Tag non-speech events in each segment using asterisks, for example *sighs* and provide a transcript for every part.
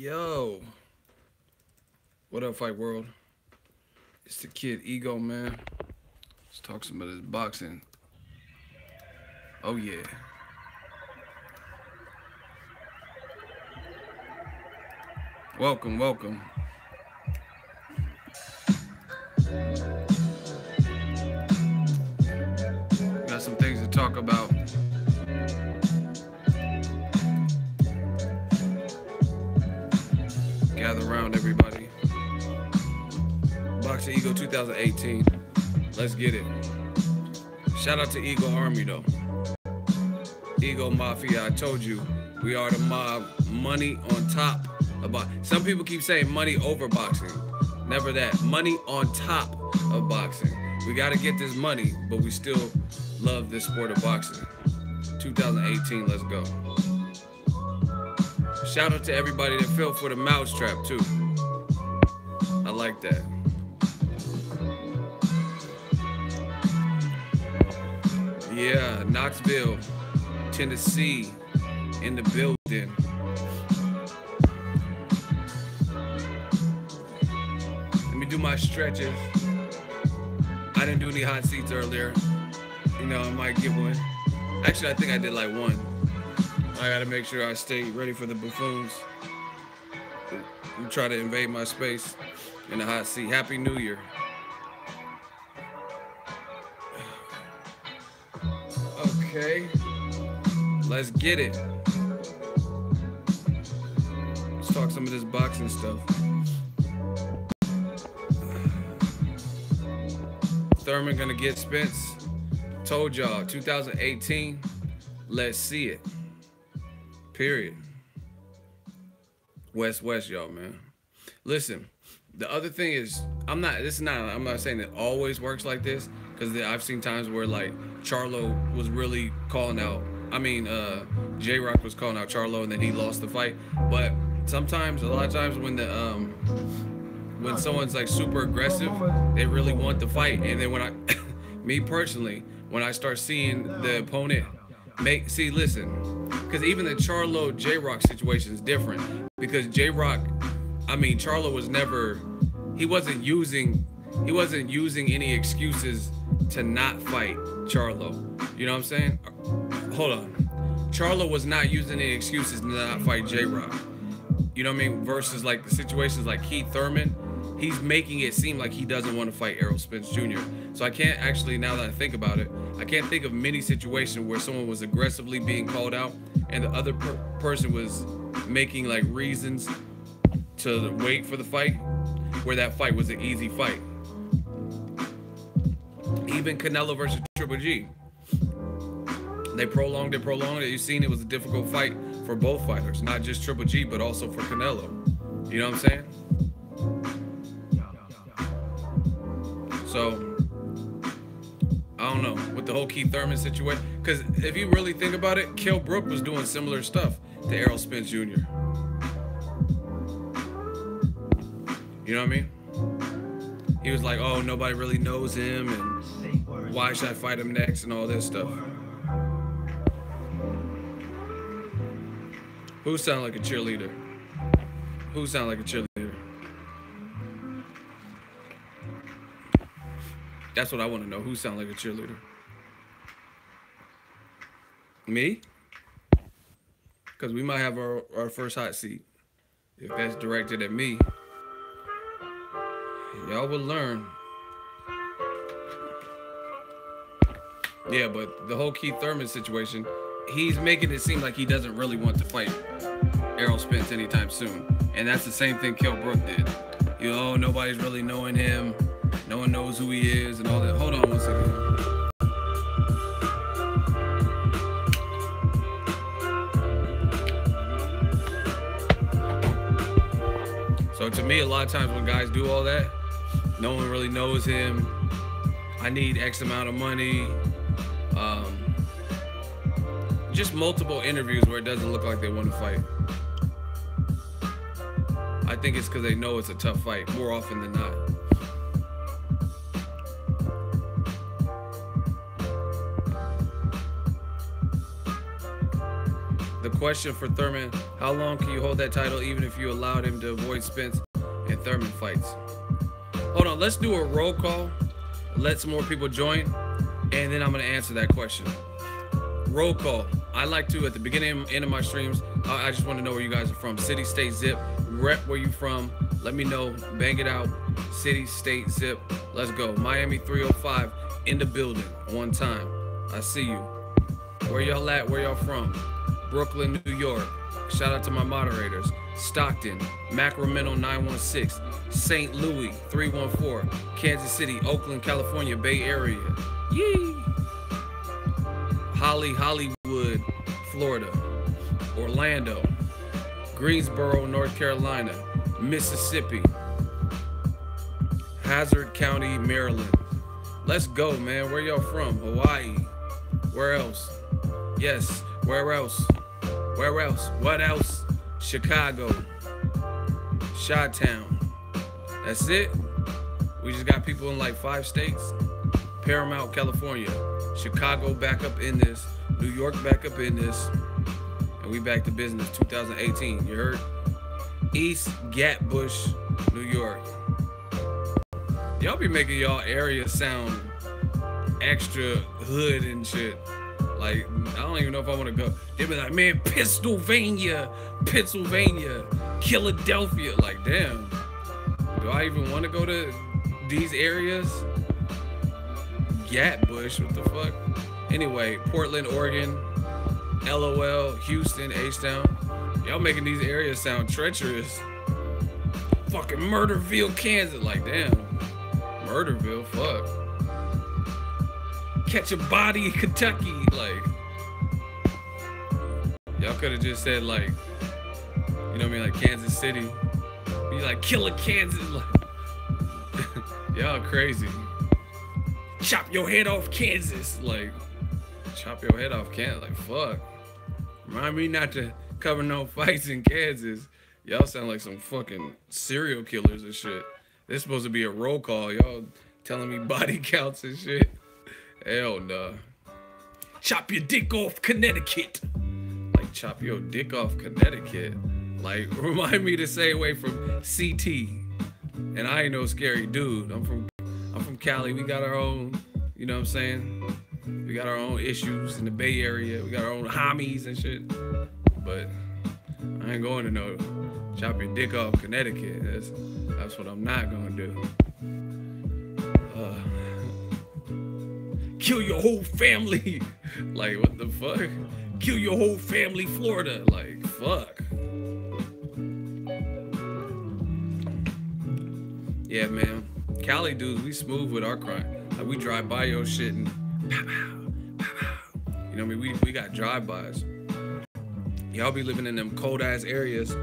Yo. What up, Fight World? It's the kid Ego, man. Let's talk some of this boxing. Oh, yeah. Welcome, welcome. Got some things to talk about. Boxing Ego 2018. Let's get it. Shout out to Ego Army, though. Ego Mafia, I told you, we are the mob. Money on top of boxing. Some people keep saying money over boxing. Never that. Money on top of boxing. We got to get this money, but we still love this sport of boxing. 2018, let's go. Shout out to everybody that fell for the mousetrap, too. I like that. Knoxville, Tennessee, in the building. Let me do my stretches. I didn't do any hot seats earlier. You know, I might get one. Actually, I think I did like one. I gotta make sure I stay ready for the buffoons. who try to invade my space in the hot seat. Happy New Year. Okay. Let's get it. Let's talk some of this boxing stuff. Thurman gonna get Spence. Told y'all, 2018. Let's see it. Period. West West, y'all, man. Listen, the other thing is, I'm not. This is not. I'm not saying it always works like this, because I've seen times where like Charlo was really calling out. I mean, uh, J Rock was calling out Charlo, and then he lost the fight. But sometimes, a lot of times, when the um, when someone's like super aggressive, they really want the fight, and then when I, *coughs* me personally, when I start seeing the opponent make see listen because even the charlo j-rock situation is different because j-rock i mean charlo was never he wasn't using he wasn't using any excuses to not fight charlo. You know what i'm saying? Hold on. Charlo was not using any excuses to not fight j-rock. You know what i mean? Versus like the situations like keith thurman he's making it seem like he doesn't want to fight Errol Spence Jr. So I can't actually, now that I think about it, I can't think of many situations where someone was aggressively being called out and the other per- person was making like reasons to wait for the fight, where that fight was an easy fight. Even Canelo versus Triple G. They prolonged it, prolonged it. You've seen it was a difficult fight for both fighters, not just Triple G, but also for Canelo. You know what I'm saying? So I don't know with the whole Keith Thurman situation. Because if you really think about it, Kell Brook was doing similar stuff to Errol Spence Jr. You know what I mean? He was like, "Oh, nobody really knows him, and why should I fight him next?" and all this stuff. Who sound like a cheerleader? Who sound like a cheerleader? That's what I want to know. Who sound like a cheerleader? Me? Because we might have our, our first hot seat. If that's directed at me, y'all will learn. Yeah, but the whole Keith Thurman situation, he's making it seem like he doesn't really want to fight Errol Spence anytime soon. And that's the same thing Kell Brook did. You know, nobody's really knowing him. No one knows who he is and all that. Hold on one second. So to me, a lot of times when guys do all that, no one really knows him. I need X amount of money. Just multiple interviews where it doesn't look like they want to fight. I think it's because they know it's a tough fight more often than not. the question for Thurman: How long can you hold that title, even if you allowed him to avoid Spence and Thurman fights? Hold on, let's do a roll call. Let some more people join, and then I'm gonna answer that question. Roll call. I like to at the beginning end of my streams. I, I just want to know where you guys are from. City, state, zip. Rep where you from. Let me know. Bang it out. City, state, zip. Let's go. Miami 305 in the building. One time. I see you. Where y'all at? Where y'all from? Brooklyn, New York. Shout out to my moderators. Stockton, Sacramento 916, St. Louis 314, Kansas City, Oakland, California, Bay Area. Yee! Holly, Hollywood, Florida, Orlando, Greensboro, North Carolina, Mississippi, Hazard County, Maryland. Let's go, man. Where y'all from? Hawaii. Where else? Yes, where else? Where else? What else? Chicago. Chi-Town. That's it. We just got people in like five states. Paramount, California. Chicago back up in this. New York back up in this. And we back to business 2018. You heard? East Gatbush, New York. Y'all be making y'all area sound extra hood and shit. Like, I don't even know if I want to go. They be like, man, Pennsylvania, Pennsylvania, Philadelphia. Like, damn. Do I even want to go to these areas? Gatbush, what the fuck? Anyway, Portland, Oregon, LOL, Houston, H-Town. Y'all making these areas sound treacherous. Fucking Murderville, Kansas. Like, damn. Murderville, fuck. Catch a body in Kentucky. Like, y'all could have just said, like, you know what I mean? Like, Kansas City. Be like, killer Kansas. Like, *laughs* y'all crazy. Chop your head off Kansas. Like, chop your head off Kansas. Like, fuck. Remind me not to cover no fights in Kansas. Y'all sound like some fucking serial killers and shit. This supposed to be a roll call. Y'all telling me *laughs* body counts and shit. Hell nah. Chop your dick off Connecticut. Like chop your dick off Connecticut. Like *laughs* remind me to stay away from CT. And I ain't no scary dude. I'm from I'm from Cali. We got our own, you know what I'm saying? We got our own issues in the Bay Area. We got our own homies and shit. But I ain't going to no chop your dick off Connecticut. That's that's what I'm not gonna do. Uh, *laughs* kill your whole family. *laughs* like what the fuck? Kill your whole family, Florida. Like fuck. Yeah, man. Cali dudes, we smooth with our crime. Like we drive by your shit and. You know what I mean? We we got drive-bys. Y'all be living in them cold ass areas.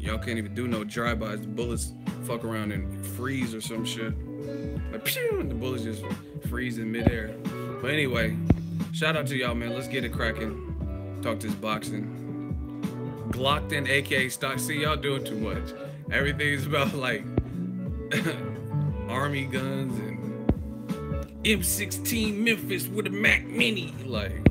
Y'all can't even do no drive-bys. The bullets fuck around and freeze or some shit. Like *laughs* pew, and the bullets just freeze in midair. But anyway, shout out to y'all, man. Let's get it cracking. Talk to this boxing. Glockton, aka Stock. See, y'all doing too much. Everything's about like *laughs* army guns and M16 Memphis with a Mac Mini. Like,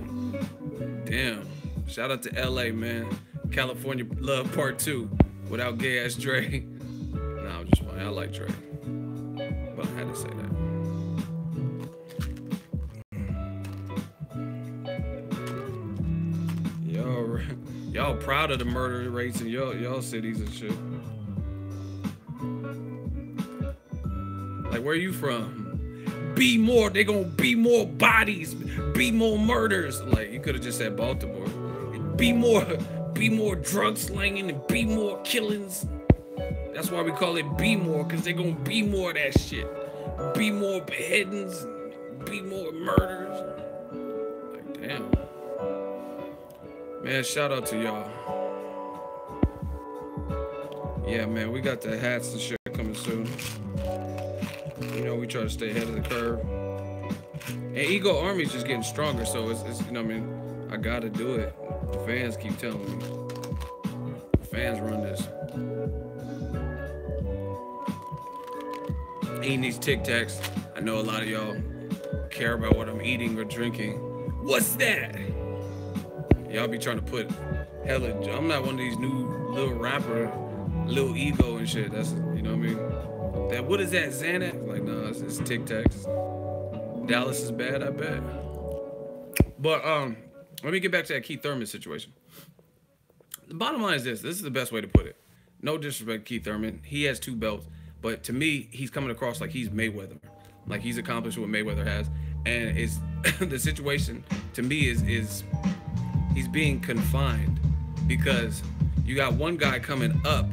damn. Shout out to LA, man. California Love Part 2 without gay ass Dre. *laughs* nah, I'm just playing. I like Dre. But I had to say that. Y'all, *laughs* y'all proud of the murder rates in y'all, y'all cities and shit. Like, where are you from? Be more. They gonna be more bodies. Be more murders. Like, you could have just said Baltimore. Be more. Be more drug slanging and be more killings. That's why we call it be more, cause they gonna be more of that shit. Be more beheadings. Be more murders. Like, damn. Man, shout out to y'all. Yeah, man, we got the hats and shit coming soon. You know, we try to stay ahead of the curve. And Ego Army's just getting stronger, so it's, it's you know, I mean, I gotta do it. The fans keep telling me. The fans run this. Eating these Tic Tacs. I know a lot of y'all care about what I'm eating or drinking. What's that? Y'all be trying to put hella. I'm not one of these new little rapper, little ego and shit. That's you know what I mean. That what is that Xanax? Like nah, it's, it's Tic Tacs. Dallas is bad, I bet. But um, let me get back to that Keith Thurman situation. The bottom line is this: this is the best way to put it. No disrespect, to Keith Thurman. He has two belts, but to me, he's coming across like he's Mayweather, like he's accomplished what Mayweather has, and it's *laughs* the situation to me is is he's being confined because you got one guy coming up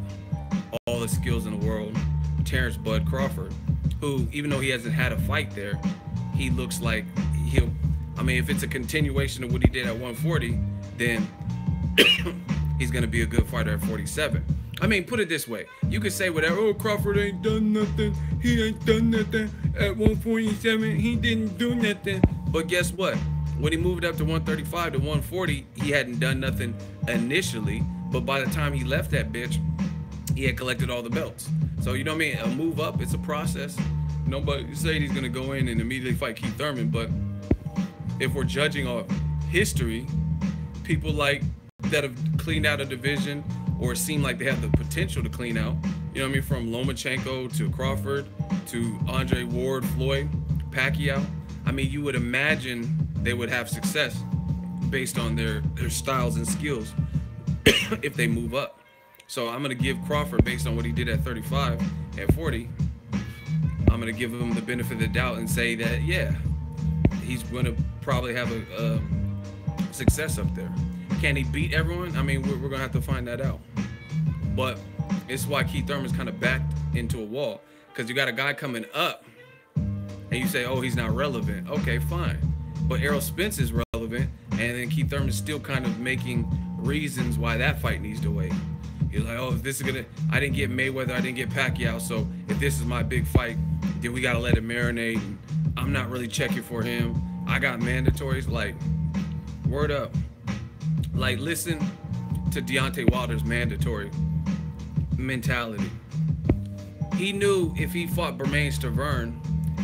all the skills in the world, Terrence Bud Crawford, who even though he hasn't had a fight there, he looks like he'll. I mean, if it's a continuation of what he did at 140, then *coughs* he's gonna be a good fighter at 47. I mean, put it this way: you could say whatever. Oh, Crawford ain't done nothing. He ain't done nothing at 147. He didn't do nothing. But guess what? When he moved up to 135 to 140, he hadn't done nothing initially. But by the time he left that bitch, he had collected all the belts. So you know what I mean? A move up, it's a process. Nobody say he's gonna go in and immediately fight Keith Thurman, but if we're judging off history, people like that have cleaned out a division or seem like they have the potential to clean out. You know what I mean? From Lomachenko to Crawford to Andre Ward, Floyd, Pacquiao. I mean, you would imagine they would have success based on their their styles and skills *coughs* if they move up. So I'm gonna give Crawford based on what he did at 35 and 40. I'm gonna give him the benefit of the doubt and say that yeah, he's gonna probably have a, a success up there. Can he beat everyone? I mean, we're, we're gonna have to find that out. But it's why Keith Thurman's kind of backed into a wall because you got a guy coming up, and you say, oh, he's not relevant. Okay, fine. But Errol Spence is relevant, and then Keith Thurman's still kind of making reasons why that fight needs to wait. He's like, oh, this is gonna, I didn't get Mayweather, I didn't get Pacquiao, so if this is my big fight, then we gotta let it marinate. I'm not really checking for him. I got mandatories. Like, word up. Like, listen to Deontay Wilder's mandatory mentality. He knew if he fought Bermane Stiverne,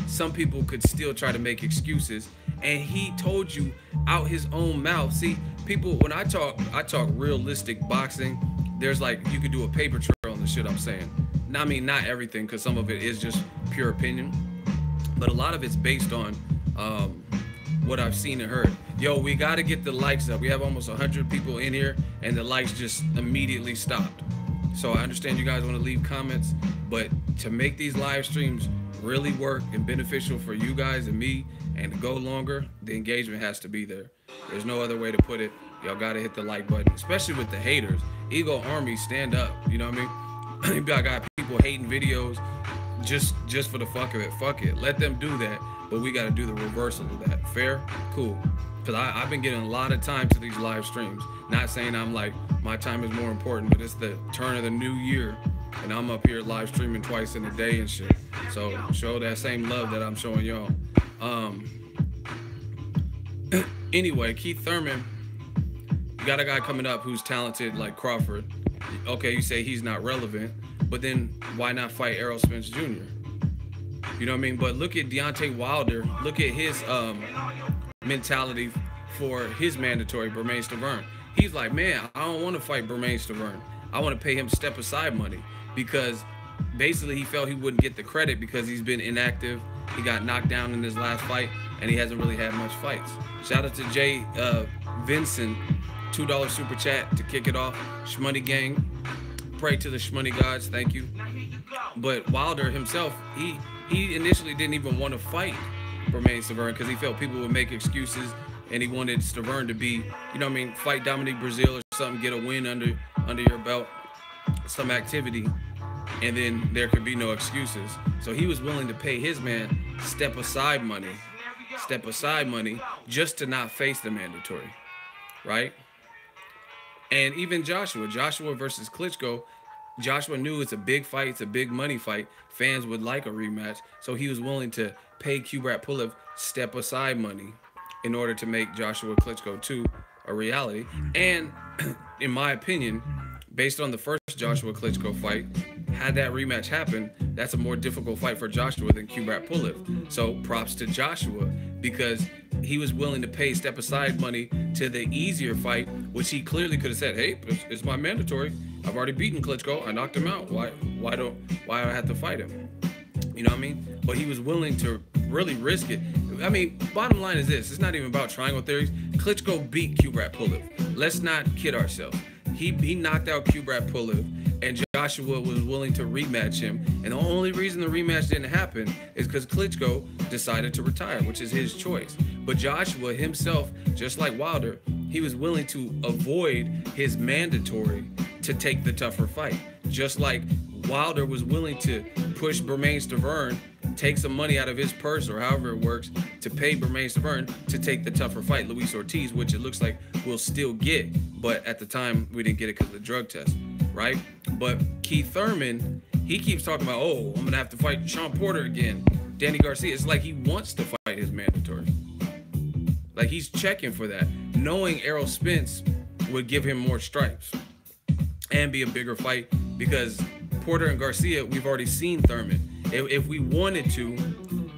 some people could still try to make excuses. And he told you out his own mouth. See, people, when I talk, I talk realistic boxing. There's like, you could do a paper trail on the shit I'm saying. I mean, not everything, because some of it is just pure opinion. But a lot of it's based on um, what I've seen and heard. Yo, we got to get the likes up. We have almost 100 people in here, and the likes just immediately stopped. So I understand you guys want to leave comments, but to make these live streams really work and beneficial for you guys and me and to go longer, the engagement has to be there. There's no other way to put it. Y'all got to hit the like button, especially with the haters. Ego Army, stand up. You know what I mean? *clears throat* I got people hating videos just just for the fuck of it. Fuck it. Let them do that. But we got to do the reversal of that. Fair? Cool. Because I, I've been getting a lot of time to these live streams. Not saying I'm like, my time is more important, but it's the turn of the new year. And I'm up here live streaming twice in a day and shit. So show that same love that I'm showing y'all. Um, *clears throat* anyway, Keith Thurman, you got a guy coming up who's talented like Crawford. Okay, you say he's not relevant, but then why not fight Errol Spence Jr.? You know what I mean? But look at Deontay Wilder. Look at his um, mentality for his mandatory Bermane Stiverne. He's like, man, I don't want to fight Bermane Stiverne. I want to pay him step aside money because basically he felt he wouldn't get the credit because he's been inactive. He got knocked down in his last fight and he hasn't really had much fights. Shout out to Jay uh, Vincent, $2 super chat to kick it off. Shmoney gang. Pray to the Shmoney gods. Thank you. But Wilder himself, he he initially didn't even want to fight Bermane Stiverne because he felt people would make excuses and he wanted Stiverne to be, you know what I mean, fight Dominic Breazeale or something, get a win under under your belt, some activity, and then there could be no excuses. So he was willing to pay his man step aside money, step aside money just to not face the mandatory, right? And even Joshua, Joshua versus Klitschko, Joshua knew it's a big fight, it's a big money fight. Fans would like a rematch, so he was willing to pay Kubrat Pulev step aside money in order to make Joshua Klitschko 2 a reality. And *clears throat* in my opinion, based on the first Joshua Klitschko fight, had that rematch happen, that's a more difficult fight for Joshua than Kubrat Pulev. So props to Joshua because he was willing to pay step aside money to the easier fight, which he clearly could have said, "Hey, it's, it's my mandatory. I've already beaten Klitschko. I knocked him out. Why? Why don't? Why do I have to fight him?" You know what I mean? But he was willing to really risk it. I mean, bottom line is this: it's not even about triangle theories. Klitschko beat Kubrat Pulev. Let's not kid ourselves. He he knocked out Kubrat Pulev, and Joshua was willing to rematch him. And the only reason the rematch didn't happen is because Klitschko decided to retire, which is his choice. But Joshua himself, just like Wilder, he was willing to avoid his mandatory to take the tougher fight. Just like Wilder was willing to push Bermane Stiverne, take some money out of his purse or however it works to pay Bermane Stiverne to take the tougher fight, Luis Ortiz, which it looks like we'll still get. But at the time, we didn't get it because of the drug test, right? But Keith Thurman, he keeps talking about, oh, I'm to have to fight Sean Porter again. Danny Garcia, it's like he wants to fight his mandatory. Like he's checking for that, knowing Errol Spence would give him more stripes and be a bigger fight because Porter and Garcia, we've already seen Thurman. If, if we wanted to,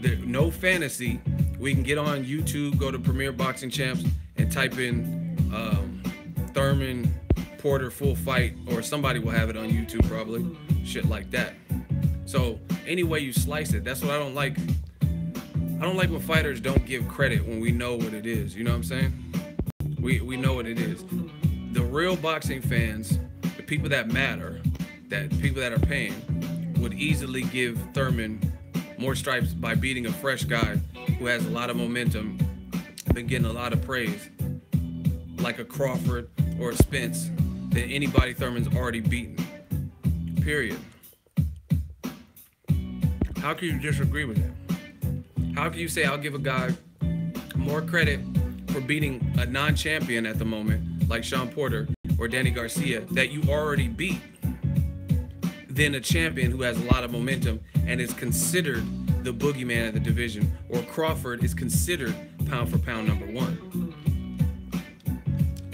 there, no fantasy, we can get on YouTube, go to Premier Boxing Champs, and type in um, Thurman Porter full fight, or somebody will have it on YouTube probably, shit like that. So any way you slice it, that's what I don't like. I don't like when fighters don't give credit when we know what it is. You know what I'm saying? We we know what it is. The real boxing fans, people that matter, that people that are paying, would easily give Thurman more stripes by beating a fresh guy who has a lot of momentum, been getting a lot of praise, like a Crawford or a Spence, than anybody Thurman's already beaten. Period. How can you disagree with that? How can you say I'll give a guy more credit for beating a non-champion at the moment, like Sean Porter or Danny Garcia, that you already beat, than a champion who has a lot of momentum and is considered the boogeyman of the division, or Crawford is considered pound for pound number one.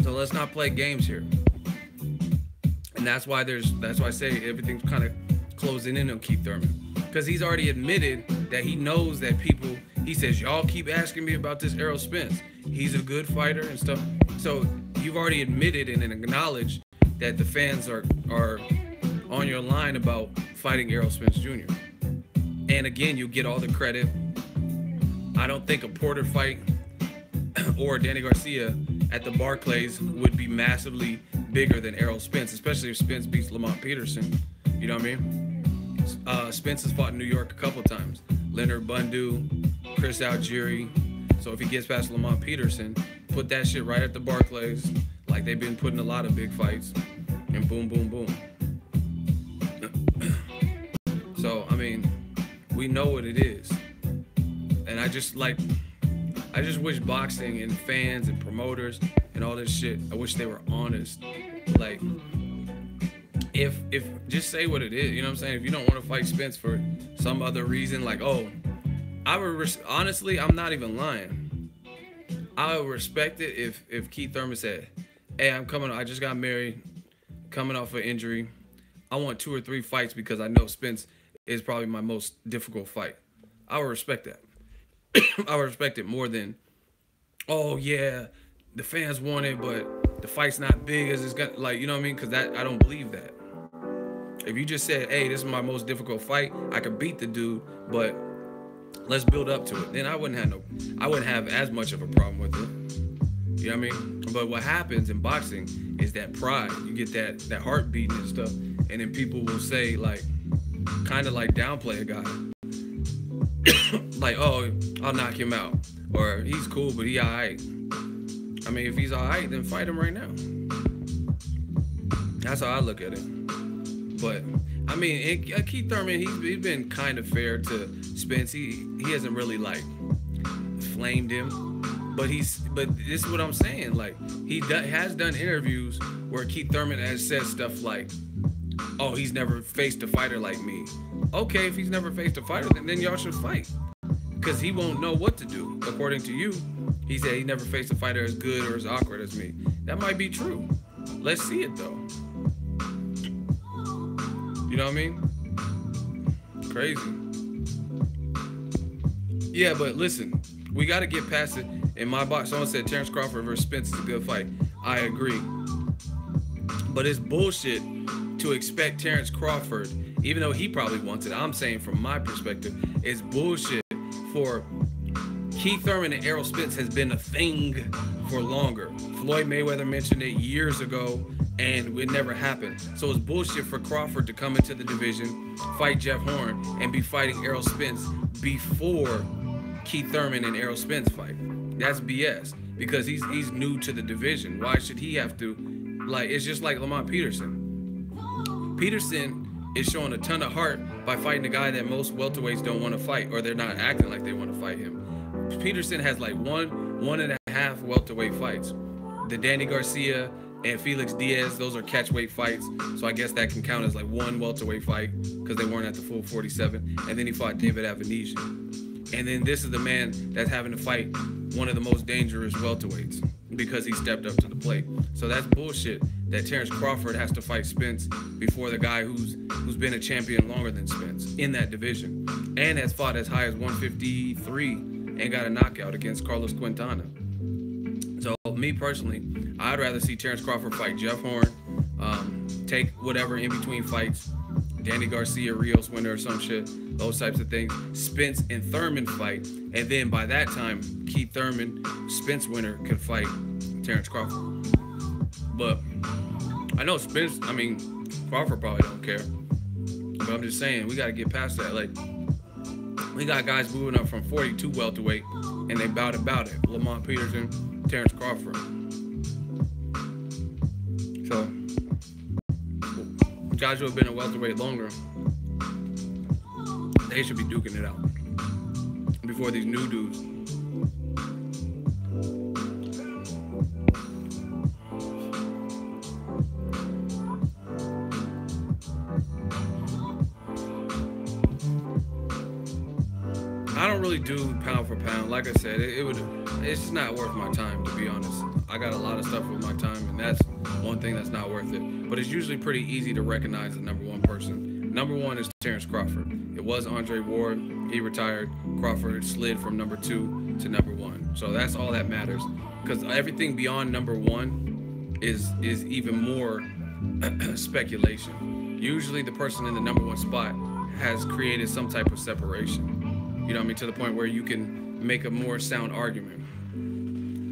So let's not play games here. And that's why there's that's why I say everything's kind of closing in on Keith Thurman. Because he's already admitted that he knows that people he says, Y'all keep asking me about this Errol Spence. He's a good fighter and stuff. So you've already admitted and acknowledged that the fans are are on your line about fighting Errol Spence Jr. And again, you get all the credit. I don't think a Porter fight *clears throat* or Danny Garcia at the Barclays would be massively bigger than Errol Spence, especially if Spence beats Lamont Peterson. You know what I mean? Uh, Spence has fought in New York a couple times. Leonard Bundu, Chris Algieri. So if he gets past Lamont Peterson, put that shit right at the Barclays, like they've been putting a lot of big fights, and boom, boom, boom. *clears throat* so I mean, we know what it is, and I just like, I just wish boxing and fans and promoters and all this shit. I wish they were honest, like. If if just say what it is, you know what I'm saying. If you don't want to fight Spence for some other reason, like oh, I would res- honestly, I'm not even lying. I would respect it if if Keith Thurman said, "Hey, I'm coming. I just got married, coming off an injury. I want two or three fights because I know Spence is probably my most difficult fight." I would respect that. *coughs* I would respect it more than, "Oh yeah, the fans want it, but the fight's not big as it's got." Like you know what I mean? Because that I don't believe that. If you just said, "Hey, this is my most difficult fight. I could beat the dude, but let's build up to it," then I wouldn't have no, I wouldn't have as much of a problem with it. You know what I mean? But what happens in boxing is that pride. You get that that heart beating and stuff, and then people will say like, kind of like downplay a guy, *coughs* like, "Oh, I'll knock him out," or "He's cool, but he alright." I mean, if he's alright, then fight him right now. That's how I look at it. But I mean, it, uh, Keith Thurman, he's, he's been kind of fair to Spence. He he hasn't really like flamed him, but he's but this is what I'm saying. Like he do, has done interviews where Keith Thurman has said stuff like, "Oh, he's never faced a fighter like me." Okay, if he's never faced a fighter, then, then y'all should fight, because he won't know what to do. According to you, he said he never faced a fighter as good or as awkward as me. That might be true. Let's see it though. You know what I mean? crazy. Yeah, but listen, we got to get past it. In my box, someone said Terrence Crawford versus Spence is a good fight. I agree. But it's bullshit to expect Terrence Crawford, even though he probably wants it. I'm saying from my perspective, it's bullshit for Keith Thurman and Errol Spence has been a thing for longer. Floyd Mayweather mentioned it years ago, and it never happened. So it's bullshit for Crawford to come into the division, fight Jeff Horn, and be fighting Errol Spence before Keith Thurman and Errol Spence fight. That's BS because he's he's new to the division. Why should he have to? Like it's just like Lamont Peterson. Peterson is showing a ton of heart by fighting a guy that most welterweights don't want to fight, or they're not acting like they want to fight him. Peterson has like one one and a half welterweight fights. The Danny Garcia and Felix Diaz, those are catchweight fights. So I guess that can count as like one welterweight fight because they weren't at the full 47. And then he fought David Avanesyan. And then this is the man that's having to fight one of the most dangerous welterweights because he stepped up to the plate. So that's bullshit that Terrence Crawford has to fight Spence before the guy who's who's been a champion longer than Spence in that division and has fought as high as 153 and got a knockout against Carlos Quintana. So me personally, I'd rather see Terrence Crawford fight Jeff Horn, um, take whatever in between fights, Danny Garcia, Rios winner or some shit, those types of things. Spence and Thurman fight, and then by that time, Keith Thurman, Spence winner could fight Terrence Crawford. But I know Spence. I mean, Crawford probably don't care. But I'm just saying we got to get past that. Like we got guys moving up from 42 welterweight, and they bout about it. Lamont Peterson, Terrence Crawford. So guys who have been a welterweight longer, they should be duking it out before these new dudes. I don't really do pound for pound. Like I said, it, it would. It's not worth my time to be honest. I got a lot of stuff with my time, and that's one thing that's not worth it. But it's usually pretty easy to recognize the number one person. Number one is Terrence Crawford. It was Andre Ward. He retired. Crawford slid from number two to number one. So that's all that matters. Because everything beyond number one is is even more *clears throat* speculation. Usually the person in the number one spot has created some type of separation. You know what I mean? To the point where you can make a more sound argument.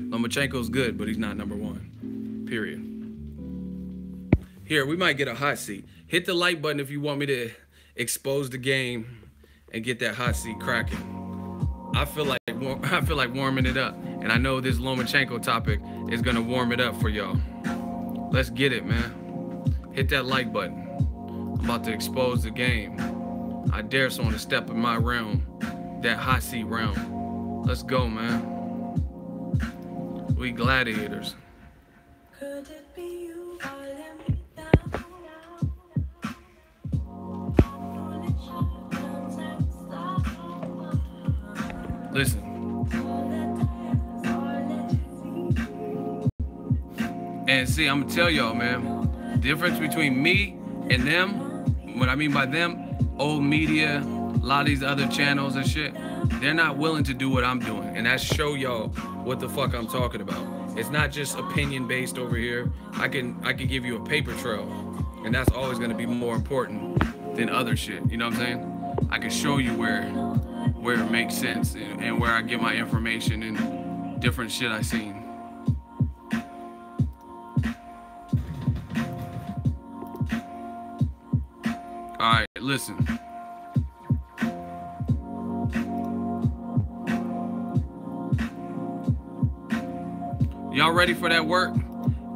Lomachenko's good, but he's not number one. Period. Here, we might get a hot seat. Hit the like button if you want me to expose the game and get that hot seat cracking. I feel like *laughs* I feel like warming it up, and I know this Lomachenko topic is gonna warm it up for y'all. Let's get it, man. Hit that like button. I'm about to expose the game. I dare someone to step in my realm, that hot seat realm. Let's go, man. We gladiators. Listen. And see, I'm gonna tell y'all, man, difference between me and them, what I mean by them, old media, a lot of these other channels and shit, they're not willing to do what I'm doing. And that show y'all what the fuck I'm talking about. It's not just opinion based over here. I can I can give you a paper trail. And that's always gonna be more important than other shit. You know what I'm saying? I can show you where where it makes sense and, and where I get my information and different shit I seen. All right, listen. Y'all ready for that work?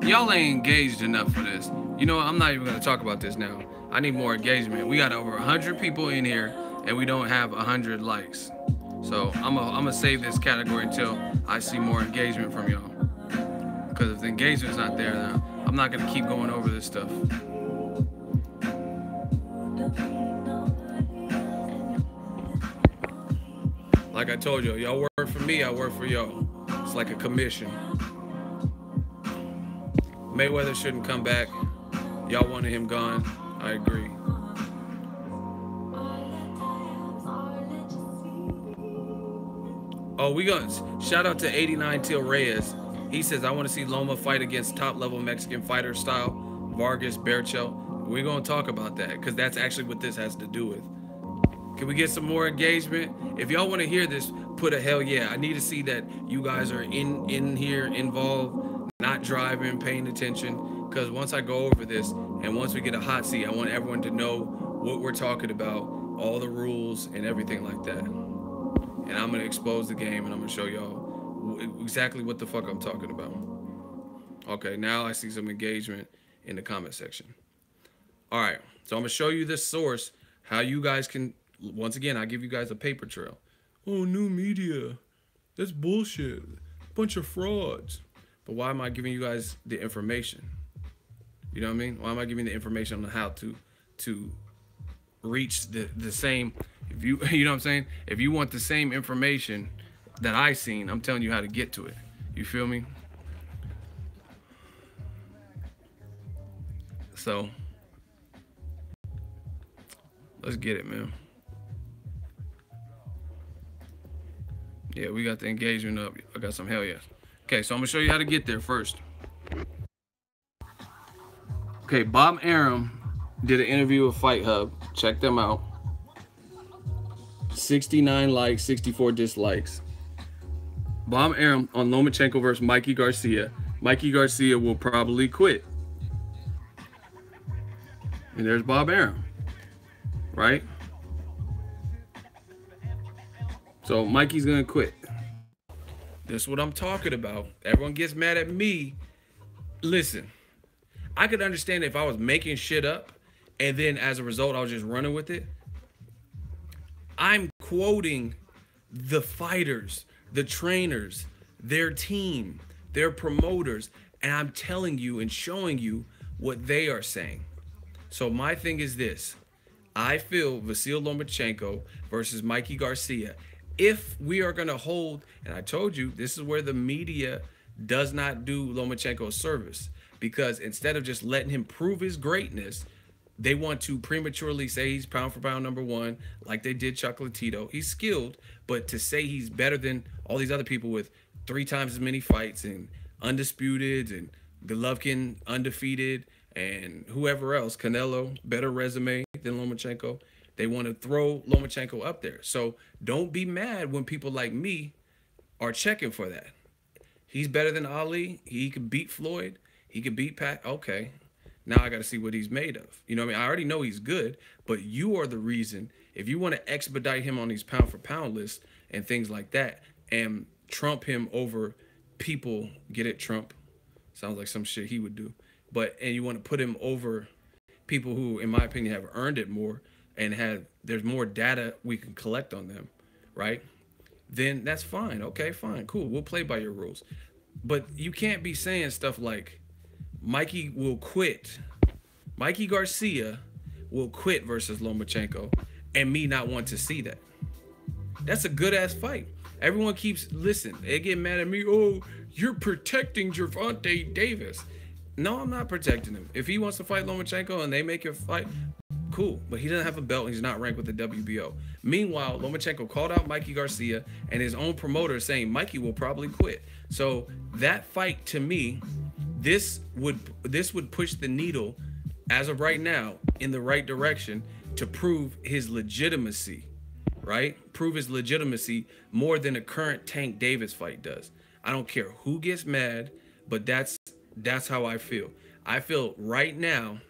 Y'all ain't engaged enough for this. You know, I'm not even gonna talk about this now. I need more engagement. We got over 100 people in here and we don't have 100 likes. So I'm gonna save this category until I see more engagement from y'all. Because if the engagement's not there, then I'm not gonna keep going over this stuff. Like I told you, y'all work for me, I work for y'all. It's like a commission. Mayweather shouldn't come back. Y'all wanted him gone. I agree. Oh, we going to shout out to 89 Till Reyes. He says, I want to see Loma fight against top level Mexican fighter style, Vargas, Berchelt. We're going to talk about that because that's actually what this has to do with. Can we get some more engagement? If y'all want to hear this, put a hell yeah. I need to see that you guys are in in here involved not driving, paying attention. Because once I go over this and once we get a hot seat, I want everyone to know what we're talking about, all the rules and everything like that. And I'm gonna expose the game and I'm gonna show y'all exactly what the fuck I'm talking about. Okay, now I see some engagement in the comment section. All right, so I'm gonna show you this source, how you guys can once again, I give you guys a paper trail. Oh, new media. That's bullshit. Bunch of frauds. But why am I giving you guys the information? You know what I mean? Why am I giving the information on how to to reach the the same if you *laughs* you know what I'm saying? If you want the same information that I seen, I'm telling you how to get to it. You feel me? So let's get it, man. Yeah, we got the engagement up. I got some hell yes. Okay, so I'm gonna show you how to get there first. Okay, Bob Arum did an interview with Fight Hub. Check them out. 69 likes, 64 dislikes. Bob Arum on Lomachenko versus Mikey Garcia. Mikey Garcia will probably quit. And there's Bob Arum, right? So Mikey's gonna quit. This is what I'm talking about. Everyone gets mad at me. Listen, I could understand if I was making shit up and then as a result I was just running with it. I'm quoting the fighters, the trainers, their team, their promoters, and I'm telling you and showing you what they are saying. So my thing is this. I feel Vasil Lomachenko versus Mikey Garcia if we are going to hold, and I told you, this is where the media does not do Lomachenko service because instead of just letting him prove his greatness, they want to prematurely say he's pound for pound number one, like they did Chocolatito. He's skilled, but to say he's better than all these other people with three times as many fights and undisputed and Golovkin undefeated and whoever else, Canelo, better resume than Lomachenko. They want to throw Lomachenko up there. So don't be mad when people like me are checking for that. He's better than Ali. He could beat Floyd. He could beat Pat. Okay. Now I got to see what he's made of. You know what I mean? I already know he's good, but you are the reason. If you want to expedite him on these pound for pound lists and things like that and trump him over people, get it, Trump? Sounds like some shit he would do. But, and you want to put him over people who, in my opinion, have earned it more and have there's more data we can collect on them, right? Then that's fine. Okay, fine, cool. We'll play by your rules. But you can't be saying stuff like Mikey will quit. Mikey Garcia will quit versus Lomachenko and me not want to see that. That's a good ass fight. Everyone keeps listen. They get mad at me. Oh, you're protecting Gervonta Davis. No, I'm not protecting him. If he wants to fight Lomachenko and they make a fight, Cool, but he doesn't have a belt. he's not ranked with the WBO. Meanwhile, Lomachenko called out Mikey Garcia and his own promoter saying Mikey will probably quit. So that fight to me, this would this would push the needle as of right now in the right direction to prove his legitimacy, right? Prove his legitimacy more than a current Tank Davis fight does. I don't care who gets mad, but that's that's how I feel. I feel right now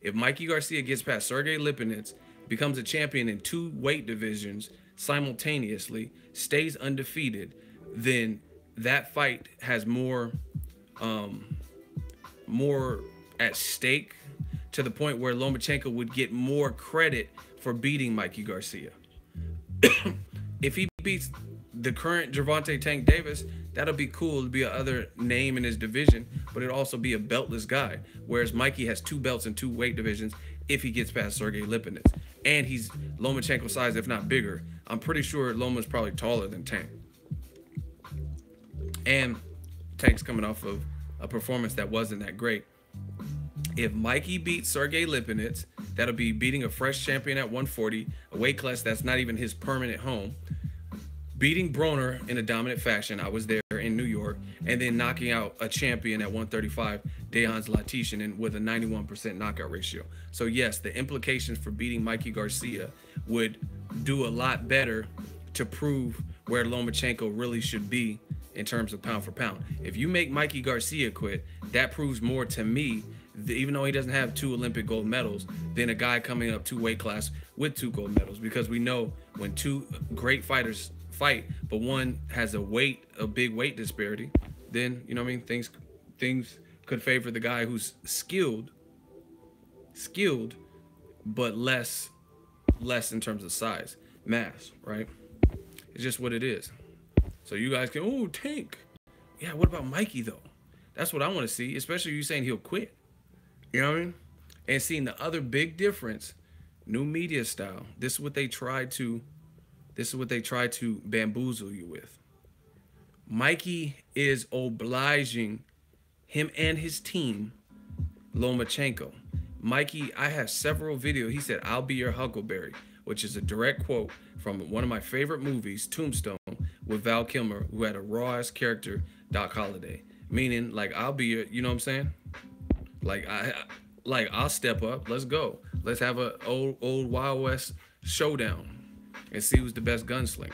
if Mikey Garcia gets past Sergey Lipinets, becomes a champion in two weight divisions simultaneously, stays undefeated, then that fight has more um more at stake to the point where Lomachenko would get more credit for beating Mikey Garcia. *coughs* if he beats the current Gervonta Tank Davis, that'll be cool to be another name in his division, but it'll also be a beltless guy. Whereas Mikey has two belts in two weight divisions if he gets past Sergey Lipinets. And he's Lomachenko size, if not bigger. I'm pretty sure Loma's probably taller than Tank. And Tank's coming off of a performance that wasn't that great. If Mikey beats Sergey Lipinets, that'll be beating a fresh champion at 140, a weight class that's not even his permanent home beating Broner in a dominant fashion. I was there in New York, and then knocking out a champion at 135, Dejan Zlaticanin, and with a 91% knockout ratio. So yes, the implications for beating Mikey Garcia would do a lot better to prove where Lomachenko really should be in terms of pound for pound. If you make Mikey Garcia quit, that proves more to me, even though he doesn't have two Olympic gold medals, than a guy coming up two weight class with two gold medals. Because we know when two great fighters fight, but one has a weight, a big weight disparity, then you know what I mean. Things, things could favor the guy who's skilled, skilled, but less, less in terms of size, mass, right? It's just what it is. So you guys can, oh, Tank. Yeah, what about Mikey, though? That's what I want to see, especially you saying he'll quit. You know what I mean? And seeing the other big difference, new media style. This is what they tried to, this is what they try to bamboozle you with. Mikey is obliging him and his team, Lomachenko. Mikey, I have several videos. He said, I'll be your Huckleberry, which is a direct quote from one of my favorite movies, Tombstone, with Val Kilmer, who had a raw ass character, Doc Holliday. Meaning, like, I'll be your, you know what I'm saying? Like, I, like, I'll step up. Let's go. Let's have a old, old Wild West showdown and see who's the best gunslinger.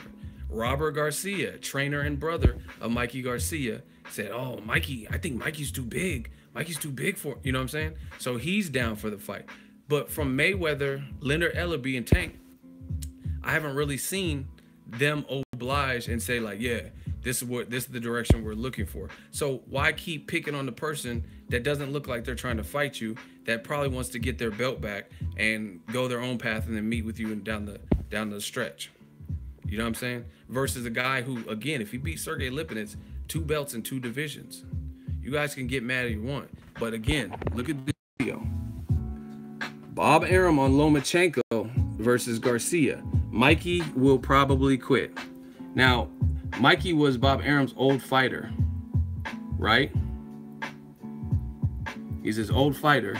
Robert Garcia, trainer and brother of Mikey Garcia, said, "Oh, Mikey, I think Mikey's too big. Mikey's too big for you know what I'm saying." So he's down for the fight. But from Mayweather, Leonard Ellerbe, and Tank, I haven't really seen them oblige and say like, "Yeah, this is what this is the direction we're looking for." So why keep picking on the person that doesn't look like they're trying to fight you, that probably wants to get their belt back and go their own path and then meet with you and down the down the stretch? You know what I'm saying? Versus a guy who, again, if he beat Sergey Lipinets, two belts in two divisions. You guys can get mad if you want. But again, look at this video. Bob Arum on Lomachenko versus Garcia. Mikey will probably quit. Now, Mikey was Bob Arum's old fighter, right? He's his old fighter,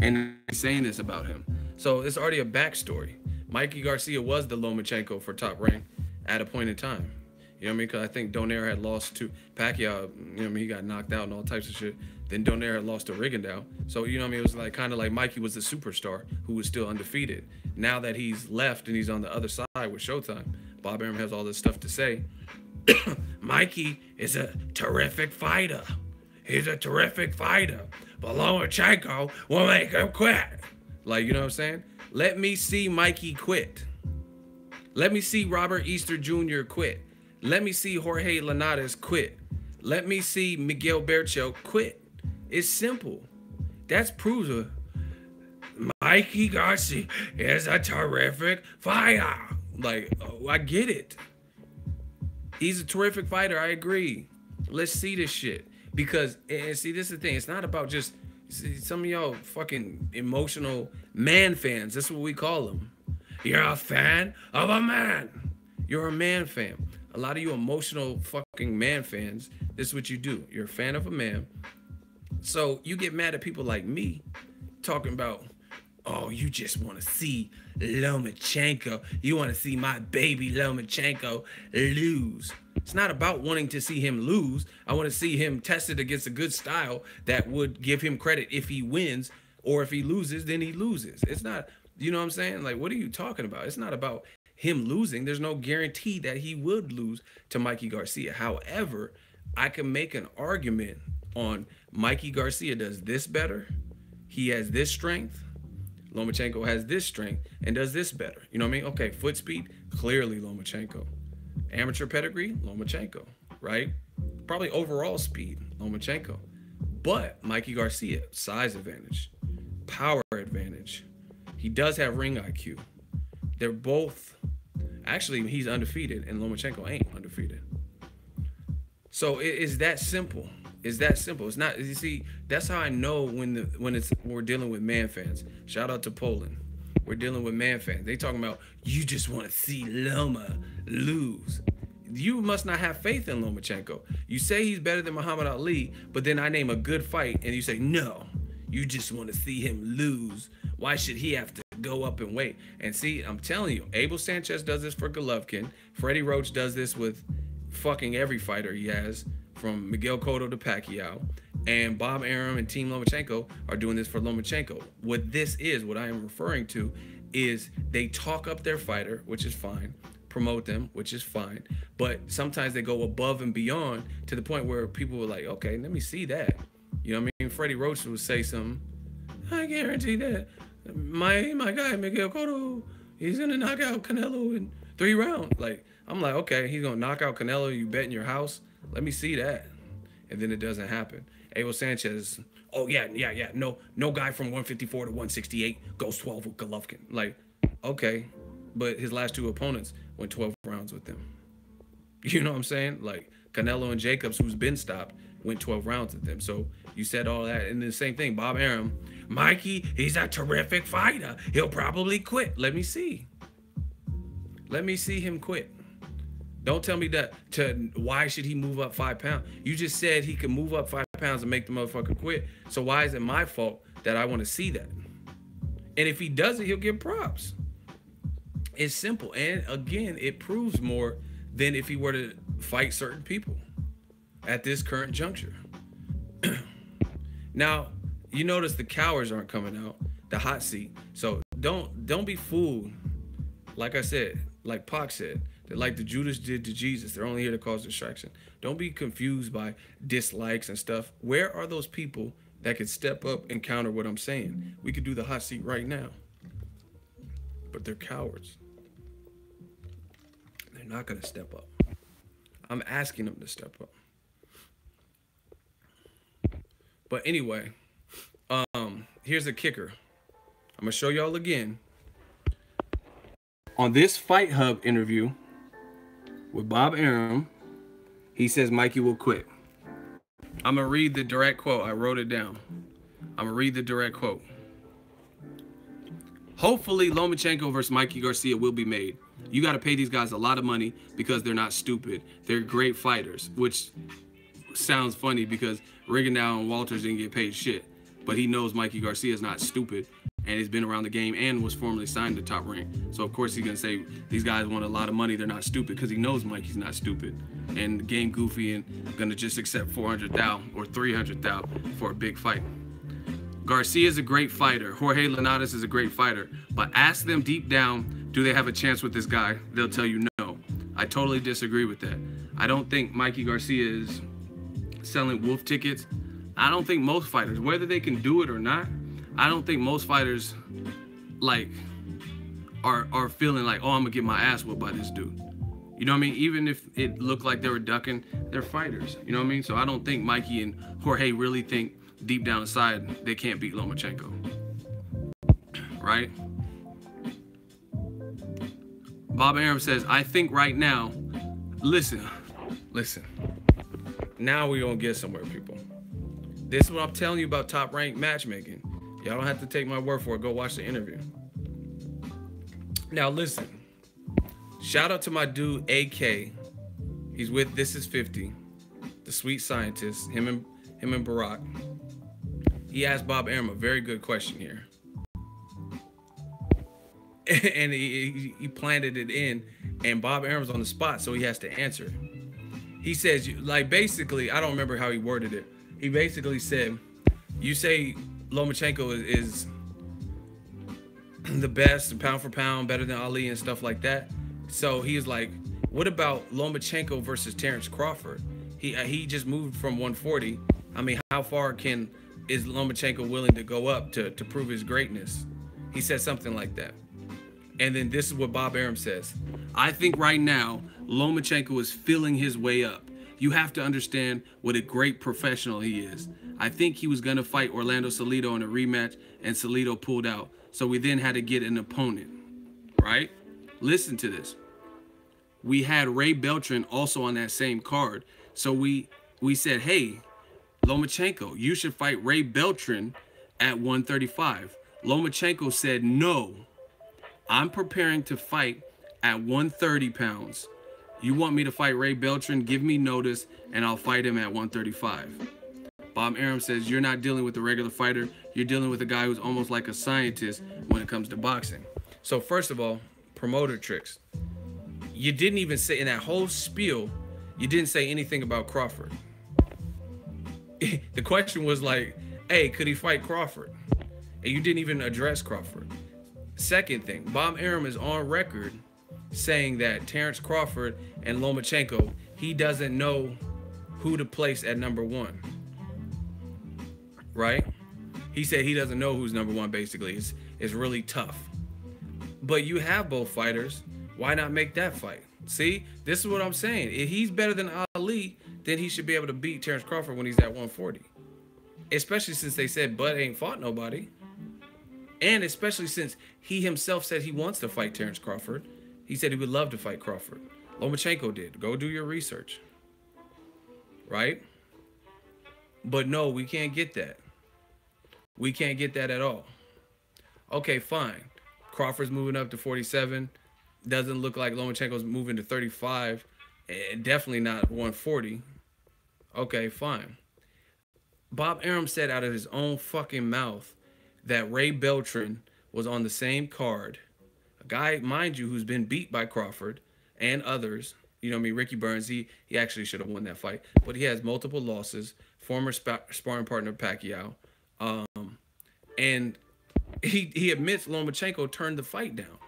and he's saying this about him. So it's already a backstory. Mikey Garcia was the Lomachenko for top rank at a point in time. You know what I mean? Because I think Donaire had lost to Pacquiao. You know what I mean? He got knocked out and all types of shit. Then Donaire had lost to Rigondeaux. So, you know what I mean? It was like kind of like Mikey was the superstar who was still undefeated. Now that he's left and he's on the other side with Showtime, Bob Arum has all this stuff to say. *coughs* Mikey is a terrific fighter. He's a terrific fighter. But Lomachenko will make him quit. Like, you know what I'm saying? Let me see Mikey quit. Let me see Robert Easter Jr. quit. Let me see Jorge Linares quit. Let me see Miguel Berchelt quit. It's simple. That's proves a Mikey Garcia is a terrific fighter. Like, oh, I get it. He's a terrific fighter. I agree. Let's see this shit. Because, and see, this is the thing. It's not about just see, some of y'all fucking emotional man fans. That's what we call them. You're a fan of a man. You're a man fan a lot of you emotional fucking man fans, this is what you do. You're a fan of a man. So you get mad at people like me talking about, oh, you just want to see Lomachenko. You want to see my baby Lomachenko lose. It's not about wanting to see him lose. I want to see him tested against a good style that would give him credit if he wins, or if he loses, then he loses. It's not, you know what I'm saying? Like, what are you talking about? It's not about him losing. There's no guarantee that he would lose to Mikey Garcia. However, I can make an argument on Mikey Garcia does this better. He has this strength. Lomachenko has this strength and does this better. You know what I mean? Okay, foot speed, clearly Lomachenko. Amateur pedigree, Lomachenko, right? Probably overall speed, Lomachenko. But Mikey Garcia, size advantage, power advantage. He does have ring IQ. They're both Actually, he's undefeated, and Lomachenko ain't undefeated. So it is that simple. It's that simple. It's not. You see, that's how I know when the when it's when we're dealing with man fans. Shout out to Poland. We're dealing with man fans. They talking about you just want to see Loma lose. You must not have faith in Lomachenko. You say he's better than Muhammad Ali, but then I name a good fight, and you say no. You just want to see him lose. Why should he have to go up and wait. And see, I'm telling you, Abel Sanchez does this for Golovkin. Freddie Roach does this with fucking every fighter he has, from Miguel Cotto to Pacquiao. And Bob Arum and Team Lomachenko are doing this for Lomachenko. What this is, what I am referring to, is they talk up their fighter, which is fine, promote them, which is fine. But sometimes they go above and beyond to the point where people were like, okay, let me see that. You know what I mean? Freddie Roach would say something. I guarantee that my my guy Miguel Cotto, he's gonna knock out Canelo in three rounds. Like I'm like, okay, he's gonna knock out Canelo. You bet in your house. Let me see that. And then it doesn't happen. Abel Sanchez, oh yeah, yeah, yeah. No, no guy from 154 to 168 goes 12 with Golovkin. Like, okay, but his last two opponents went 12 rounds with them. *laughs* You know what I'm saying? Like Canelo and Jacobs, who's been stopped, went 12 rounds with them. So you said all that, and the same thing. Bob Arum, Mikey, he's a terrific fighter. He'll probably quit. Let me see. Let me see him quit. Don't tell me that to why should he move up five pounds? You just said he can move up five pounds and make the motherfucker quit. So why is it my fault that I want to see that? And if he does it, he'll get props. It's simple. And again, it proves more than if he were to fight certain people at this current juncture. *clears throat* now, you notice the cowards aren't coming out, the hot seat. So don't don't be fooled. Like I said, like Pac said, that like the Judas did to Jesus, they're only here to cause distraction. Don't be confused by dislikes and stuff. Where are those people that could step up and counter what I'm saying? We could do the hot seat right now. But they're cowards. They're not gonna step up. I'm asking them to step up. But anyway, um, here's the kicker. I'm gonna show y'all again. On this Fight Hub interview with Bob Arum, he says Mikey will quit. I'm gonna read the direct quote. I wrote it down. I'm gonna read the direct quote. Hopefully, Lomachenko versus Mikey Garcia will be made. You got to pay these guys a lot of money because they're not stupid. They're great fighters, which sounds funny because Rigondeaux and Walters didn't get paid shit but he knows Mikey Garcia is not stupid and he's been around the game and was formerly signed to top rank. So of course he's gonna say these guys want a lot of money, they're not stupid because he knows Mikey's not stupid. And game goofy and gonna just accept 400 thou or 300 thou for a big fight. Garcia is a great fighter. Jorge Linares is a great fighter. But ask them deep down, do they have a chance with this guy? They'll tell you no. I totally disagree with that. I don't think Mikey Garcia is selling wolf tickets I don't think most fighters, whether they can do it or not, I don't think most fighters like are are feeling like, oh, I'm gonna get my ass whooped by this dude. You know what I mean? Even if it looked like they were ducking, they're fighters. You know what I mean? So I don't think Mikey and Jorge really think deep down inside they can't beat Lomachenko. Right? Bob Arum says, I think right now, listen, listen. Now we're gonna get somewhere, people. This is what I'm telling you about top rank matchmaking. Y'all don't have to take my word for it. Go watch the interview. Now listen. Shout out to my dude AK. He's with This Is 50, the sweet scientist. Him and him and Barack. He asked Bob Arum a very good question here. *laughs* and he, he planted it in, and Bob Arum's on the spot, so he has to answer. He says, like, basically, I don't remember how he worded it, he basically said, "You say Lomachenko is, is the best pound for pound, better than Ali and stuff like that." So he's like, "What about Lomachenko versus Terrence Crawford? He uh, he just moved from 140. I mean, how far can is Lomachenko willing to go up to to prove his greatness?" He said something like that. And then this is what Bob Arum says. I think right now Lomachenko is feeling his way up. You have to understand what a great professional he is. I think he was going to fight Orlando Salido in a rematch, and Salido pulled out. So we then had to get an opponent, right? Listen to this. We had Ray Beltran also on that same card. So we we said, hey, Lomachenko, you should fight Ray Beltran at 135. Lomachenko said, no, I'm preparing to fight at 130 pounds. You want me to fight Ray Beltran? Give me notice and I'll fight him at 135. Bob Arum says, You're not dealing with a regular fighter. You're dealing with a guy who's almost like a scientist when it comes to boxing. So first of all, promoter tricks. You didn't even say in that whole spiel, you didn't say anything about Crawford. *laughs* the question was like, hey, could he fight Crawford? And you didn't even address Crawford. Second thing, Bob Arum is on record saying that Terrence Crawford and Lomachenko, he doesn't know who to place at number one. Right? He said he doesn't know who's number one, basically. It's, it's really tough. But you have both fighters. Why not make that fight? See, this is what I'm saying. If he's better than Ali, then he should be able to beat Terrence Crawford when he's at 140. Especially since they said Bud ain't fought nobody. And especially since he himself said he wants to fight Terrence Crawford. He said he would love to fight Crawford. Lomachenko did. Go do your research. Right? But no, we can't get that. We can't get that at all. Okay, fine. Crawford's moving up to 47. Doesn't look like Lomachenko's moving to 35. And definitely not 140. Okay, fine. Bob Arum said out of his own fucking mouth that Ray Beltran was on the same card. A guy, mind you, who's been beat by Crawford and others. You know I mean? Ricky Burns, he, he actually should have won that fight. But he has multiple losses. Former sparring partner Pacquiao. Um, and he, he admits Lomachenko turned the fight down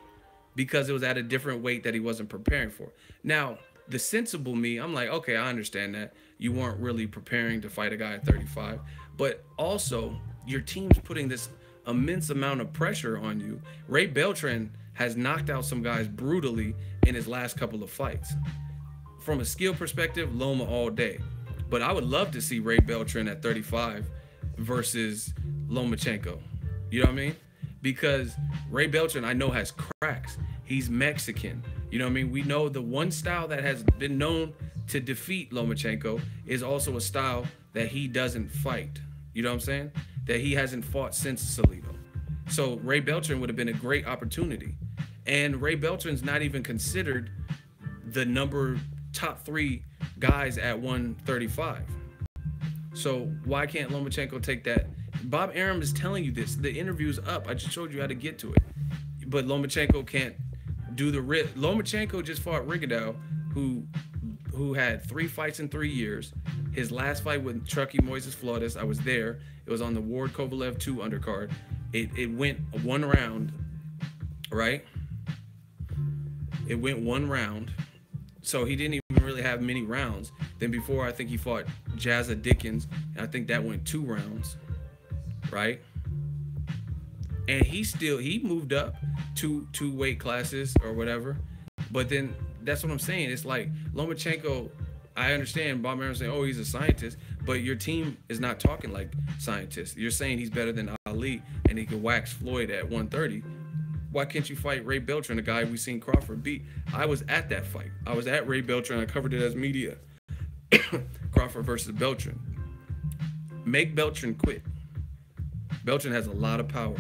because it was at a different weight that he wasn't preparing for. Now, the sensible me, I'm like, okay, I understand that. You weren't really preparing to fight a guy at 35. But also, your team's putting this immense amount of pressure on you. Ray Beltran has knocked out some guys brutally in his last couple of fights. From a skill perspective, Loma all day. But I would love to see Ray Beltran at 35 versus Lomachenko. You know what I mean? Because Ray Beltran, I know, has cracks. He's Mexican. You know what I mean? We know the one style that has been known to defeat Lomachenko is also a style that he doesn't fight. You know what I'm saying? That he hasn't fought since Salido. So Ray Beltran would have been a great opportunity. And Ray Beltran's not even considered the number top three guys at 135. So why can't Lomachenko take that? Bob Arum is telling you this. The interview's up. I just showed you how to get to it. But Lomachenko can't do the rip. Lomachenko just fought Rigondeaux, who who had three fights in three years. His last fight with Chucky Moises Flores, I was there. It was on the Ward Kovalev 2 undercard. It, it went one round, right? It went one round. So he didn't even really have many rounds. Then before, I think he fought Jazza Dickens, and I think that went two rounds, right? And he still he moved up two two weight classes or whatever. But then that's what I'm saying. It's like Lomachenko. I understand Bob Arum saying, "Oh, he's a scientist," but your team is not talking like scientists. You're saying he's better than Ali and he can wax Floyd at 130 why can't you fight Ray Beltran, the guy we seen Crawford beat? I was at that fight. I was at Ray Beltran. I covered it as media. *coughs* Crawford versus Beltran. Make Beltran quit. Beltran has a lot of power.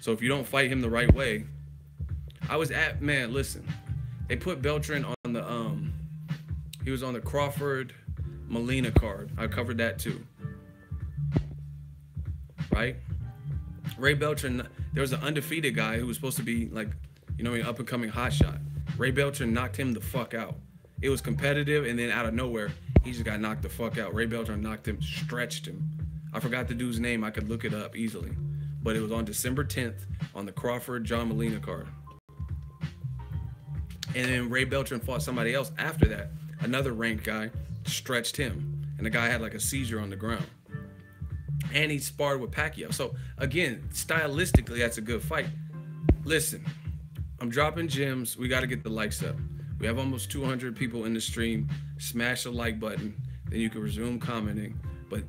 So if you don't fight him the right way, I was at man. Listen, they put Beltran on the um, he was on the Crawford Molina card. I covered that too. Right? Ray Beltran there was an undefeated guy who was supposed to be like, you know, an up and coming hot shot. Ray Beltran knocked him the fuck out. It was competitive, and then out of nowhere, he just got knocked the fuck out. Ray Beltran knocked him, stretched him. I forgot the dude's name. I could look it up easily, but it was on December 10th on the Crawford John Molina card. And then Ray Beltran fought somebody else after that. Another ranked guy stretched him, and the guy had like a seizure on the ground and he sparred with Pacquiao. So again, stylistically, that's a good fight. Listen, I'm dropping gems. We got to get the likes up. We have almost 200 people in the stream. Smash the like button, then you can resume commenting. But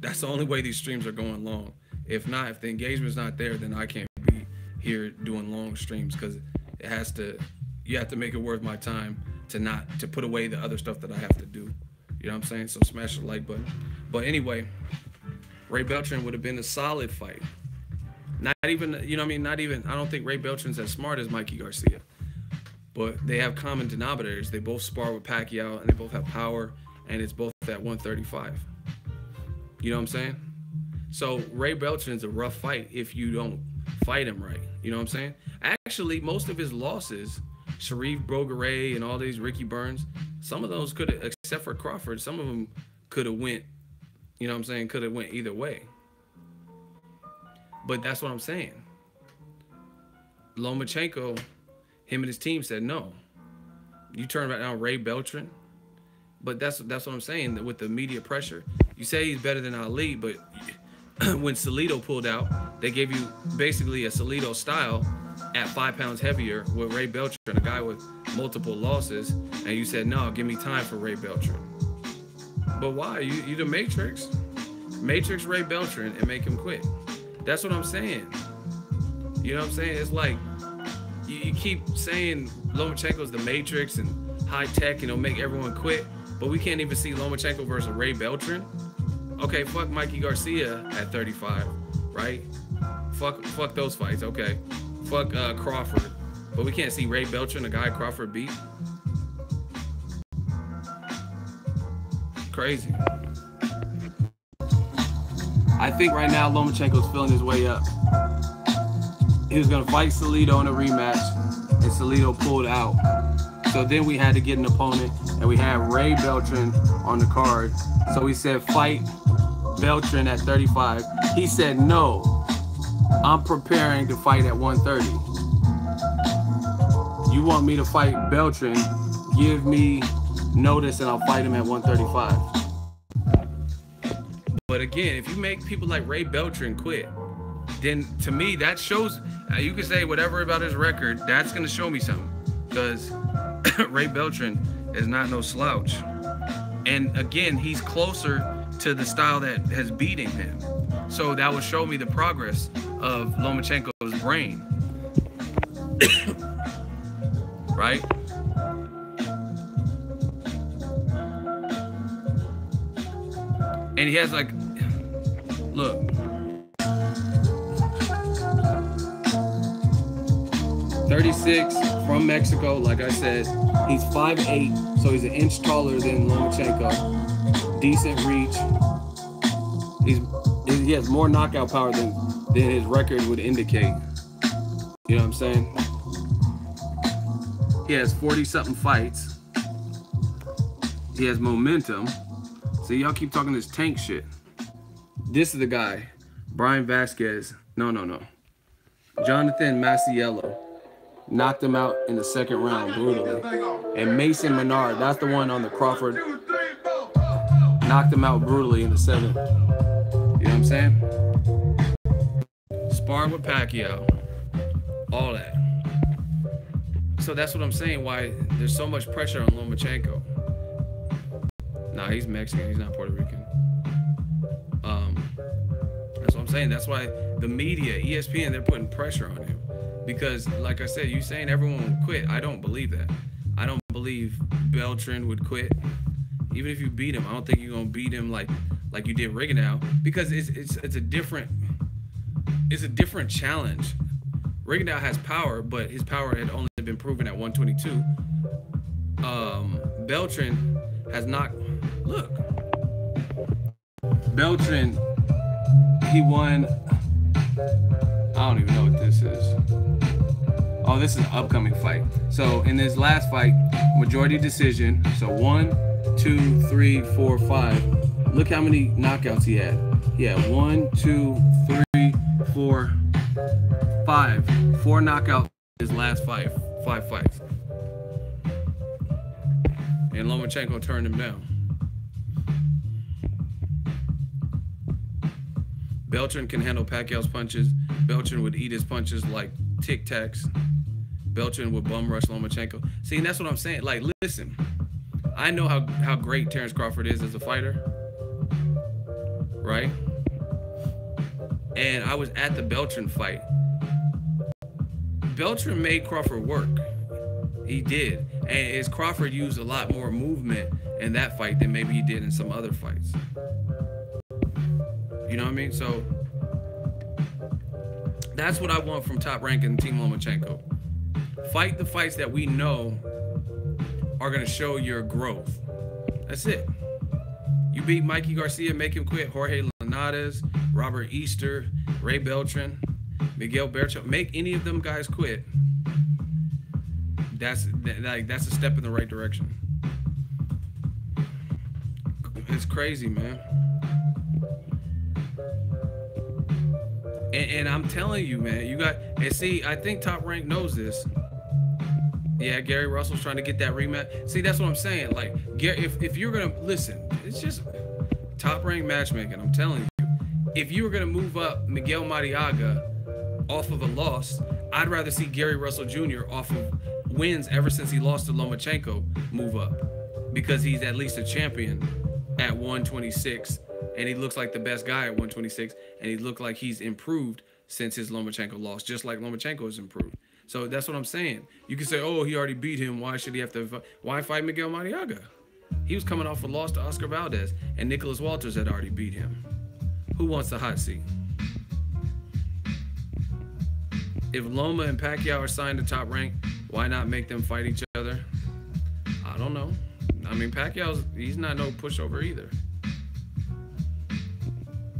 that's the only way these streams are going long. If not, if the engagement's not there, then I can't be here doing long streams because it has to. You have to make it worth my time to not to put away the other stuff that I have to do. You know what I'm saying? So smash the like button. But anyway, Ray Beltran would have been a solid fight. Not even, you know what I mean? Not even, I don't think Ray Beltran's as smart as Mikey Garcia. But they have common denominators. They both spar with Pacquiao and they both have power and it's both at 135. You know what I'm saying? So Ray Beltran's a rough fight if you don't fight him right. You know what I'm saying? Actually, most of his losses, Sharif Bogere and all these Ricky Burns, some of those could have, except for Crawford, some of them could have went, you know what I'm saying, could have went either way. But that's what I'm saying. Lomachenko, him and his team said no. You turn right now Ray Beltran, but that's that's what I'm saying with the media pressure. You say he's better than Ali, but *clears throat* when Salido pulled out, they gave you basically a Salido style at five pounds heavier with Ray Beltran, a guy with multiple losses, and you said no, give me time for Ray Beltran. But why? You you the Matrix, Matrix Ray Beltran, and make him quit. That's what I'm saying. You know what I'm saying? It's like you, you keep saying Lomachenko's the Matrix and high tech, you know, make everyone quit, but we can't even see Lomachenko versus Ray Beltran. Okay, fuck Mikey Garcia at 35, right? Fuck, fuck those fights. Okay, fuck uh, Crawford, but we can't see Ray Beltran, the guy Crawford beat. Crazy. I think right now Lomachenko's feeling his way up. He was gonna fight Salido in a rematch, and Salido pulled out. So then we had to get an opponent, and we had Ray Beltran on the card. So we said fight Beltran at 35. He said no. I'm preparing to fight at 130. You want me to fight Beltran? Give me notice and I'll fight him at 135. But again, if you make people like Ray Beltran quit, then to me that shows. Uh, you can say whatever about his record. That's gonna show me something, because *coughs* Ray Beltran is not no slouch. And again, he's closer to the style that has beaten him. So that would show me the progress of Lomachenko's brain. *coughs* right? And he has like, look. Thirty-six from Mexico, like I said, he's 5'8", so he's an inch taller than Lomachenko. Decent reach. He's he has more knockout power than than his record would indicate. You know what I'm saying? He has 40 something fights. He has momentum. See, y'all keep talking this tank shit. This is the guy, Brian Vasquez. No, no, no. Jonathan Maicelo knocked him out in the second round brutally. And Mason Menard, that's the one on the Crawford, knocked him out brutally in the seventh. You know what I'm saying? Sparred with Pacquiao. All that. So that's what I'm saying, why there's so much pressure on Lomachenko. Nah, he's Mexican. He's not Puerto Rican. Um, that's what I'm saying. That's why the media, ESPN, they're putting pressure on him because, like I said, you saying everyone quit. I don't believe that. I don't believe Beltran would quit. Even if you beat him, I don't think you're gonna beat him like like you did Rigondeaux because it's it's it's a different it's a different challenge. Rigondeaux has power, but his power had only been proven at 122. Um, Beltran has not Look, Beltran, he won. I don't even know what this is. Oh, this is an upcoming fight. So in this last fight, majority decision. So one, two, three, four, five. Look how many knockouts he had. He had one, two, three, four, five. Four knockouts his last five, five fights. And Lomachenko turned him down. Beltran can handle Pacquiao's punches. Beltran would eat his punches like Tic Tacs. Beltran would bum rush Lomachenko. See, and that's what I'm saying. Like, listen, I know how, how great Terrence Crawford is as a fighter, right? And I was at the Beltran fight. Beltran made Crawford work. He did. And his Crawford used a lot more movement in that fight than maybe he did in some other fights. You know what I mean? So that's what I want from top ranking Team Lomachenko. Fight the fights that we know are gonna show your growth. That's it. You beat Mikey Garcia, make him quit. Jorge Linares, Robert Easter, Ray Beltran. Miguel Berchelt, make any of them guys quit. That's like that's a step in the right direction. It's crazy, man. And, and, I'm telling you, man, you got and see, I think Top Rank knows this. Yeah, Gary Russell's trying to get that rematch. See, that's what I'm saying. Like, if if you're gonna listen, it's just top rank matchmaking. I'm telling you, if you were gonna move up Miguel Marriaga off of a loss, I'd rather see Gary Russell Jr. off of wins ever since he lost to Lomachenko move up because he's at least a champion at 126 and he looks like the best guy at 126 and he looked like he's improved since his Lomachenko loss, just like Lomachenko has improved. So that's what I'm saying. You can say, oh, he already beat him. Why should he have to? Why fight Miguel Marriaga? He was coming off a loss to Oscar Valdez, and Nicholas Walters had already beat him. Who wants the hot seat? If Loma and Pacquiao are signed to top rank, why not make them fight each other? I don't know. I mean, Pacquiao's he's not no pushover either.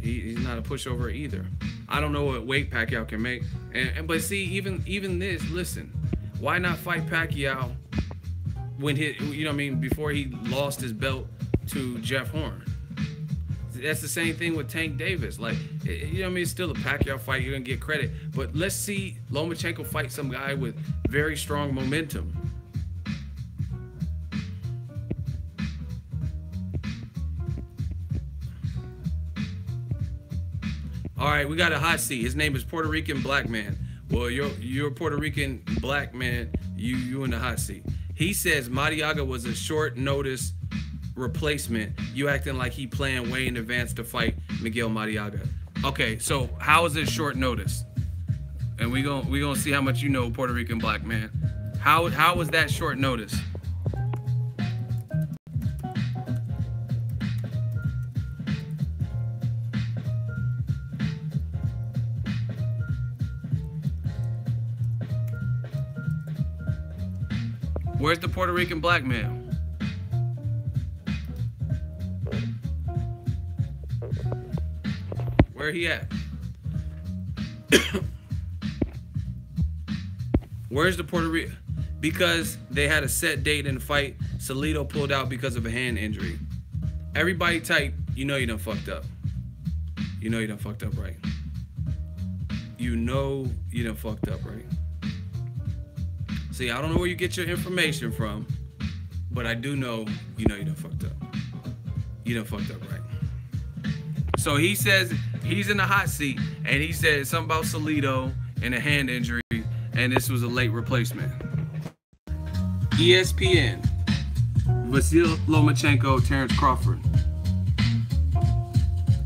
He, he's not a pushover either. I don't know what weight Pacquiao can make. And, and but see, even even this, listen, why not fight Pacquiao when he, you know, what I mean, before he lost his belt to Jeff Horn? That's the same thing with Tank Davis. Like, you know, what I mean, it's still a Pacquiao fight. You're gonna get credit, but let's see Lomachenko fight some guy with very strong momentum. All right, we got a hot seat. His name is Puerto Rican Black Man. Well, you're you're Puerto Rican black man. You you in the hot seat. He says Marriaga was a short notice replacement. You acting like he planned way in advance to fight Miguel Marriaga. Okay, so how is it short notice? And we going we gonna see how much you know, Puerto Rican black man. How how was that short notice? Where's the Puerto Rican black man? Where he at? *coughs* Where's the Puerto Rican? Because they had a set date in the fight. Salido pulled out because of a hand injury. Everybody type, you know you done fucked up. You know you done fucked up, right? You know you done fucked up, right? See, I don't know where you get your information from, but I do know you know you done fucked up. You done fucked up, right? So he says he's in the hot seat, and he said something about Salido and a hand injury, and this was a late replacement. ESPN, Vasil Lomachenko, Terence Crawford.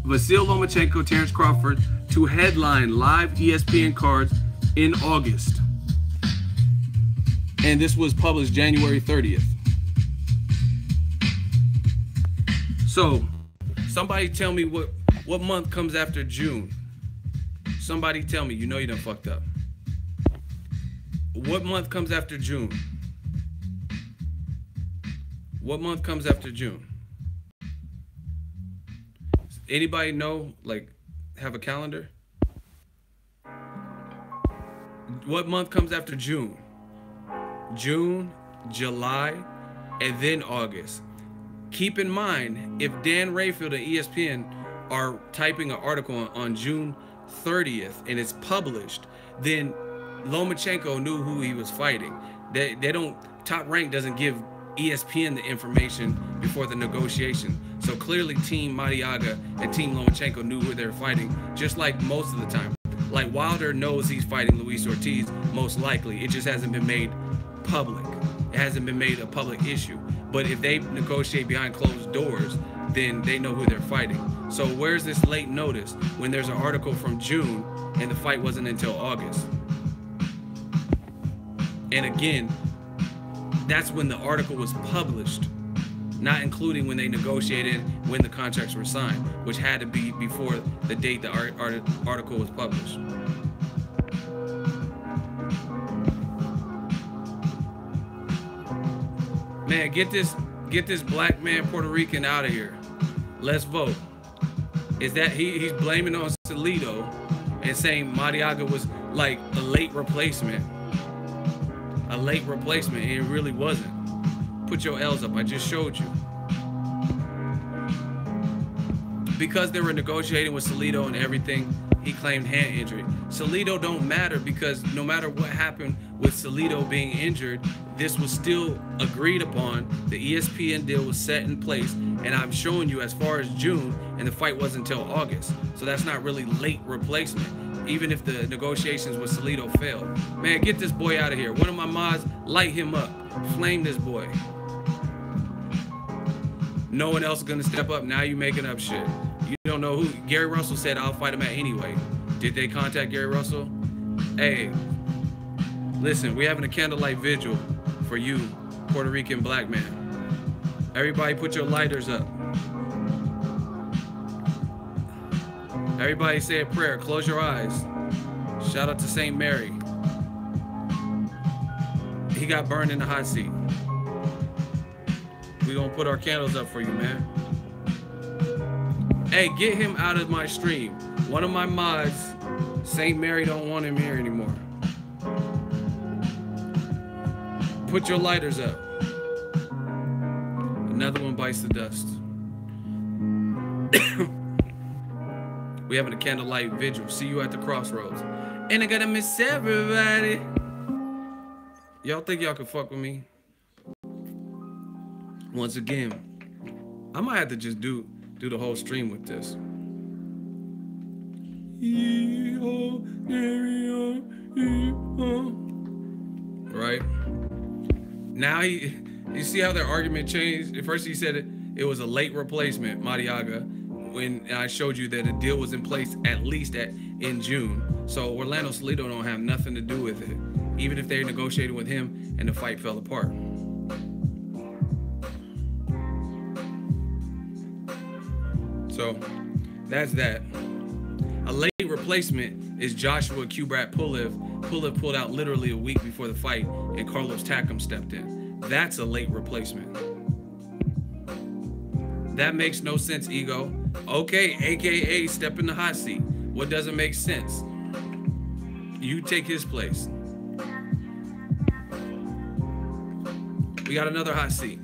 Vasil Lomachenko, Terence Crawford to headline live ESPN cards in August and this was published January 30th. So, somebody tell me what what month comes after June? Somebody tell me. You know you done fucked up. What month comes after June? What month comes after June? Anybody know? Like, have a calendar? What month comes after June? June, July, and then August. Keep in mind, if Dan Rafael and ESPN are typing an article on, on June 30th and it's published, then Lomachenko knew who he was fighting. They, they don't, top rank doesn't give ESPN the information before the negotiation. So clearly, Team Marriaga and Team Lomachenko knew who they were fighting, just like most of the time. Like Wilder knows he's fighting Luis Ortiz, most likely. It just hasn't been made public. It hasn't been made a public issue. But if they negotiate behind closed doors, then they know who they're fighting. So where's this late notice when there's an article from June and the fight wasn't until August? And again, that's when the article was published, not including when they negotiated, when the contracts were signed, which had to be before the date the art, art, article was published. Man, get this get this black man Puerto Rican out of here. Let's vote. Is that he he's blaming on Salido. and saying Marriaga was like a late replacement. A late replacement, and it really wasn't. Put your L's up. I just showed you. Because they were negotiating with Salido and everything, he claimed hand injury. Salido don't matter because no matter what happened with Salido being injured, this was still agreed upon. The ESPN deal was set in place, and I'm showing you as far as June, and the fight wasn't until August. So that's not really late replacement, even if the negotiations with Salido failed. Man, get this boy out of here. One of my mods, light him up. Flame this boy. No one else is gonna step up. Now you making up shit. You don't know who. Gary Russell said, I'll fight him at anyway. Did they contact Gary Russell? Hey, listen, we're having a candlelight vigil for you, Puerto Rican black man. Everybody put your lighters up. Everybody say a prayer. Close your eyes. Shout out to St. Mary. He got burned in the hot seat. We gonna put our candles up for you, man. Hey, get him out of my stream. One of my mods, St. Mary don't want him here anymore. Put your lighters up. Another one bites the dust. *coughs* we having a candlelight vigil. See you at the crossroads. And I gotta miss everybody. Y'all think y'all can fuck with me? Once again, I might have to just do do the whole stream with this. Right? Now he you see how their argument changed? At first he said it, it was a late replacement, Marriaga, when I showed you that a deal was in place at least at in June. So Orlando Salido don't have nothing to do with it, even if they negotiated with him and the fight fell apart. So that's that. A late replacement is Joshua Kubrat Pulev. Pulev pulled out literally a week before the fight, and Carlos Takam stepped in. That's a late replacement. That makes no sense, ego. Okay, AKA step in the hot seat. What doesn't make sense? You take his place. We got another hot seat.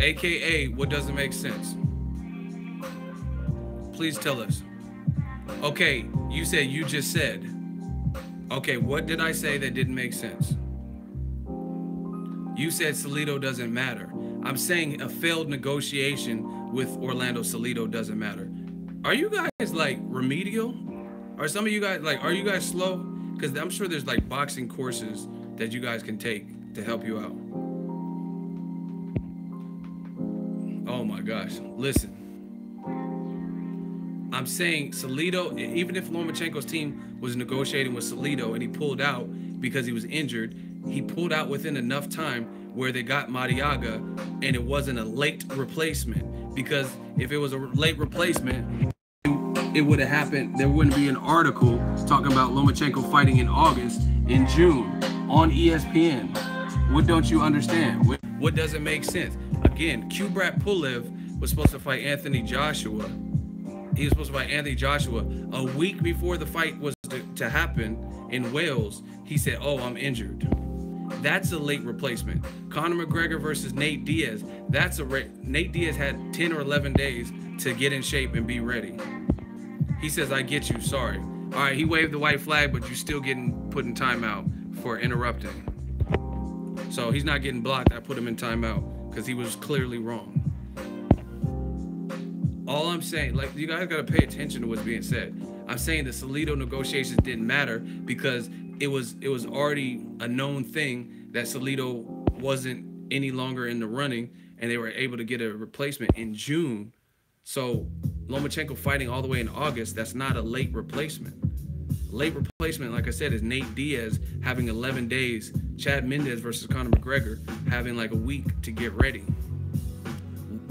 AKA, what doesn't make sense? Please tell us. Okay, you said you just said. Okay, what did I say that didn't make sense? You said Salido doesn't matter. I'm saying a failed negotiation with Orlando Salido doesn't matter. Are you guys like remedial? Are some of you guys like, are you guys slow? Because I'm sure there's like boxing courses that you guys can take to help you out. Oh my gosh. Listen. I'm saying Salido, even if Lomachenko's team was negotiating with Salido and he pulled out because he was injured, he pulled out within enough time where they got Marriaga and it wasn't a late replacement. Because if it was a late replacement, it would have happened. There wouldn't be an article talking about Lomachenko fighting in August, in June, on ESPN. What don't you understand? What, doesn't make sense? Again, Kubrat Pulev was supposed to fight Anthony Joshua. He was supposed to fight Anthony Joshua a week before the fight was to, to happen in Wales. He said, "Oh, I'm injured." That's a late replacement. Conor McGregor versus Nate Diaz. That's a re- Nate Diaz had 10 or 11 days to get in shape and be ready. He says, "I get you. Sorry." All right, he waved the white flag, but you're still getting put in timeout for interrupting. So he's not getting blocked. I put him in timeout because he was clearly wrong. All I'm saying, like you guys gotta pay attention to what's being said. I'm saying the Salido negotiations didn't matter because it was it was already a known thing that Salido wasn't any longer in the running, and they were able to get a replacement in June. So Lomachenko fighting all the way in August, that's not a late replacement. Late replacement, like I said, is Nate Diaz having 11 days, Chad Mendes versus Conor McGregor having like a week to get ready.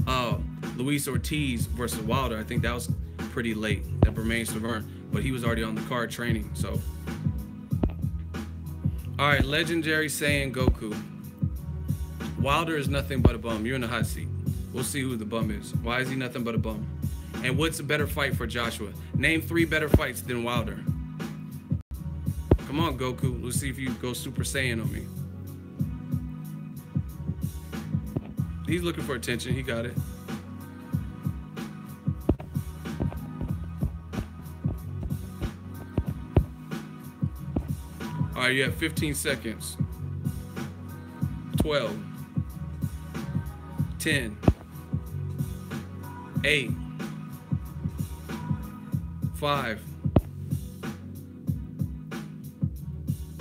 Uh, Luis Ortiz versus Wilder, I think that was pretty late. That remains to but he was already on the card training. So, all right, legendary saying Goku. Wilder is nothing but a bum. You're in the hot seat. We'll see who the bum is. Why is he nothing but a bum? And what's a better fight for Joshua? Name three better fights than Wilder. Come on, Goku. Let's see if you go Super Saiyan on me. He's looking for attention. He got it. All right, you have 15 seconds. 12, 10, 8, 5,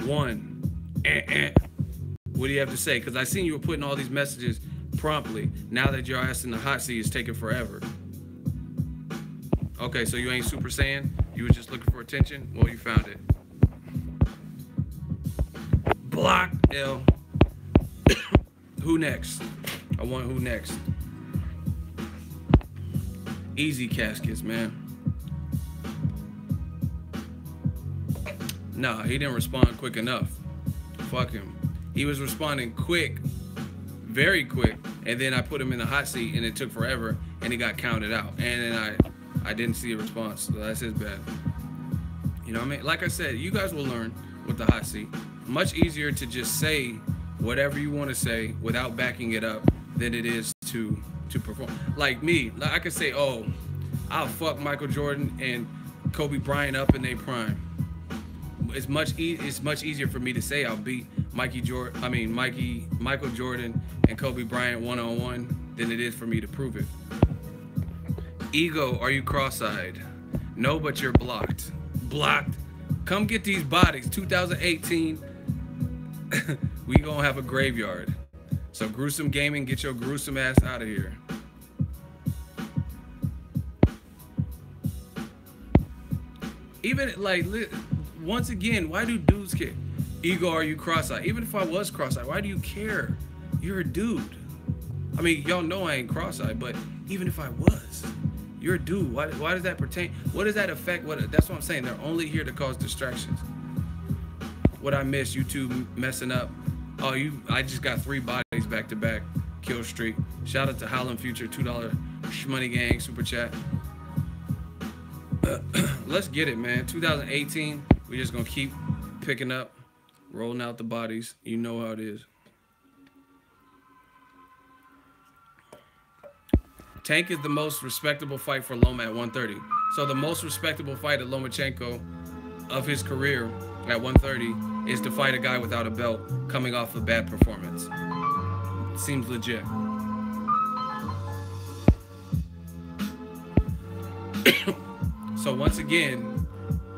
1. Eh, eh. What do you have to say? Because I seen you were putting all these messages promptly. Now that your ass in the hot seat is taking forever. Okay, so you ain't Super Saiyan? You were just looking for attention? Well, you found it. Block L. *coughs* who next? I want who next. Easy caskets, man. Nah, he didn't respond quick enough. Fuck him. He was responding quick, very quick, and then I put him in the hot seat, and it took forever, and he got counted out, and then I, I didn't see a response. So that's his bad. You know what I mean? Like I said, you guys will learn with the hot seat. Much easier to just say whatever you want to say without backing it up than it is to to perform. Like me, I could say, "Oh, I'll fuck Michael Jordan and Kobe Bryant up in their prime." It's much e- it's much easier for me to say I'll beat Mikey Jordan. I mean Mikey Michael Jordan and Kobe Bryant one on one than it is for me to prove it. Ego, are you cross-eyed? No, but you're blocked. Blocked. Come get these bodies. 2018. *laughs* we gonna have a graveyard. So gruesome gaming, get your gruesome ass out of here. Even like once again, why do dudes care? Ego, are you cross-eyed? Even if I was cross-eyed, why do you care? You're a dude. I mean, y'all know I ain't cross-eyed, but even if I was, you're a dude. Why, why does that pertain? What does that affect? What? That's what I'm saying. They're only here to cause distractions. What I miss, you two messing up. Oh, you! I just got three bodies back to back. Kill streak. Shout out to Howlin' Future, two dollar money gang super chat. *clears throat* Let's get it, man. 2018. We're just gonna keep picking up, rolling out the bodies. You know how it is. Tank is the most respectable fight for Loma at 130. So the most respectable fight at Lomachenko of his career at 130 is to fight a guy without a belt coming off a bad performance. Seems legit. *coughs* so once again,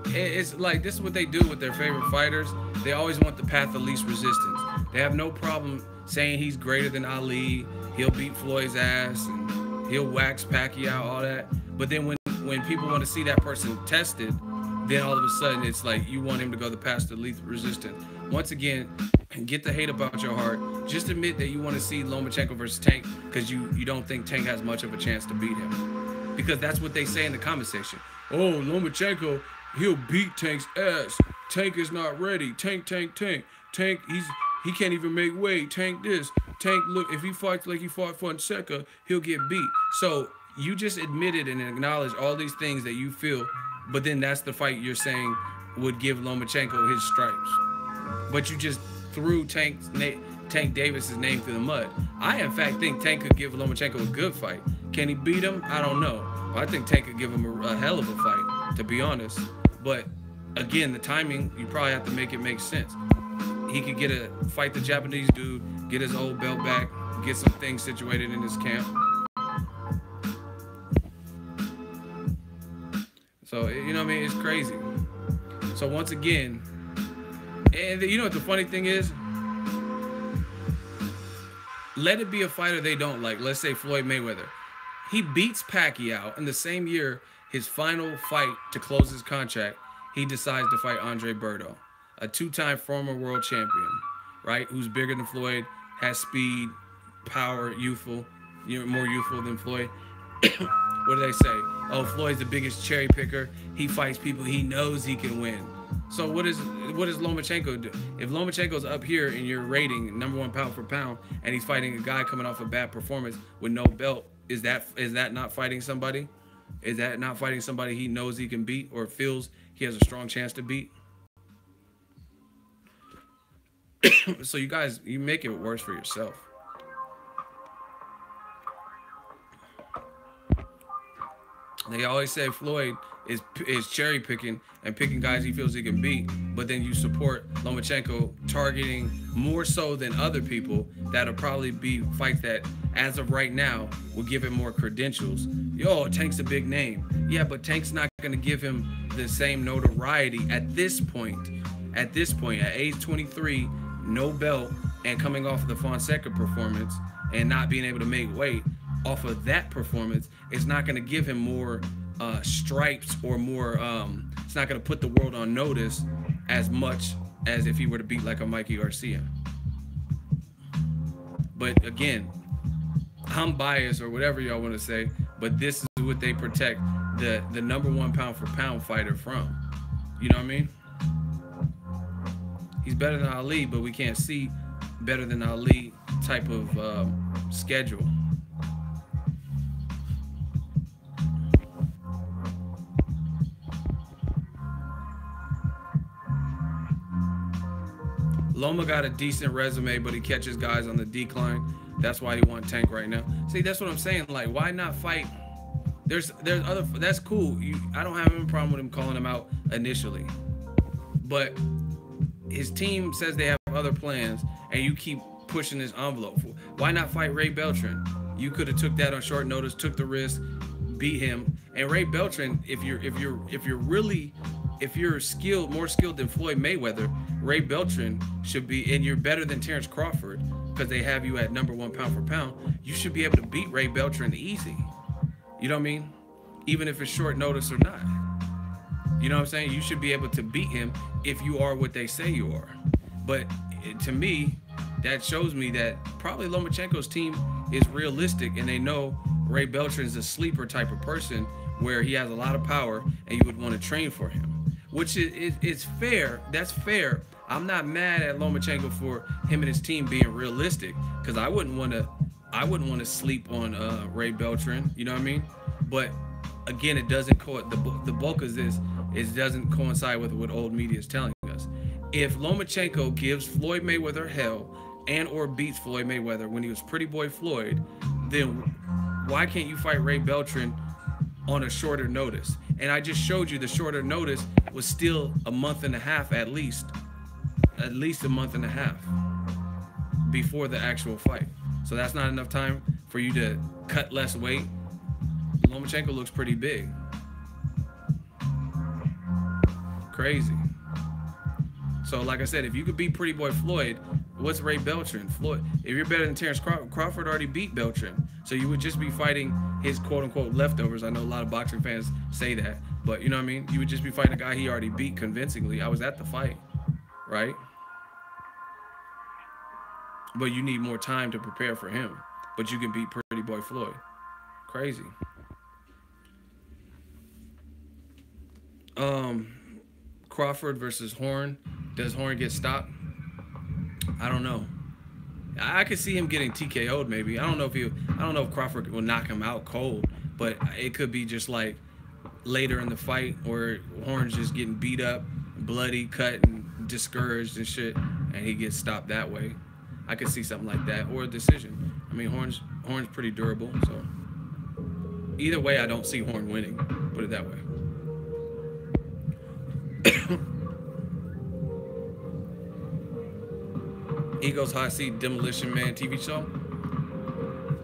it's like this is what they do with their favorite fighters. They always want the path of least resistance. They have no problem saying he's greater than Ali. He'll beat Floyd's ass and he'll wax Pacquiao, all that. But then when when people want to see that person tested, then all of a sudden it's like you want him to go the path of least resistance. Once again, and get the hate about your heart. Just admit that you want to see Lomachenko versus Tank because you you don't think Tank has much of a chance to beat him. Because that's what they say in the comment section. Oh, Lomachenko, he'll beat Tank's ass. Tank is not ready. Tank, Tank, Tank. Tank, he's he can't even make weight. Tank this. Tank, look, if he fights like he fought Fonseca, he'll get beat. So you just admitted and acknowledged all these things that you feel, but then that's the fight you're saying would give Lomachenko his stripes. But you just threw Tank's na- Tank Davis's name through the mud. I, in fact, think Tank could give Lomachenko a good fight. Can he beat him? I don't know. I think Tank could give him a, a hell of a fight, to be honest. But again, the timing, you probably have to make it make sense. He could get a fight the Japanese dude, get his old belt back, get some things situated in his camp. So you know what I mean? It's crazy. So once again, and you know what the funny thing is? Let it be a fighter they don't like. Let's say Floyd Mayweather. He beats Pacquiao in the same year, his final fight to close his contract, he decides to fight Andre Berto, a two-time former world champion, right? Who's bigger than Floyd, has speed, power, youthful, more youthful than Floyd. *coughs* what do they say? Oh, Floyd's the biggest cherry picker. He fights people he knows he can win. So what is what does Lomachenko do? If Lomachenko's up here in your rating, number one pound for pound, and he's fighting a guy coming off a bad performance with no belt, is that is that not fighting somebody? Is that not fighting somebody he knows he can beat or feels he has a strong chance to beat? *coughs* so you guys, you make it worse for yourself. They always say Floyd is is cherry picking and picking guys he feels he can beat, but then you support Lomachenko targeting more so than other people that'll probably be fights that, as of right now, will give him more credentials. Yo, Tank's a big name. Yeah, but Tank's not gonna give him the same notoriety at this point. At this point, at age 23, no belt, and coming off of the Fonseca performance and not being able to make weight off of that performance, it's not gonna give him more uh, stripes or more. Um, it's not going to put the world on notice as much as if he were to beat like a Mikey Garcia. But again, I'm biased or whatever y'all want to say, but this is what they protect the the number one pound for pound fighter from. You know what I mean? He's better than Ali, but we can't see better than Ali type of um, schedule. Loma got a decent resume, but he catches guys on the decline. That's why he wants Tank right now. See, that's what I'm saying. Like, why not fight? There's there's other that's cool. You I don't have any problem with him calling him out initially. But his team says they have other plans and you keep pushing this envelope. Why not fight Ray Beltran? You could have took that on short notice, took the risk, beat him. And Ray Beltran, if you're if you're if you're really if you're skilled, more skilled than Floyd Mayweather, Ray Beltran should be, and you're better than Terrence Crawford because they have you at number one pound for pound. You should be able to beat Ray Beltran easy. You know what I mean? Even if it's short notice or not. You know what I'm saying? You should be able to beat him if you are what they say you are. But eh, to me, that shows me that probably Lomachenko's team is realistic and they know Ray Beltran's a sleeper type of person where he has a lot of power and you would want to train for him which is, fair. That's fair. I'm not mad at Lomachenko for him and his team being realistic because I wouldn't want to I wouldn't want to sleep on uh, Ray Beltran. You know what I mean? But again, it doesn't co- the the bulk of this it doesn't coincide with what old media is telling us. If Lomachenko gives Floyd Mayweather hell and or beats Floyd Mayweather when he was Pretty Boy Floyd, then why can't you fight Ray Beltran on a shorter notice? And I just showed you the shorter notice was still a month and a half at least, at least a month and a half before the actual fight. So that's not enough time for you to cut less weight. Lomachenko looks pretty big. Crazy. So like I said, if you could beat Pretty Boy Floyd, what's Ray Beltran? Floyd, if you're better than Terrence Crawford, Crawford already beat Beltran. So you would just be fighting his quote unquote leftovers. I know a lot of boxing fans say that, but you know what I mean? You would just be fighting a guy he already beat convincingly. I was at the fight, right? But you need more time to prepare for him. But you can beat Pretty Boy Floyd. Crazy. Um, Crawford versus Horn. Does Horn get stopped? I don't know. I could see him getting TKO'd maybe. I don't know if he I don't know if Crawford will knock him out cold, but it could be just like later in the fight where Horn's just getting beat up, bloody, cut and discouraged and shit, and he gets stopped that way. I could see something like that or a decision. I mean, Horn's Horn's pretty durable, so either way, I don't see Horn winning. Put it that way. Eagles Hot Seat Demolition Man TV show.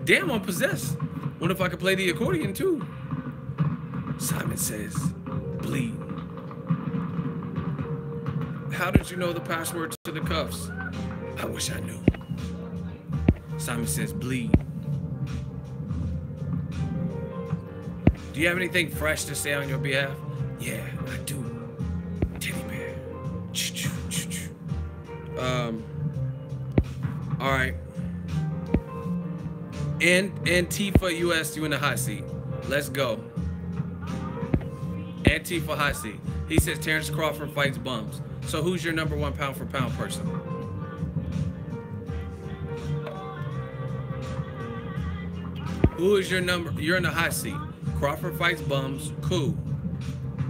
Damn, I'm possessed. Wonder if I could play the accordion too? Simon says, bleed. How did you know the password to the cuffs? I wish I knew. Simon says, bleed. Do you have anything fresh to say on your behalf? Yeah, I do. Teddy bear. Um, all right. And Antifa US, you in the hot seat. Let's go. Antifa hot seat. He says Terrence Crawford fights bums. So who's your number one pound for pound person? Who is your number? You're in the hot seat. Crawford fights bums. Cool.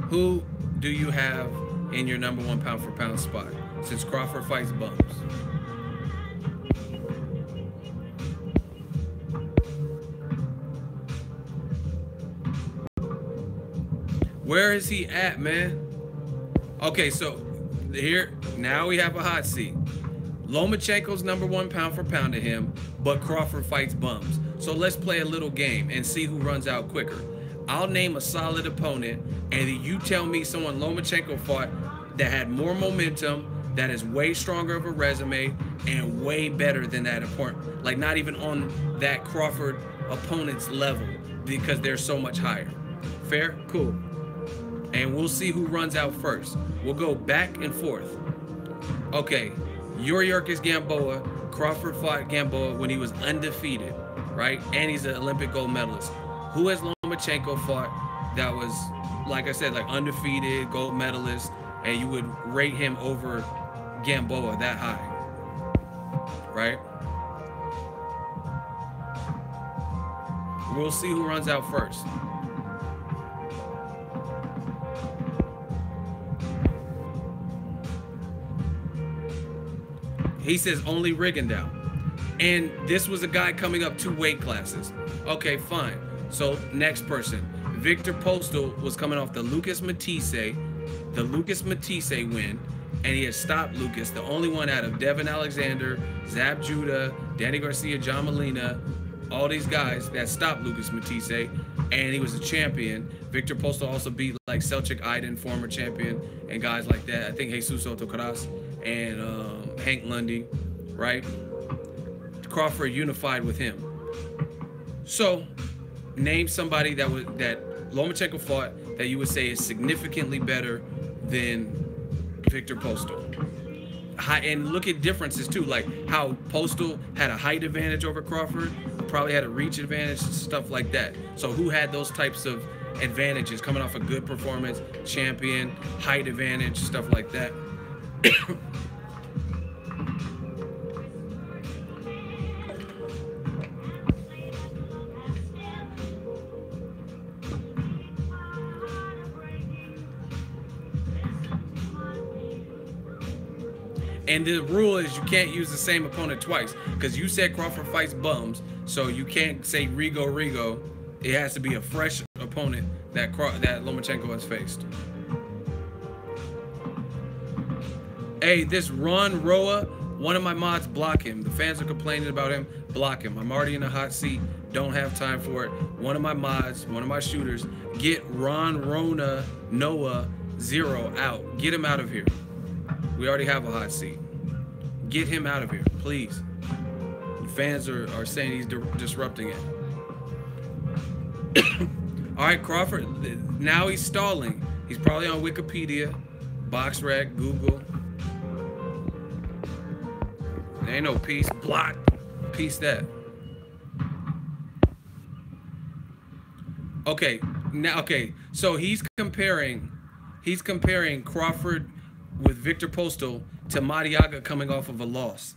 Who do you have in your number one pound for pound spot since Crawford fights bums? Where is he at, man? Okay, so here now we have a hot seat. Lomachenko's number one pound for pound to him, but Crawford fights bums. So let's play a little game and see who runs out quicker. I'll name a solid opponent, and you tell me someone Lomachenko fought that had more momentum, that is way stronger of a resume, and way better than that opponent. Like not even on that Crawford opponent's level because they're so much higher. Fair? Cool. And we'll see who runs out first. We'll go back and forth. Okay, Yuriorkis Gamboa, Crawford fought Gamboa when he was undefeated, right? And he's an Olympic gold medalist. Who has Lomachenko fought that was, like I said, like undefeated, gold medalist, and you would rate him over Gamboa that high, right? We'll see who runs out first. He says only Rigondeaux. And this was a guy coming up two weight classes. Okay, fine. So next person. Victor Postol was coming off the Lucas Matthysse, the Lucas Matthysse win, and he had stopped Lucas, the only one out of Devon Alexander, Zab Judah, Danny Garcia, John Molina, all these guys that stopped Lucas Matthysse, and he was a champion. Victor Postol also beat like Selçuk Aydin, former champion, and guys like that. I think Jesus Autocaras and um, Hank Lundy, right? Crawford unified with him. So, name somebody that would that Lomachenko fought that you would say is significantly better than Victor Postol. High, and look at differences too, like how Postol had a height advantage over Crawford, probably had a reach advantage, stuff like that. So who had those types of advantages coming off a good performance, champion, height advantage, stuff like that. And the rule is you can't use the same opponent twice because you said Crawford fights bums, so you can't say Rigo Rigo. It has to be a fresh opponent that that Lomachenko has faced. Hey, this Ron Roa, one of my mods, block him. The fans are complaining about him. Block him. I'm already in a hot seat. Don't have time for it. One of my mods, one of my shooters, get Ron Rona Noah Zero out. Get him out of here. We already have a hot seat. Get him out of here, please. fans are, are saying he's di disrupting it. *coughs* All right, Crawford. Now he's stalling. He's probably on Wikipedia, BoxRec, Google. There ain't no peace. Block. Peace that. Okay. Now okay. So he's comparing he's comparing Crawford with Victor Postol to Marriaga coming off of a loss.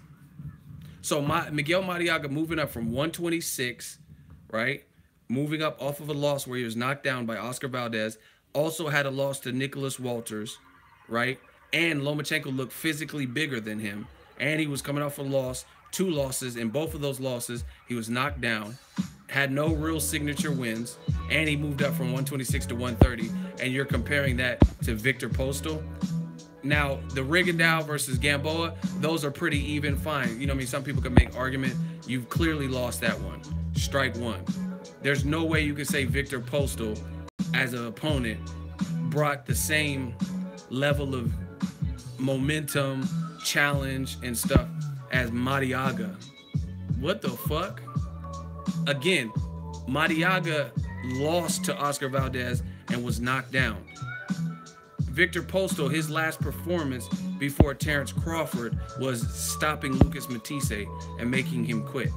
So my, Miguel Marriaga moving up from 126, right? Moving up off of a loss where he was knocked down by Oscar Valdez. Also had a loss to Nicholas Walters, right? And Lomachenko looked physically bigger than him. And he was coming off a loss, two losses. In both of those losses, he was knocked down, had no real signature wins, and he moved up from 126 to 130. And you're comparing that to Victor Postol. Now, the Rigondeaux versus Gamboa, those are pretty even fine. You know I mean? Some people can make argument. You've clearly lost that one. Strike one. There's no way you could say Victor Postol as an opponent brought the same level of momentum, challenge, and stuff as Marriaga. What the fuck? Again, Marriaga lost to Oscar Valdez and was knocked down. Victor Postol, his last performance before Terrence Crawford was stopping Lucas Matthysse and making him quit.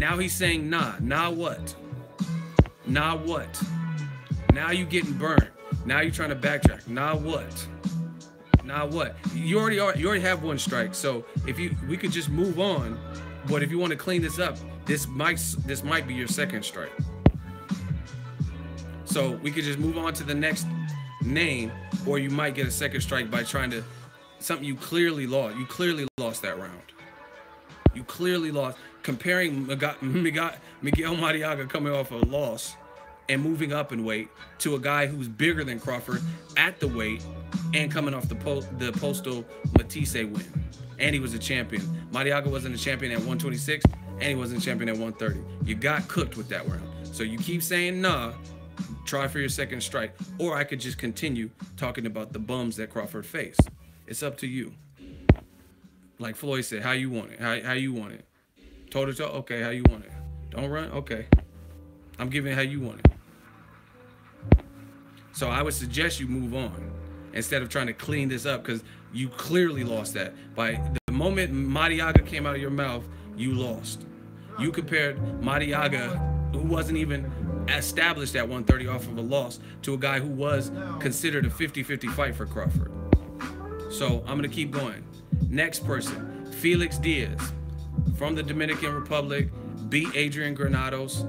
Now he's saying, nah, nah what? Nah what? Now you getting burned. Now you're trying to backtrack. Nah what? Nah what? You already are you already have one strike. So if you we could just move on. But if you want to clean this up, this might this might be your second strike. So we could just move on to the next name, or you might get a second strike by trying to something you clearly lost. You clearly lost that round. You clearly lost. Comparing Miguel Marriaga coming off a loss and moving up in weight to a guy who's bigger than Crawford at the weight and coming off the po- the Postol Matthysse win. And he was a champion. Marriaga wasn't a champion at 126, and he wasn't a champion at 130. You got cooked with that round. So you keep saying nah, try for your second strike. Or I could just continue talking about the bums that Crawford faced. It's up to you. Like Floyd said, how you want it? How, how you want it? Toe to toe? Okay, how you want it? Don't run? Okay. I'm giving how you want it. So I would suggest you move on instead of trying to clean this up because you clearly lost that. By the moment Marriaga came out of your mouth, you lost. You compared Marriaga, who wasn't even established at 130 off of a loss, to a guy who was considered a 50-50 fight for Crawford. So I'm gonna keep going. Next person, Felix Diaz from the Dominican Republic, beat Adrian Granados,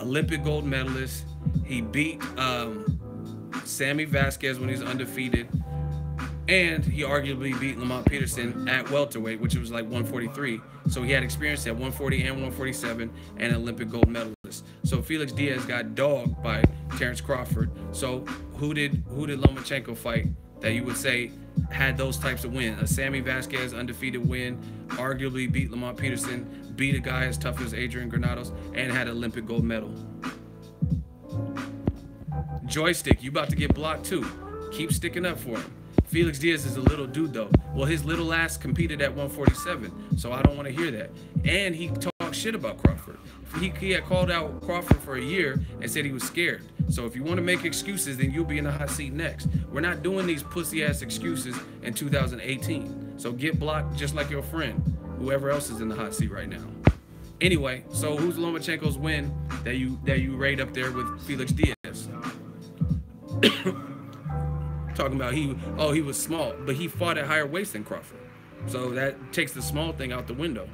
Olympic gold medalist. He beat um, Sammy Vasquez when he's undefeated. And he arguably beat Lamont Peterson at welterweight, which was like 143. So he had experience at 140 and 147 and Olympic gold medalist. So Felix Diaz got dogged by Terence Crawford. So who did who did Lomachenko fight that you would say had those types of wins? A Sammy Vasquez undefeated win, arguably beat Lamont Peterson, beat a guy as tough as Adrian Granados, and had an Olympic gold medal. Joystick, you about to get blocked too. Keep sticking up for him. Felix Diaz is a little dude though. Well, his little ass competed at 147, so I don't want to hear that. And he talked shit about Crawford. He, he had called out Crawford for a year and said he was scared. So if you want to make excuses, then you'll be in the hot seat next. We're not doing these pussy ass excuses in 2018. So get blocked just like your friend, whoever else is in the hot seat right now. Anyway, so who's Lomachenko's win that you that you rate up there with Felix Diaz? *coughs* Talking about he, oh, he was small, but he fought at higher weights than Crawford. So that takes the small thing out the window.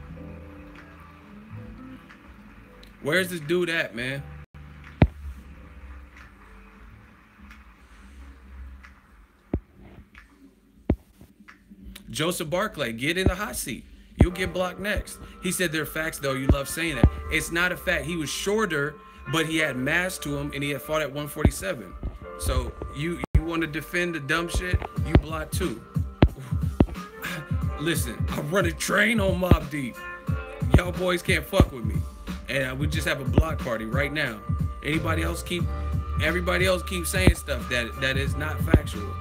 Where's this dude at, man? Joseph Barclay, get in the hot seat. You'll get blocked next. He said they're facts, though. You love saying that. It's not a fact. He was shorter, but he had mass to him, and he had fought at 147. So you you want to defend the dumb shit? You block too. *sighs* Listen, I run a train on Mobb Deep. Y'all boys can't fuck with me, and uh, we just have a block party right now. Anybody else keep? Everybody else keep saying stuff that that is not factual.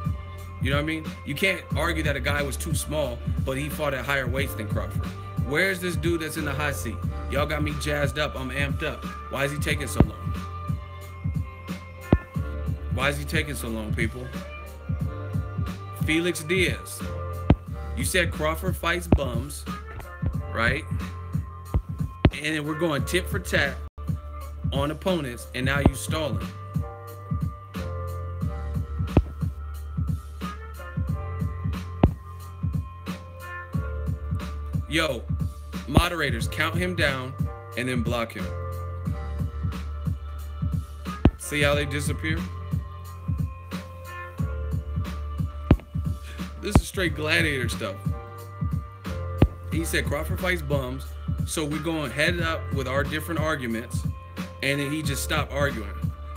You know what I mean? You can't argue that a guy was too small, but he fought at higher weights than Crawford. Where's this dude that's in the hot seat? Y'all got me jazzed up. I'm amped up. Why is he taking so long? Why is he taking so long, people? Felix Diaz. You said Crawford fights bums, right? And then we're going tit for tat on opponents, and now you stalling. Yo, moderators, count him down and then block him. See how they disappear? This is straight gladiator stuff. He said Crawford fights bums, so we're going head up with our different arguments, and then he just stopped arguing,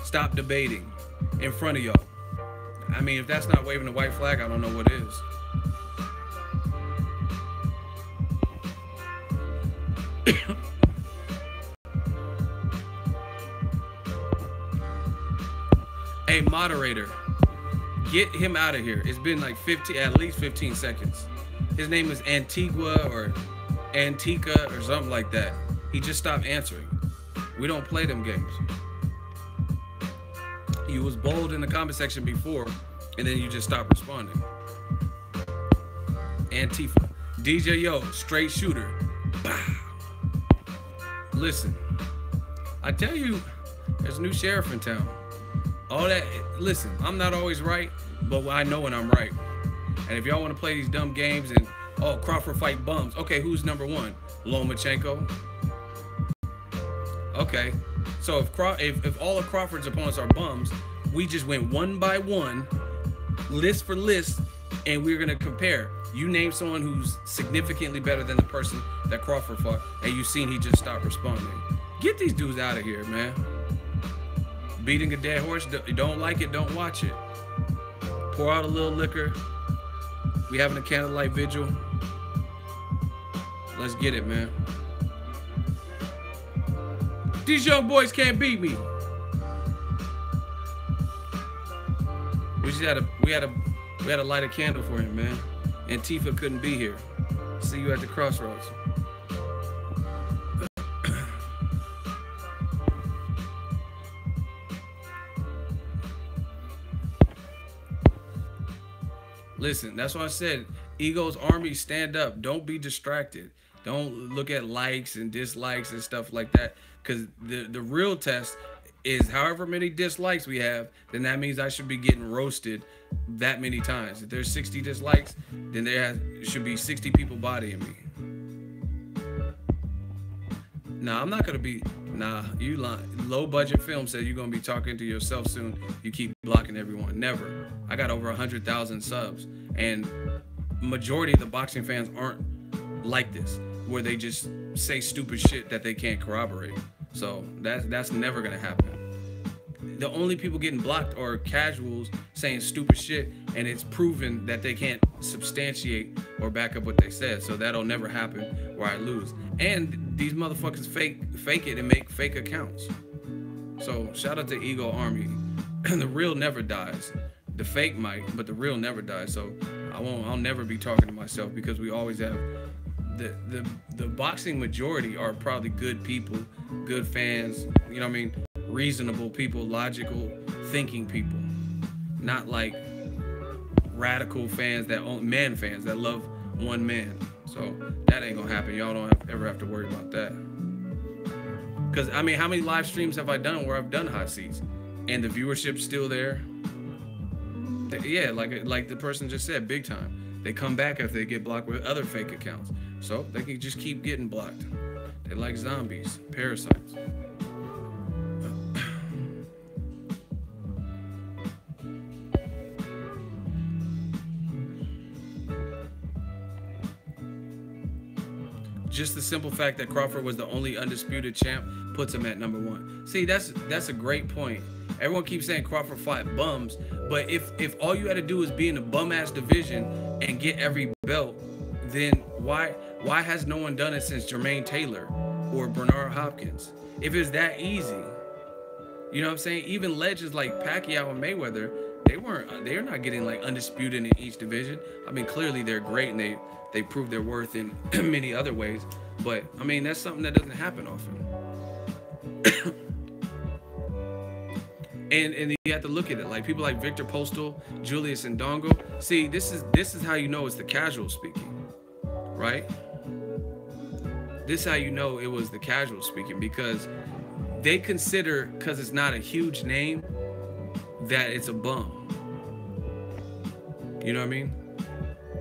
stop debating in front of y'all. I mean, if that's not waving the white flag, I don't know what is. *coughs* hey, moderator get him out of here. It's been like 15, at least 15 seconds. His name is Antigua or Antica or something like that. He just stopped answering. We don't play them games. You was bold in the comment section before, and then you just stopped responding. Antifa. DJ Yo, straight shooter. Bah. Listen, I tell you, there's a new sheriff in town. All that, listen, I'm not always right, but I know when I'm right. And if y'all want to play these dumb games and, oh, Crawford fight bums. Okay, who's number one? Lomachenko? Okay. So if, if, if all of Crawford's opponents are bums, we just went one by one, list for list, and we're gonna compare. You name someone who's significantly better than the person that Crawford fought, and you seen he just stopped responding. Get these dudes out of here, man. Beating a dead horse, don't like it, don't watch it. Pour out a little liquor. We having a candlelight vigil. Let's get it, man. These young boys can't beat me. We just had a we had a we had to light a candle for him, man. And Tifa couldn't be here. See you at the crossroads. Listen, that's what I said. Ego's army, stand up. Don't be distracted. Don't look at likes and dislikes and stuff like that. Because the, the real test is however many dislikes we have, then that means I should be getting roasted that many times. If there's 60 dislikes, then there should be 60 people bodying me. Nah, I'm not gonna be. Nah, you low budget film said you're gonna be talking to yourself soon. You keep blocking everyone. Never. I got over a hundred thousand subs, and majority of the boxing fans aren't like this, where they just say stupid shit that they can't corroborate. So that's that's never gonna happen. The only people getting blocked are casuals saying stupid shit, and it's proven that they can't substantiate or back up what they said. So that'll never happen where I lose. And these motherfuckers fake fake it and make fake accounts. So shout out to Ego Army. *clears throat* the real never dies. The fake might, but the real never dies. So I won't. I'll never be talking to myself because we always have the the the boxing majority are probably good people, good fans. You know what I mean? Reasonable people, logical thinking people, not like radical fans that own man fans that love one man. So that ain't gonna happen. Y'all don't have, ever have to worry about that. Cause I mean, how many live streams have I done where I've done hot seats, and the viewership's still there? Yeah, like like the person just said, big time. They come back if they get blocked with other fake accounts. So they can just keep getting blocked. They're like zombies, parasites. just the simple fact that Crawford was the only undisputed champ puts him at number one. See, that's that's a great point. Everyone keeps saying Crawford fought bums, but if if all you had to do is be in a bum ass division and get every belt, then why why has no one done it since Jermaine Taylor or Bernard Hopkins? If it's that easy, you know what I'm saying? Even legends like Pacquiao and Mayweather, they weren't they're not getting like undisputed in each division. I mean, clearly they're great and they they prove their worth in *clears throat* many other ways. But I mean, that's something that doesn't happen often. And and you have to look at it like people like Victor Postol, Julius Indongo. See, this is this is how you know it's the casual speaking, right? This is how you know it was the casual speaking because they consider because it's not a huge name that it's a bum. You know what I mean?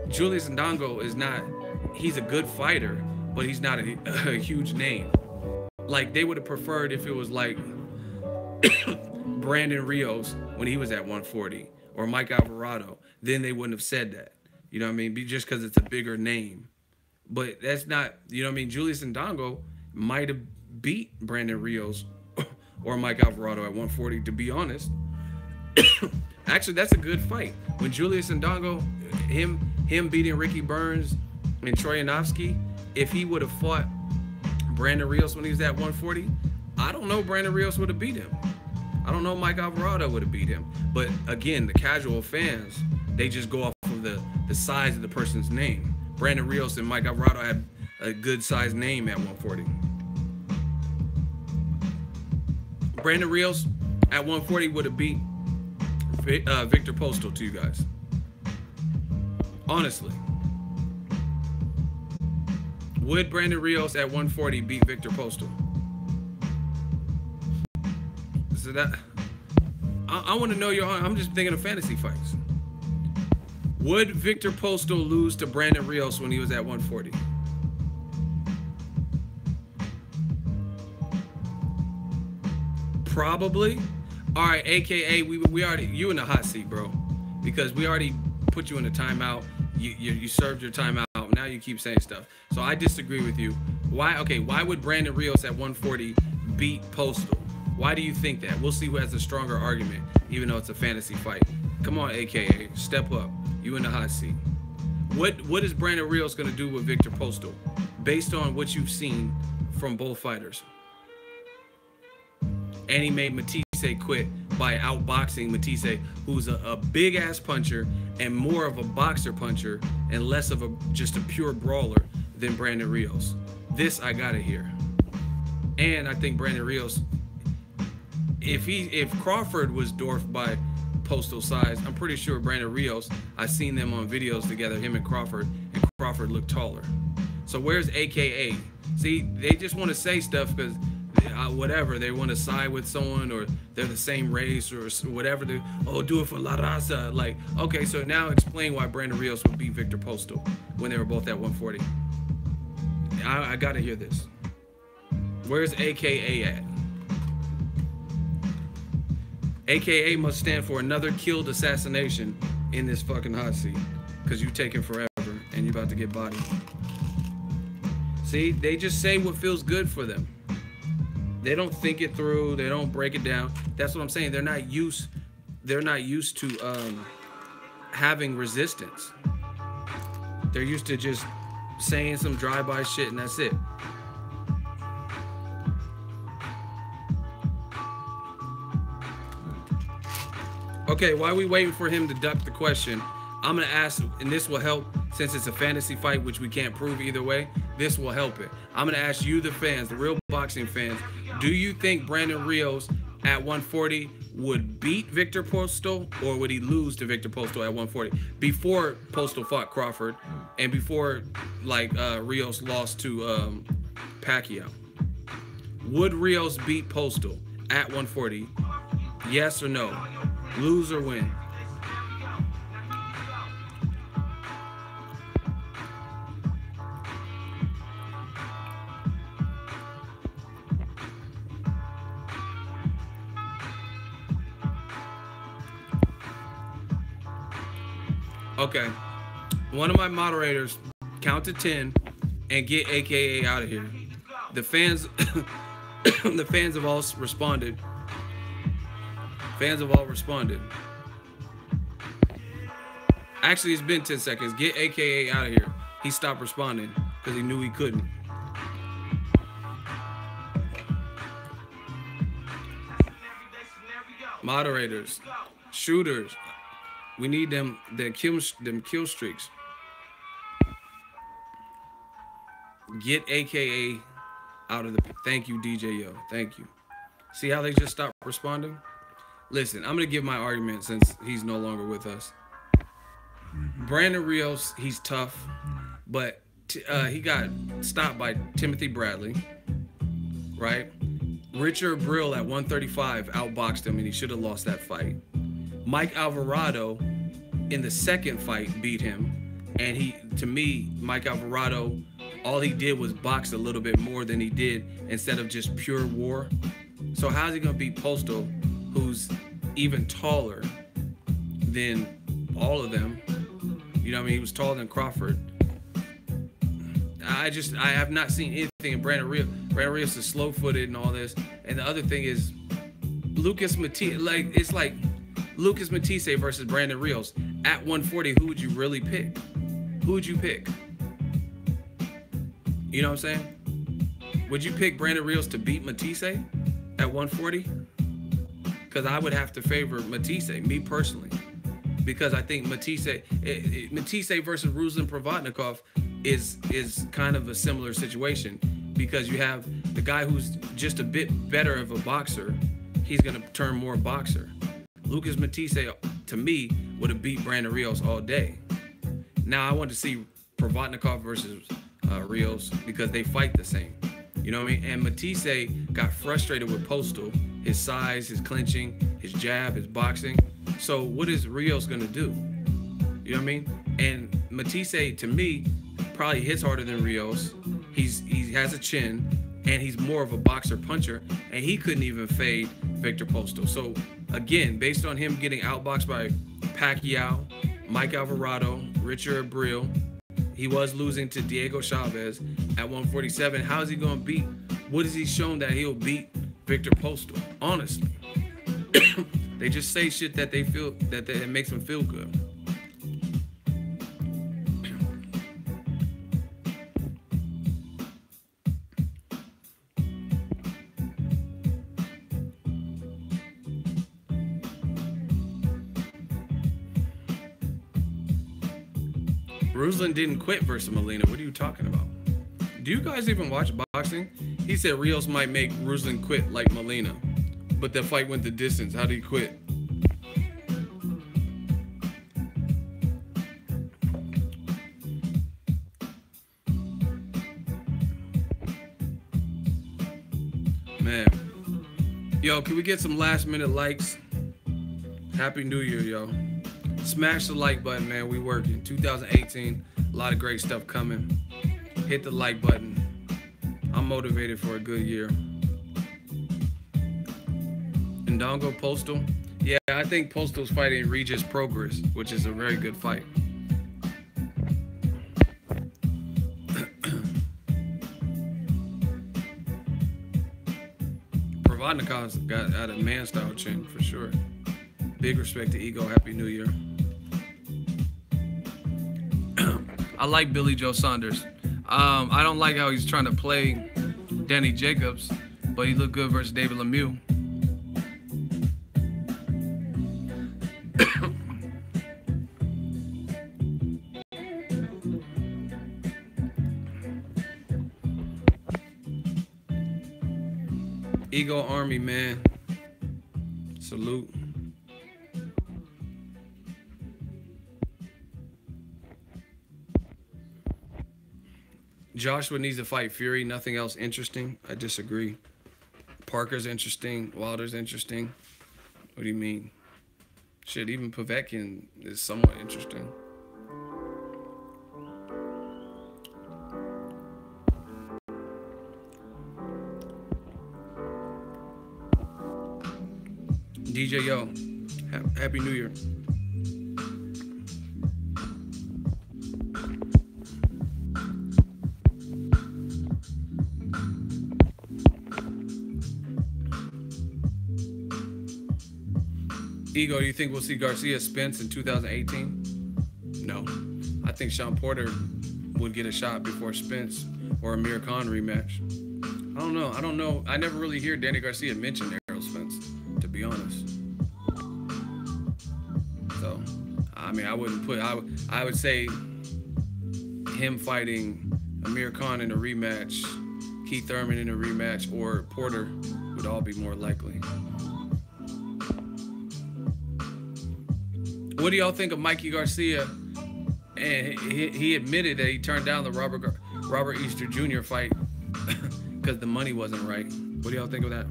Julius Indongo is not. He's a good fighter, but he's not a, *laughs* a huge name. Like they would have preferred if it was like *coughs* Brandon Rios when he was at 140 or Mike Alvarado, then they wouldn't have said that. You know what I mean? Be just because it's a bigger name. But that's not, you know what I mean? Julius Indongo might have beat Brandon Rios *coughs* or Mike Alvarado at 140, to be honest. *coughs* Actually, that's a good fight. When Julius Indongo, him him beating Ricky Burns and Troyanovsky, if he would have fought Brandon Rios when he was at 140, I don't know Brandon Rios would have beat him. I don't know Mike Alvarado would have beat him. But again, the casual fans, they just go off of the, the size of the person's name. Brandon Rios and Mike Alvarado had a good sized name at 140. Brandon Rios at 140 would have beat uh, Victor Postol to you guys. Honestly. Would Brandon Rios at 140 beat Victor Postol? So that I, I want to know your. I'm just thinking of fantasy fights. Would Victor Postol lose to Brandon Rios when he was at 140? Probably, All right, AKA, we we already you in the hot seat, bro, because we already put you in a timeout. You, you you served your timeout. Now you keep saying stuff. So I disagree with you. Why? Okay, why would Brandon Rios at 140 beat Postol? Why do you think that? We'll see who has the stronger argument, even though it's a fantasy fight. Come on, AKA, step up. You in the hot seat. What what is Brandon Rios gonna do with Victor Postol, based on what you've seen from both fighters? And he made Matthysse quit by outboxing Matthysse, who's a, a big ass puncher and more of a boxer puncher and less of a just a pure brawler than Brandon Rios. This I gotta hear. And I think Brandon Rios, if he if Crawford was dwarfed by Postol size, I'm pretty sure Brandon Rios, I've seen them on videos together, him and Crawford, and Crawford looked taller. So where's AKA? See, they just want to say stuff because uh, whatever they want to side with someone or they're the same race or whatever they oh do it for La Raza like okay so now explain why Brandon Rios would beat Victor Postol when they were both at 140 I, I gotta hear this where's AKA at AKA must stand for another killed assassination in this fucking hot seat because you taking forever and you're about to get bodied see they just say what feels good for them they don't think it through. They don't break it down. That's what I'm saying. They're not used. They're not used to um, having resistance. They're used to just saying some drive-by shit and that's it. Okay, while we waiting for him to duck the question, I'm gonna ask, and this will help since it's a fantasy fight, which we can't prove either way. This will help it. I'm gonna ask you, the fans, the real boxing fans, do you think Brandon Rios at 140 would beat Victor Postol or would he lose to Victor Postol at 140 before Postol fought Crawford and before like uh, Rios lost to um, Pacquiao? Would Rios beat Postol at 140? Yes or no? Lose or win? Okay. One of my moderators count to 10 and get AKA out of here. The fans *coughs* the fans have all responded. Fans have all responded. Actually, it's been 10 seconds. Get AKA out of here. He stopped responding because he knew he couldn't. Moderators, shooters, we need them the kill them kill streaks. Get AKA out of the thank you, DJ Yo. Thank you. See how they just stopped responding? Listen, I'm gonna give my argument since he's no longer with us. Brandon Rios, he's tough, but uh, he got stopped by Timothy Bradley, right? Richard Abril at 135 outboxed him, and he should have lost that fight. Mike Alvarado in the second fight beat him. And he, to me, Mike Alvarado, all he did was box a little bit more than he did instead of just pure war. So how's he gonna beat Postol, who's even taller than all of them? You know, I mean, he was taller than Crawford. I just I have not seen anything in Brandon Rios. Brandon Rios is slow-footed and all this. And the other thing is, Lucas Matthysse, like it's like Lucas Matthysse versus Brandon Rios at 140, who would you really pick? Who would you pick? You know what I'm saying? Would you pick Brandon Rios to beat Matthysse at 140? Because I would have to favor Matthysse, me personally. Because I think Matthysse, it, eh, it, eh, Matthysse versus Ruslan Provodnikov is is kind of a similar situation because you have the guy who's just a bit better of a boxer, he's gonna turn more boxer. Lucas Matthysse, to me, would have beat Brandon Rios all day. Now I want to see Provodnikov versus uh, Rios because they fight the same. You know what I mean? And Matthysse got frustrated with Postol, his size, his clinching, his jab, his boxing. So what is Rios gonna do? You know what I mean? And Matthysse, to me, probably hits harder than Rios. He's he has a chin, and he's more of a boxer puncher, and he couldn't even fade Victor Postol. So again, based on him getting outboxed by Pacquiao, Mike Alvarado, Richard Abril, he was losing to Diego Chaves at 147. How is he going to beat? What has he shown that he'll beat Victor Postol? Honestly, *coughs* they just say shit that they feel that, that makes them feel good. Ruslan didn't quit versus Molina. What are you talking about? Do you guys even watch boxing? He said Rios might make Ruslan quit like Molina, but the fight went the distance. How did he quit? Man. Yo, can we get some last minute likes? Happy New Year, yo. Smash the like button, man. We working. 2018, a lot of great stuff coming. Hit the like button. I'm motivated for a good year. Ndongo Postol. Yeah, I think Postol's fighting Regis Prograis, which is a very good fight. *clears throat* Provodnikov's got out a man style chin for sure. Big respect to Ego. Happy New Year. *clears throat* I like Billy Joe Saunders. Um, I don't like how he's trying to play Danny Jacobs, but he looked good versus David Lemieux. *coughs* Ego Army, man. Salute. Joshua needs to fight Fury. Nothing else interesting. I disagree. Parker's interesting. Wilder's interesting. What do you mean? Shit, even Povetkin is somewhat interesting. DJ Yo, Happy New Year. Ego, do you think we'll see Garcia Spence in 2018? No. I think Shawn Porter would get a shot before Spence or Amir Khan rematch. I don't know. I don't know. I never really hear Danny Garcia mention Errol Spence, to be honest. So, I mean, I wouldn't put. I I would say him fighting Amir Khan in a rematch, Keith Thurman in a rematch, or Porter would all be more likely. What do y'all think of Mikey Garcia? And he, he admitted that he turned down the Robert Robert Easter Jr. fight *laughs* because the money wasn't right. What do y'all think of that?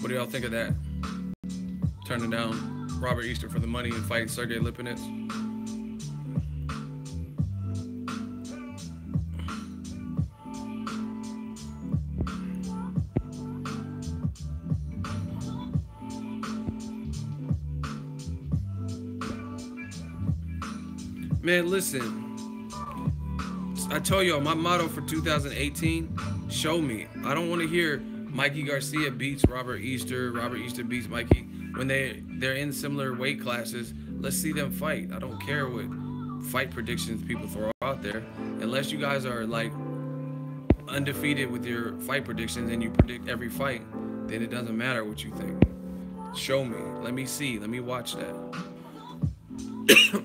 What do y'all think of that? Turning down Robert Easter for the money and fighting Sergey Lipinets? Man, listen. I told y'all my motto for 2018: show me. I don't want to hear Mikey Garcia beats Robert Easter, Robert Easter beats Mikey when they they're in similar weight classes. Let's see them fight. I don't care what fight predictions people throw out there, unless you guys are like undefeated with your fight predictions and you predict every fight, then it doesn't matter what you think. Show me. Let me see. Let me watch that.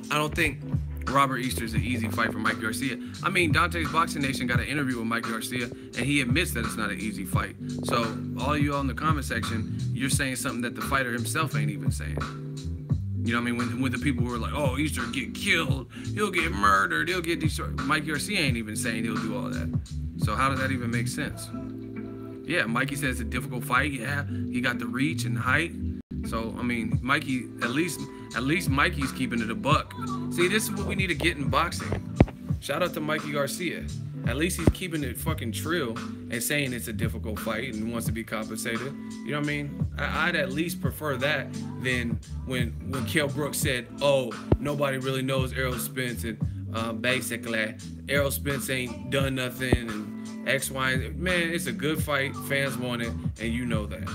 *coughs* I don't think Robert Easter is an easy fight for Mike Garcia. I mean, Dante's Boxing Nation got an interview with Mike Garcia, and he admits that it's not an easy fight. So, all you all in the comment section, you're saying something that the fighter himself ain't even saying. You know what I mean? When, when the people were like, oh, Easter get killed, he'll get murdered, he'll get destroyed. Mike Garcia ain't even saying he'll do all that. So, how does that even make sense? Yeah, Mikey says it's a difficult fight. Yeah, he got the reach and height. So I mean, Mikey, at least at least Mikey's keeping it a buck. See, this is what we need to get in boxing. Shout out to Mikey Garcia. At least he's keeping it fucking true and saying it's a difficult fight and wants to be compensated. You know what I mean? I, would at least prefer that than when when Kell Brooks said, "Oh, nobody really knows Errol Spence," and um, basically Errol Spence ain't done nothing and X, Y. Man, it's a good fight. Fans want it, and you know that.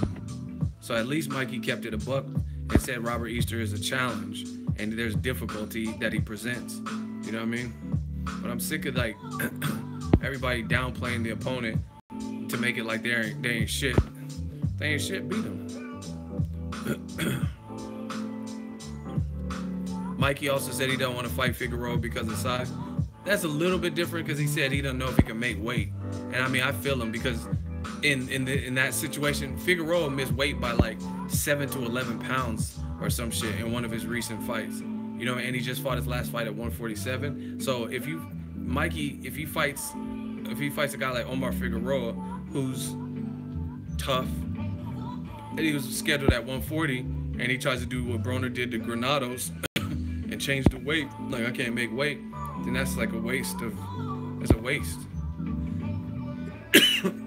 So at least Mikey kept it a buck and said Robert Easter is a challenge and there's difficulty that he presents. You know what I mean? But I'm sick of like *clears throat* everybody downplaying the opponent to make it like they ain't, they ain't shit. They ain't shit, beat them. *clears throat* Mikey also said he don't want to fight Figueroa because of size. That's a little bit different because he said he don't know if he can make weight. And I mean, I feel him because in in the in that situation, Figueroa missed weight by like seven to eleven pounds or some shit in one of his recent fights. You know, and he just fought his last fight at 147. So if you, Mikey, if he fights, if he fights a guy like Omar Figueroa, who's tough, and he was scheduled at 140, and he tries to do what Broner did to Granados *coughs* and change the weight, like I can't make weight, then that's like a waste of, it's a waste. *coughs*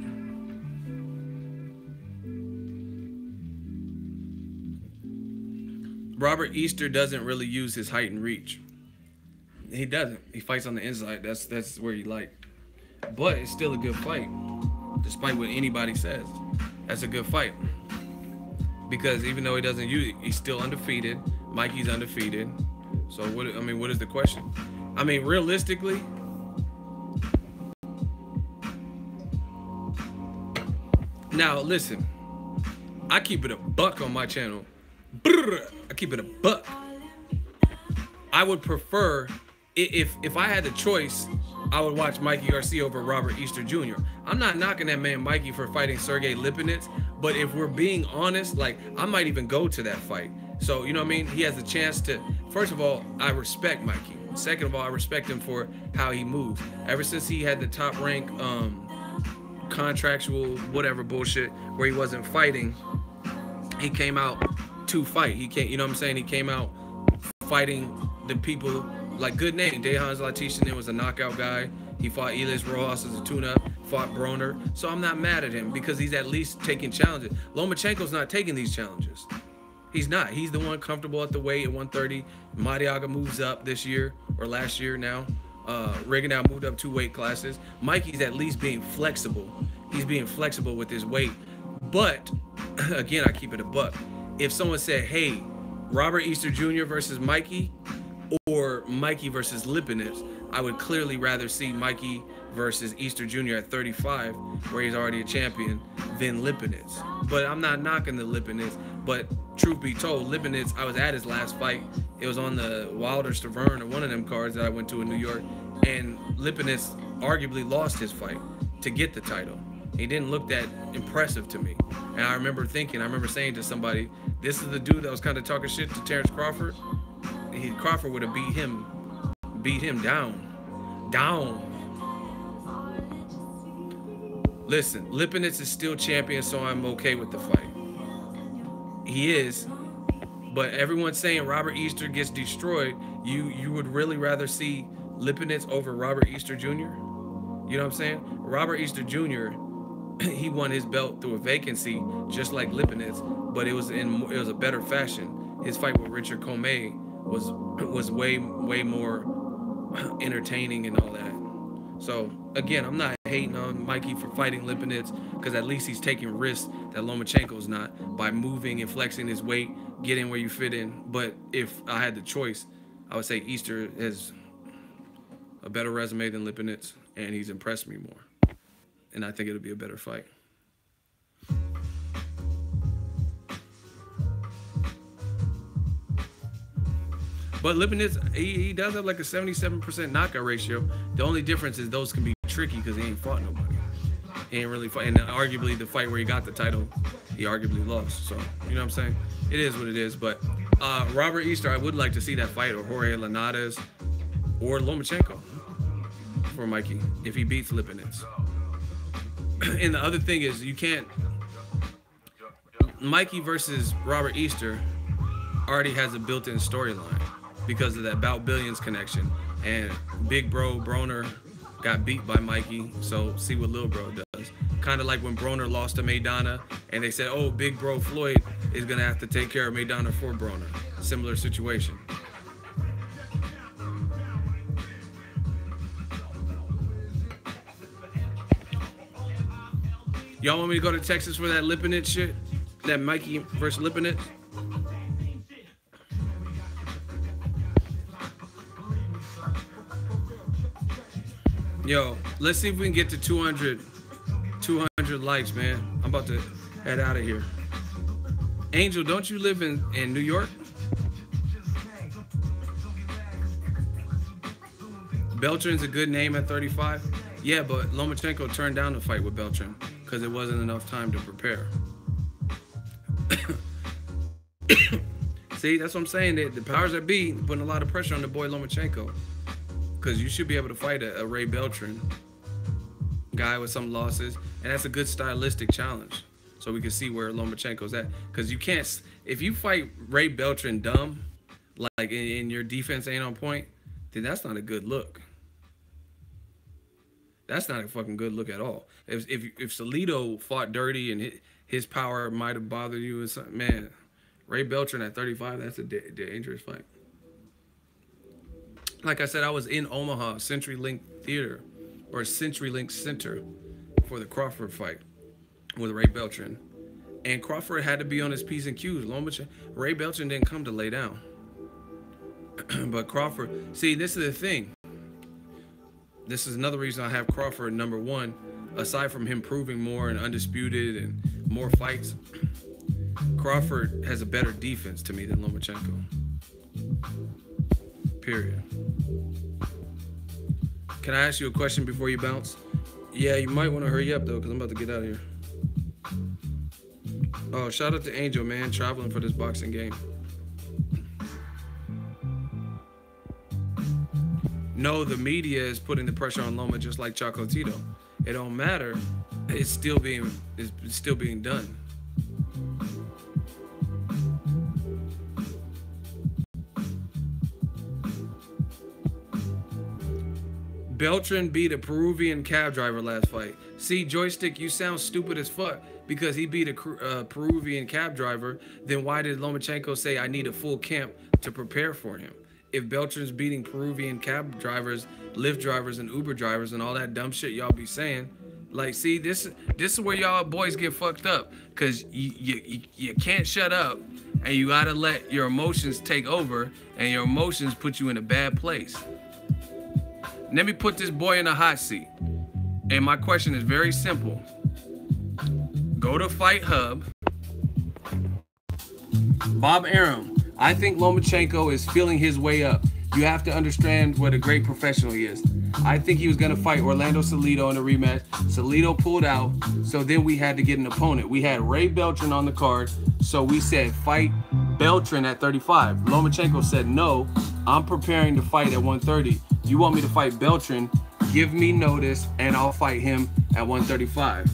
Robert Easter doesn't really use his height and reach. He doesn't. He fights on the inside. That's that's where he like. But it's still a good fight, despite what anybody says. That's a good fight because even though he doesn't use it, he's still undefeated. Mikey's undefeated. So what? I mean, what is the question? I mean, realistically. Now listen, I keep it a buck on my channel. I keep it a buck. I would prefer if if I had the choice, I would watch Mikey Garcia over Robert Easter Jr. I'm not knocking that man Mikey for fighting Sergey Lipinets, but if we're being honest, like I might even go to that fight. So you know what I mean? He has a chance to. First of all, I respect Mikey. Second of all, I respect him for how he moves. Ever since he had the top rank, um, contractual whatever bullshit where he wasn't fighting, he came out to fight. He can't, you know what I'm saying? He came out fighting the people like good name. Dejan Zlaticanin was a knockout guy. He fought Elio Rojas as a tune-up, fought Broner. So I'm not mad at him because he's at least taking challenges. Lomachenko's not taking these challenges. He's not. He's the one comfortable at the weight at 130. Marriaga moves up this year or last year now. Uh, Rigondeaux moved up two weight classes. Mikey's at least being flexible. He's being flexible with his weight. But *clears throat* again, I keep it a buck if someone said, hey, Robert Easter Jr. versus Mikey or Mikey versus Lipinets, I would clearly rather see Mikey versus Easter Jr. at 35, where he's already a champion, than Lipinets. But I'm not knocking the Lipinets. But truth be told, Lipinets, I was at his last fight. It was on the Wilder Stiverne or one of them cards that I went to in New York. And Lipinets arguably lost his fight to get the title. He didn't look that impressive to me. And I remember thinking, I remember saying to somebody, this is the dude that was kind of talking shit to Terrence Crawford. He, Crawford would have beat him, beat him down, down. Listen, Lipinets is still champion, so I'm okay with the fight. He is, but everyone's saying Robert Easter gets destroyed. You you would really rather see Lipinets over Robert Easter Jr. You know what I'm saying? Robert Easter Jr. *clears throat* he won his belt through a vacancy, just like Lipinets, but it was in it was a better fashion. His fight with Richard Commey was *clears throat* was way way more *clears throat* entertaining and all that. So again, I'm not hating on Mikey for fighting Lipinets because at least he's taking risks that Lomachenko's not by moving and flexing his weight, getting where you fit in. But if I had the choice, I would say Easter has a better resume than Lipinets, and he's impressed me more and I think it'll be a better fight. But Lipinets, he, he does have like a 77% knockout ratio. The only difference is those can be tricky because he ain't fought nobody. He ain't really fight. And arguably, the fight where he got the title, he arguably lost. So, you know what I'm saying? It is what it is. But uh, Robert Easter, I would like to see that fight, or Jorge Linares, or Lomachenko for Mikey if he beats Lipinets. *clears throat* and the other thing is you can't Mikey versus Robert Easter already has a built-in storyline because of that Bout Billions connection and Big Bro Broner got beat by Mikey. So see what Lil Bro does. Kind of like when Broner lost to Maidana, and they said, "Oh, Big Bro Floyd is gonna have to take care of Maidana for Broner." Similar situation. Y'all want me to go to Texas for that Lipinets shit? That Mikey versus Lipinets? Yo, let's see if we can get to 200, 200 likes, man. I'm about to head out of here. Angel, don't you live in, in New York? Beltran's a good name at 35. Yeah, but Lomachenko turned down the fight with Beltran because it wasn't enough time to prepare. *coughs* See, that's what I'm saying. That the powers that be putting a lot of pressure on the boy Lomachenko because you should be able to fight a, a Ray Beltran guy with some losses, and that's a good stylistic challenge. So we can see where Lomachenko's at. Because you can't, if you fight Ray Beltran dumb, like and your defense ain't on point, then that's not a good look. That's not a fucking good look at all. If if if Salido fought dirty and his power might have bothered you or something, man, Ray Beltran at 35, that's a dangerous fight. Like I said, I was in Omaha, CenturyLink Theater, or CenturyLink Center, for the Crawford fight with Ray Beltran. And Crawford had to be on his P's and Q's. Ray Beltran didn't come to lay down. *clears throat* but Crawford, see, this is the thing this is another reason I have Crawford number one. Aside from him proving more and undisputed and more fights, *clears throat* Crawford has a better defense to me than Lomachenko. Period. Can I ask you a question before you bounce? Yeah, you might want to hurry up though, because I'm about to get out of here. Oh, shout out to Angel, man, traveling for this boxing game. No, the media is putting the pressure on Loma just like Chocolatito. It don't matter. It's still being it's still being done. Beltran beat a Peruvian cab driver last fight. See, joystick, you sound stupid as fuck because he beat a uh, Peruvian cab driver. Then why did Lomachenko say I need a full camp to prepare for him? If Beltran's beating Peruvian cab drivers, Lyft drivers, and Uber drivers, and all that dumb shit y'all be saying. Like, see, this is this is where y'all boys get fucked up, cause you, you you can't shut up, and you gotta let your emotions take over, and your emotions put you in a bad place. Let me put this boy in a hot seat, and my question is very simple. Go to Fight Hub. Bob Arum, I think Lomachenko is feeling his way up. You have to understand what a great professional he is. I think he was going to fight Orlando Salido in a rematch. Salido pulled out, so then we had to get an opponent. We had Ray Beltran on the card, so we said fight Beltran at 35. Lomachenko said no, I'm preparing to fight at 130. You want me to fight Beltran? Give me notice, and I'll fight him at 135.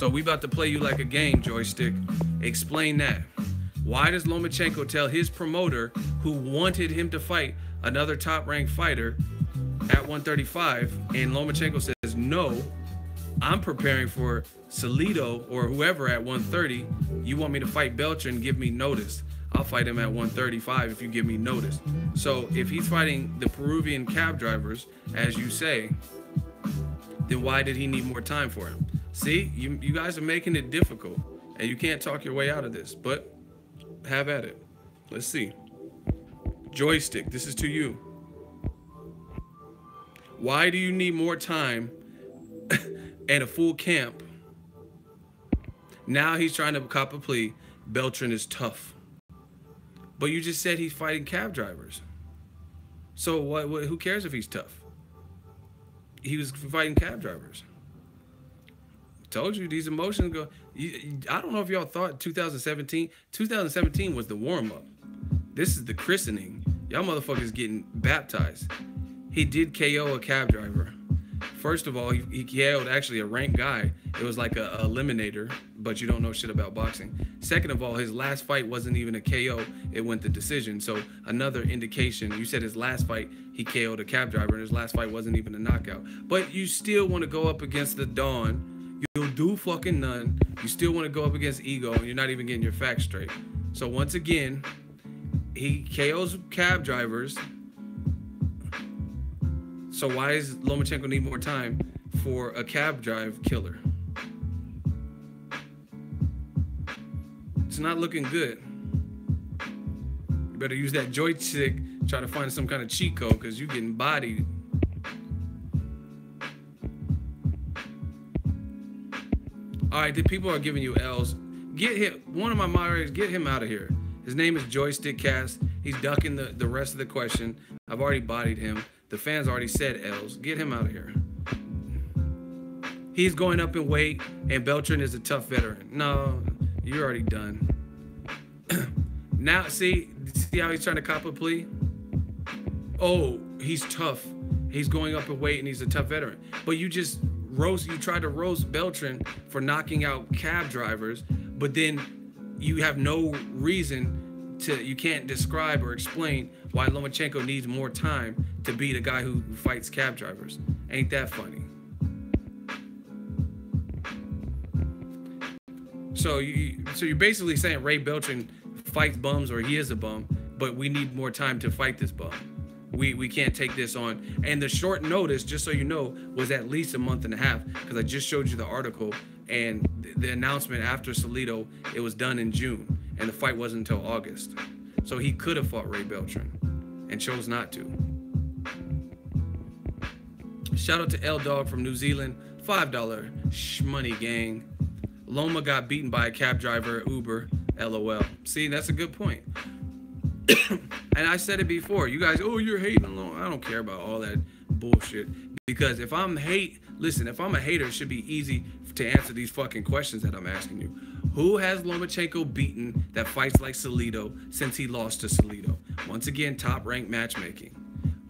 So we about to play you like a game, joystick. Explain that. Why does Lomachenko tell his promoter, who wanted him to fight another top ranked fighter at 135, and Lomachenko says, No, I'm preparing for Salido or whoever at 130. You want me to fight Beltran? Give me notice. I'll fight him at 135 if you give me notice. So if he's fighting the Peruvian cab drivers, as you say, then why did he need more time for him? See, you, you guys are making it difficult, and you can't talk your way out of this. But have at it. Let's see. Joystick, this is to you. Why do you need more time *laughs* and a full camp? Now he's trying to cop a plea. Beltran is tough. But you just said he's fighting cab drivers. So what, what who cares if he's tough? He was fighting cab drivers. Told you these emotions go I don't know if y'all thought 2017. 2017 was the warm up. This is the christening. Y'all motherfuckers getting baptized. He did KO a cab driver. First of all, he, he KO'd actually a ranked guy. It was like a, a eliminator but you don't know shit about boxing. Second of all, his last fight wasn't even a KO; it went the decision. So another indication. You said his last fight he KO'd a cab driver, and his last fight wasn't even a knockout. But you still want to go up against the Don. Do fucking none. You still want to go up against Ego, and you're not even getting your facts straight. So once again, he KOs cab drivers. So why does Lomachenko need more time for a cab drive killer? It's not looking good. You better use that joystick, try to find some kind of cheat code, because you're getting bodied. All right, the people are giving you L's. Get him. One of my moderators, get him out of here. His name is Joystick Cast. He's ducking the, the rest of the question. I've already bodied him. The fans already said L's. Get him out of here. He's going up in weight, and Beltran is a tough veteran. No, you're already done. *clears throat* now, see, see how he's trying to cop a plea? Oh, he's tough. He's going up in weight, and he's a tough veteran. But you just roast. You tried to roast Beltran for knocking out cab drivers, but then you have no reason to. You can't describe or explain why Lomachenko needs more time to beat a guy who fights cab drivers. Ain't that funny? So you so you're basically saying Ray Beltran fights bums or he is a bum, but we need more time to fight this bum. We we can't take this on. And the short notice, just so you know, was at least a month and a half because I just showed you the article and the announcement after Salido, it was done in June and the fight wasn't until August. So he could have fought Ray Beltran and chose not to. Shout out to L Dog from New Zealand, $5 money gang. Loma got beaten by a cab driver Uber. LOL. See, that's a good point. *coughs* and I said it before. You guys, oh, you're hating on Loma. I don't care about all that bullshit. Because if I'm hate, listen, if I'm a hater, it should be easy to answer these fucking questions that I'm asking you. Who has Lomachenko beaten that fights like Salido since he lost to Salido? Once again, top ranked matchmaking.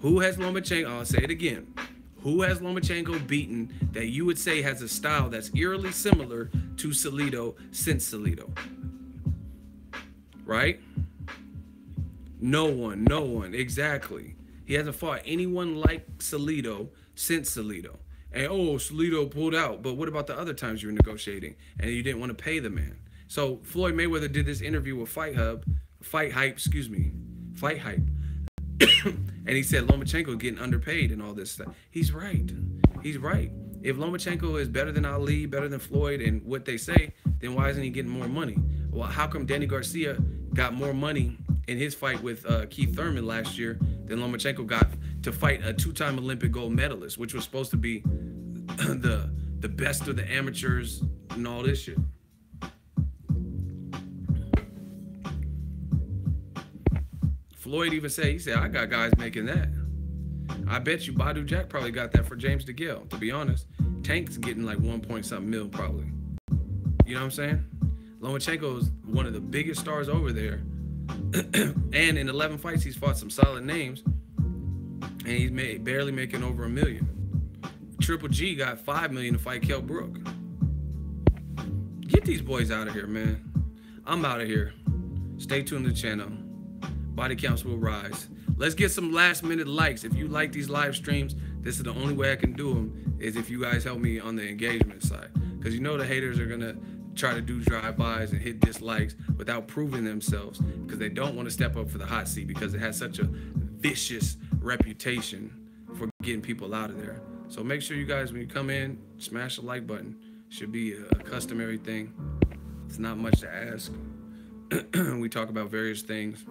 Who has Lomachenko? I'll say it again. Who has Lomachenko beaten that you would say has a style that's eerily similar to Salido since Salido? Right? No one, no one, exactly. He hasn't fought anyone like Salido since Salido. And oh, Salido pulled out. But what about the other times you were negotiating and you didn't want to pay the man? So Floyd Mayweather did this interview with Fight Hub, Fight Hype, excuse me, Fight Hype. *coughs* and he said Lomachenko getting underpaid and all this stuff. He's right. He's right. If Lomachenko is better than Ali, better than Floyd, and what they say, then why isn't he getting more money? Well, how come Danny Garcia got more money in his fight with uh, Keith Thurman last year than Lomachenko got to fight a two-time Olympic gold medalist, which was supposed to be *clears throat* the the best of the amateurs and all this shit. Floyd even said, he said, I got guys making that. I bet you Badou Jack probably got that for James DeGale. To be honest, Tank's getting like one point something mil probably. You know what I'm saying? Lomachenko is one of the biggest stars over there. *clears throat* and in 11 fights, he's fought some solid names. And he's made, barely making over a million. Triple G got five million to fight Kell Brook. Get these boys out of here, man. I'm out of here. Stay tuned to the channel body counts will rise. Let's get some last minute likes. If you like these live streams, this is the only way I can do them is if you guys help me on the engagement side. Because you know the haters are going to try to do drive-bys and hit dislikes without proving themselves because they don't want to step up for the hot seat because it has such a vicious reputation for getting people out of there. So make sure you guys, when you come in, smash the like button. Should be a customary thing. It's not much to ask. *clears throat* we talk about various things.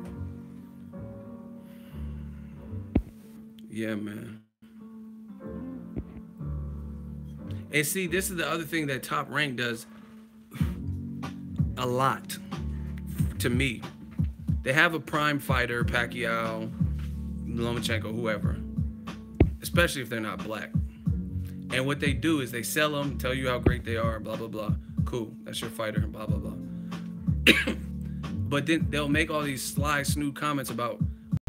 Yeah, man. And see, this is the other thing that Top Rank does a lot to me. They have a prime fighter, Pacquiao, Lomachenko, whoever, especially if they're not black. And what they do is they sell them, tell you how great they are, blah, blah, blah. Cool, that's your fighter, and blah, blah, blah. *coughs* but then they'll make all these sly, snoot comments about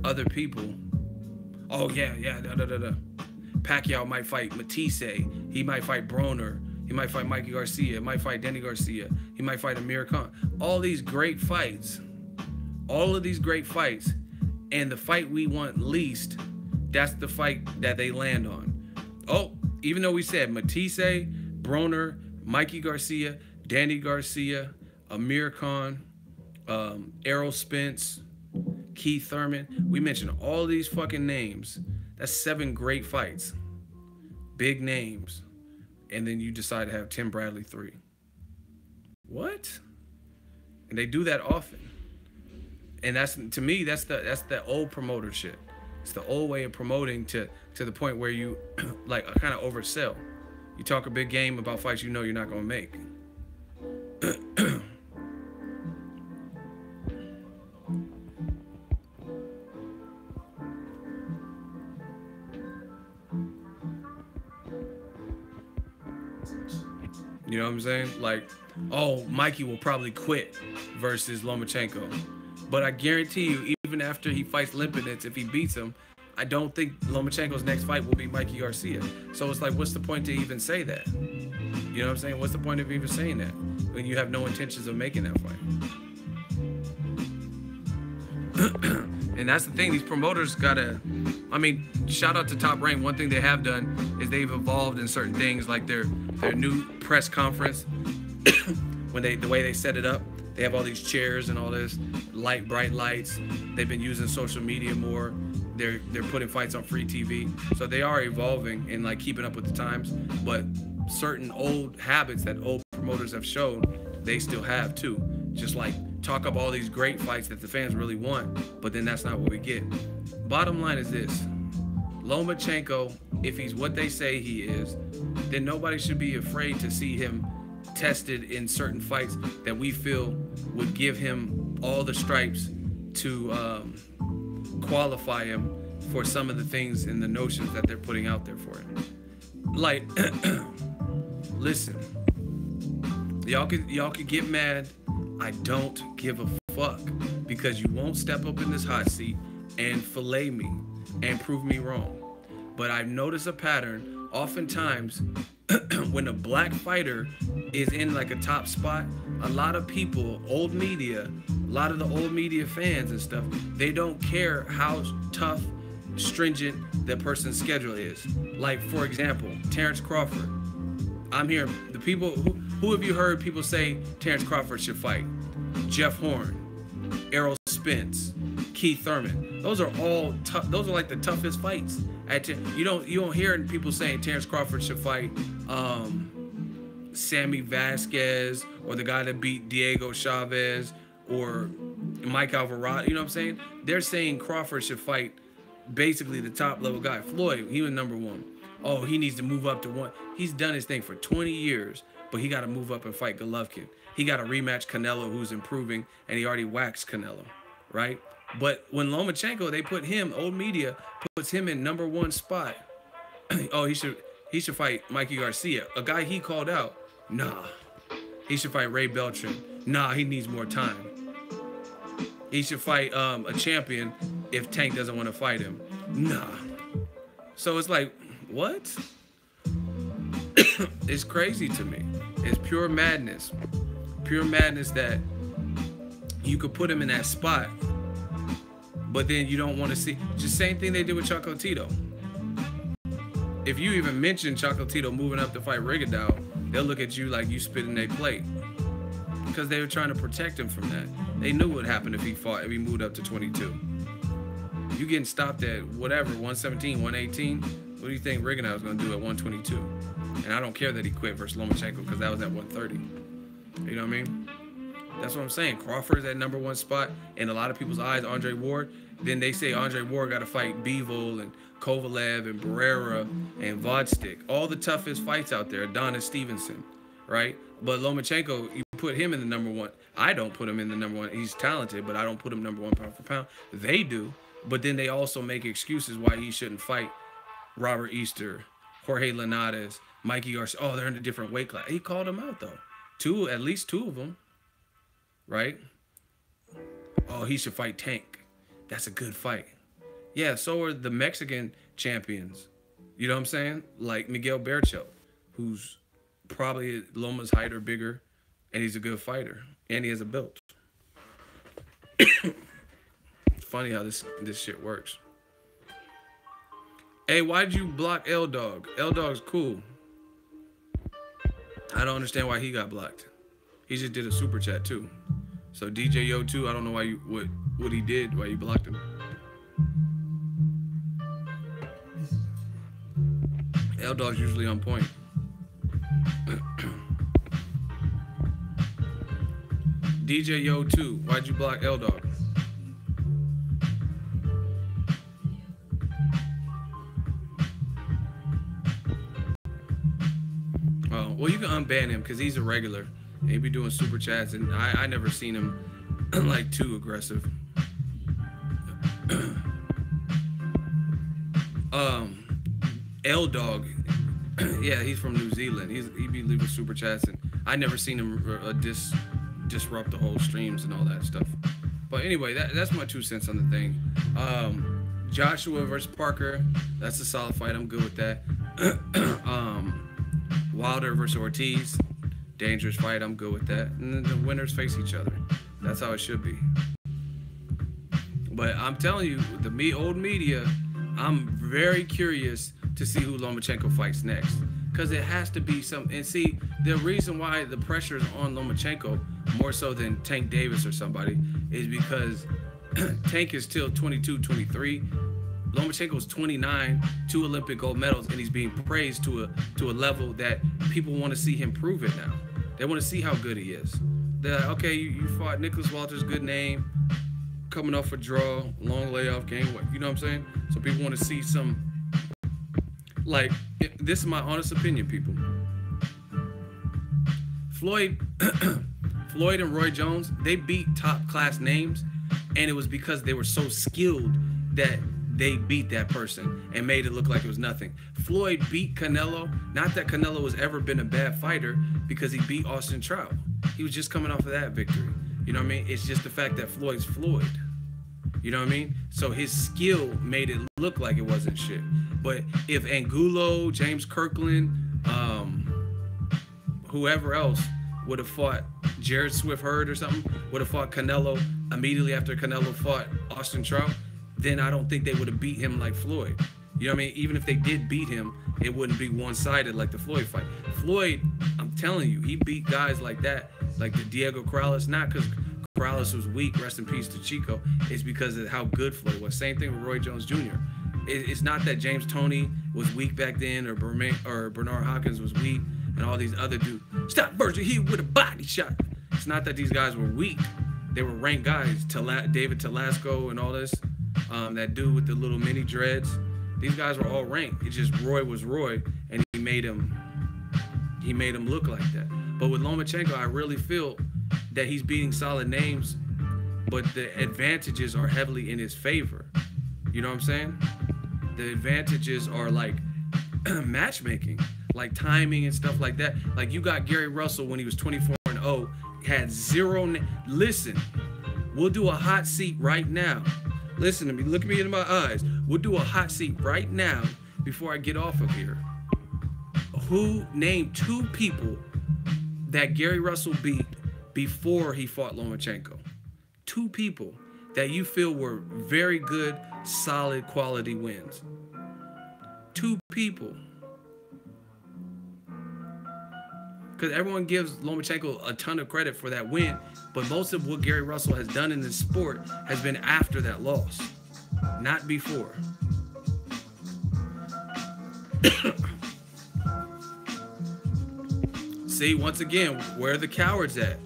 other people oh yeah, yeah, da da da da. Pacquiao might fight Matthysse. He might fight Broner. He might fight Mikey Garcia. He might fight Danny Garcia. He might fight Amir Khan. All these great fights. All of these great fights. And the fight we want least, that's the fight that they land on. Oh, even though we said Matthysse, Broner, Mikey Garcia, Danny Garcia, Amir Khan, um, Errol Spence, Keith Thurman. We mentioned all these fucking names. That's seven great fights. Big names. And then you decide to have Tim Bradley three. What? And they do that often. And that's to me, that's the that's the old promoter shit. It's the old way of promoting to to the point where you *clears throat* like uh, kind of oversell. You talk a big game about fights you know you're not gonna make. *clears throat* You know what I'm saying? Like, oh, Mikey will probably quit versus Lomachenko. But I guarantee you, even after he fights Lipinets, if he beats him, I don't think Lomachenko's next fight will be Mikey Garcia. So it's like, what's the point to even say that? You know what I'm saying? What's the point of even saying that when you have no intentions of making that fight? *clears throat* and that's the thing. These promoters gotta. I mean, shout out to Top Rank. One thing they have done is they've evolved in certain things, like their their new press conference. *coughs* when they the way they set it up, they have all these chairs and all this light, bright lights. They've been using social media more. They're they're putting fights on free TV, so they are evolving and like keeping up with the times. But certain old habits that old promoters have shown, they still have too. Just like talk up all these great fights that the fans really want, but then that's not what we get. Bottom line is this Lomachenko, if he's what they say he is, then nobody should be afraid to see him tested in certain fights that we feel would give him all the stripes to um, qualify him for some of the things and the notions that they're putting out there for him. Like, *clears throat* listen, y'all could y'all could get mad. I don't give a fuck because you won't step up in this hot seat and fillet me and prove me wrong. But I've noticed a pattern. Oftentimes, *clears throat* when a black fighter is in like a top spot, a lot of people, old media, a lot of the old media fans and stuff, they don't care how tough, stringent the person's schedule is. Like for example, Terrence Crawford. I'm here. The people who who have you heard people say Terrence Crawford should fight? Jeff Horn, Errol Spence, Keith Thurman. Those are all tough. Those are like the toughest fights. At you don't you don't hear people saying Terrence Crawford should fight um, Sammy Vasquez or the guy that beat Diego Chaves or Mike Alvarado. You know what I'm saying? They're saying Crawford should fight basically the top level guy. Floyd, he was number one. Oh, he needs to move up to one. He's done his thing for 20 years, but he got to move up and fight Golovkin. He got to rematch Canelo, who's improving, and he already waxed Canelo, right? But when Lomachenko, they put him, old media puts him in number one spot. *clears throat* oh, he should he should fight Mikey Garcia, a guy he called out. Nah, he should fight Ray Beltran. Nah, he needs more time. He should fight um, a champion if Tank doesn't want to fight him. Nah. So it's like, what? *clears throat* it's crazy to me. It's pure madness. Pure madness that you could put him in that spot but then you don't want to see. The same thing they did with Chocolatito. If you even mention Chocolatito moving up to fight Rigondeaux, they'll look at you like you spit in their plate because they were trying to protect him from that. They knew what happened if he fought if he moved up to 22. You getting stopped at whatever 117, 118. What do you think Rigondeaux was going to do at 122? And I don't care that he quit versus Lomachenko because that was at 130. You know what I mean? That's what I'm saying. Crawford's at number one spot in a lot of people's eyes. Andre Ward. Then they say Andre Ward got to fight Bivol and Kovalev and Barrera and Gvozdyk. All the toughest fights out there. Adonis Stevenson, right? But Lomachenko, you put him in the number one. I don't put him in the number one. He's talented, but I don't put him number one pound for pound. They do. But then they also make excuses why he shouldn't fight Robert Easter, Jorge Linares, Mikey Garcia. Oh, they're in a different weight class. He called them out though. Two, at least two of them right? Oh, he should fight Tank. That's a good fight. Yeah, so are the Mexican champions. You know what I'm saying? Like Miguel Berchelt, who's probably Loma's height or bigger, and he's a good fighter, and he has a belt. *coughs* Funny how this this shit works. Hey, why'd you block L Dog? L Dog's cool. I don't understand why he got blocked. He just did a super chat too. So DJ Yo too. I don't know why you what what he did, why you blocked him. L Dog's usually on point. *clears throat* DJ Yo too. Why'd you block L Dog? Oh, well, you can unban him because he's a regular. He be doing super chats, and I, I never seen him *clears throat* like too aggressive. *clears throat* um, L Dog, *clears throat* yeah, he's from New Zealand. He's he be leaving super chats, and I never seen him uh, dis disrupt the whole streams and all that stuff. But anyway, that, that's my two cents on the thing. Um, Joshua versus Parker, that's a solid fight. I'm good with that. um, Wilder versus Ortiz, dangerous fight. I'm good with that. And the winners face each other. That's how it should be. But I'm telling you, the me old media, I'm very curious to see who Lomachenko fights next. Because it has to be some. And see, the reason why the pressure is on Lomachenko more so than Tank Davis or somebody is because *clears throat* Tank is still 22, 23. Lomachenko's 29, two Olympic gold medals, and he's being praised to a to a level that people want to see him prove it now. They want to see how good he is. They're like, okay, you, you fought Nicholas Walters, good name, coming off a draw, long layoff game. You know what I'm saying? So people want to see some. Like, this is my honest opinion, people. Floyd, *clears throat* Floyd and Roy Jones, they beat top class names, and it was because they were so skilled that they beat that person and made it look like it was nothing. Floyd beat Canelo. Not that Canelo has ever been a bad fighter because he beat Austin Trout. He was just coming off of that victory. You know what I mean? It's just the fact that Floyd's Floyd. You know what I mean? So his skill made it look like it wasn't shit. But if Angulo, James Kirkland, um, whoever else would have fought Jarrett Swift Hurd or something, would have fought Canelo immediately after Canelo fought Austin Trout, then I don't think they would have beat him like Floyd. You know what I mean? Even if they did beat him, it wouldn't be one-sided like the Floyd fight. Floyd, I'm telling you, he beat guys like that, like the Diego Corrales, not because Corrales was weak, rest in peace to Chico, it's because of how good Floyd was. Same thing with Roy Jones Jr. It's not that James Toney was weak back then or, or Bernard Hopkins was weak and all these other dudes. Stop Virgil Hill with a body shot. It's not that these guys were weak. They were ranked guys. David Telesco and all this um, that dude with the little mini dreads. These guys were all ranked. It's just Roy was Roy, and he made him he made him look like that. But with Lomachenko, I really feel that he's beating solid names, but the advantages are heavily in his favor. You know what I'm saying? The advantages are like *clears throat* matchmaking, like timing and stuff like that. Like you got Gary Russell when he was 24 and 0, had zero. Listen, we'll do a hot seat right now Listen to me. Look at me in my eyes. We'll do a hot seat right now before I get off of here. Who named two people that Gary Russell beat before he fought Lomachenko? Two people that you feel were very good, solid quality wins. Two people. Because everyone gives Lomachenko a ton of credit for that win, but most of what Gary Russell has done in this sport has been after that loss, not before. *coughs* See, once again, where are the cowards at?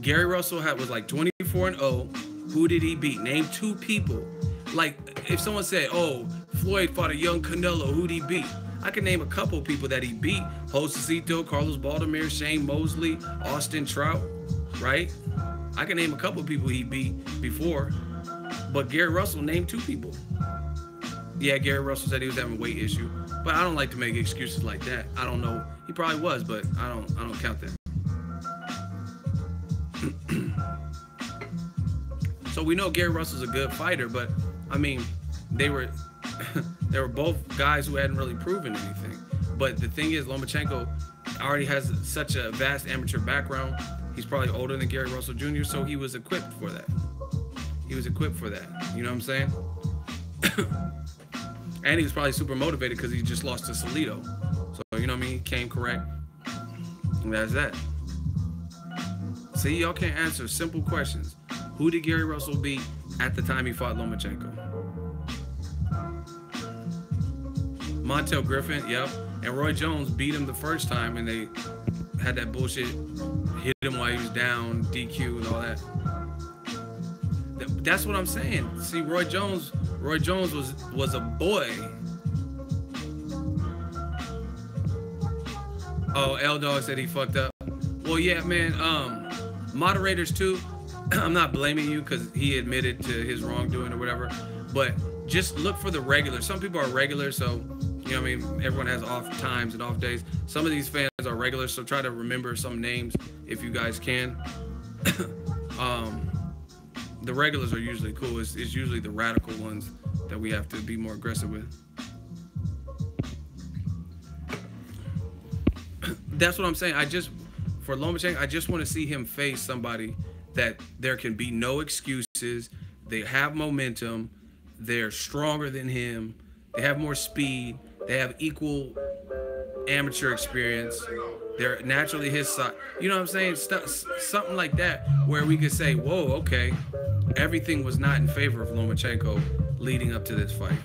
Gary Russell had was like 24 and 0. Who did he beat? Name two people. Like if someone said, "Oh, Floyd fought a young Canelo," who'd he beat? I can name a couple people that he beat: Josesito, Carlos Baldomir, Shane Mosley, Austin Trout, right? I can name a couple people he beat before, but Gary Russell named two people. Yeah, Gary Russell said he was having weight issue, but I don't like to make excuses like that. I don't know. He probably was, but I don't. I don't count that. *clears throat* so we know Gary Russell's a good fighter, but I mean, they were *coughs* they were both guys who hadn't really proven anything. But the thing is, Lomachenko already has such a vast amateur background. He's probably older than Gary Russell Jr., so he was equipped for that. He was equipped for that. You know what I'm saying? *coughs* and he was probably super motivated because he just lost to Salido. So you know what I mean? He came correct. And that's that. See, y'all can't answer simple questions. Who did Gary Russell beat at the time he fought Lomachenko? Montel Griffin, yep. And Roy Jones beat him the first time, and they had that bullshit hit him while he was down, DQ, and all that. That's what I'm saying. See, Roy Jones, Roy Jones was was a boy. Oh, L Dog said he fucked up. Well, yeah, man. Um, moderators too. *clears throat* I'm not blaming you because he admitted to his wrongdoing or whatever, but just look for the regular. Some people are regular, so you know, I mean, everyone has off times and off days. Some of these fans are regular, so try to remember some names if you guys can. *coughs* um, the regulars are usually cool. It's, it's usually the radical ones that we have to be more aggressive with. *coughs* That's what I'm saying. I just for Lomachenko, I just want to see him face somebody that there can be no excuses. They have momentum. They're stronger than him. They have more speed they have equal amateur experience. They're naturally his side. You know what I'm saying? Something like that, where we could say, "Whoa, okay, everything was not in favor of Lomachenko leading up to this fight."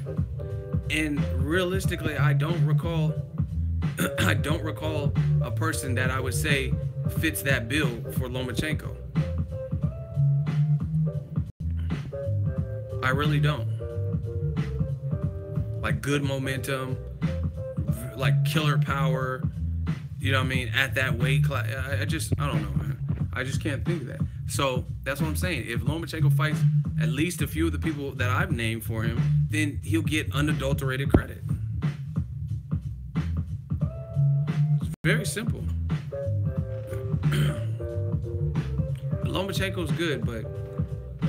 And realistically, I don't recall. *clears throat* I don't recall a person that I would say fits that bill for Lomachenko. I really don't. Like good momentum, like killer power. You know what I mean? At that weight class, I, just I don't know, man. I just can't think of that. So that's what I'm saying. If Lomachenko fights at least a few of the people that I've named for him, then he'll get unadulterated credit. It's very simple. *clears throat* Lomachenko's good, but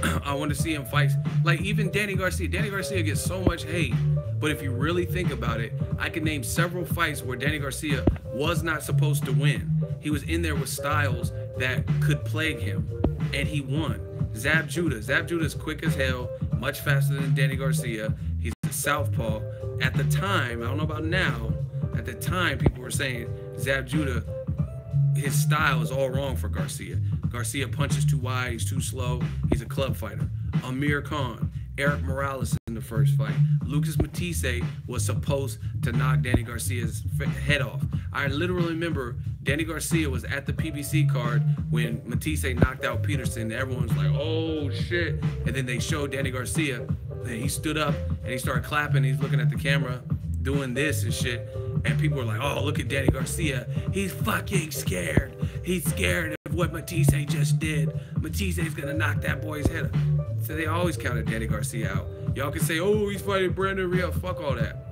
*clears throat* I want to see him fight. Like even Danny Garcia. Danny Garcia gets so much hate but if you really think about it, I can name several fights where Danny Garcia was not supposed to win. He was in there with styles that could plague him, and he won. Zab Judah. Zab Judah is quick as hell, much faster than Danny Garcia. He's a southpaw. At the time, I don't know about now, at the time, people were saying Zab Judah, his style is all wrong for Garcia. Garcia punches too wide, he's too slow, he's a club fighter. Amir Khan, Erik Morales the first fight. Lucas Matthysse was supposed to knock Danny Garcia's head off. I literally remember Danny Garcia was at the PBC card when Matthysse knocked out Peterson. Everyone's like, oh shit. And then they showed Danny Garcia. And he stood up and he started clapping. He's looking at the camera, doing this and shit. And people were like, oh, look at Danny Garcia. He's fucking scared. He's scared what Matthysse just did. Matthysse gonna knock that boy's head off. So they always counted Danny Garcia out. Y'all can say, oh, he's fighting Brandon Real. Fuck all that.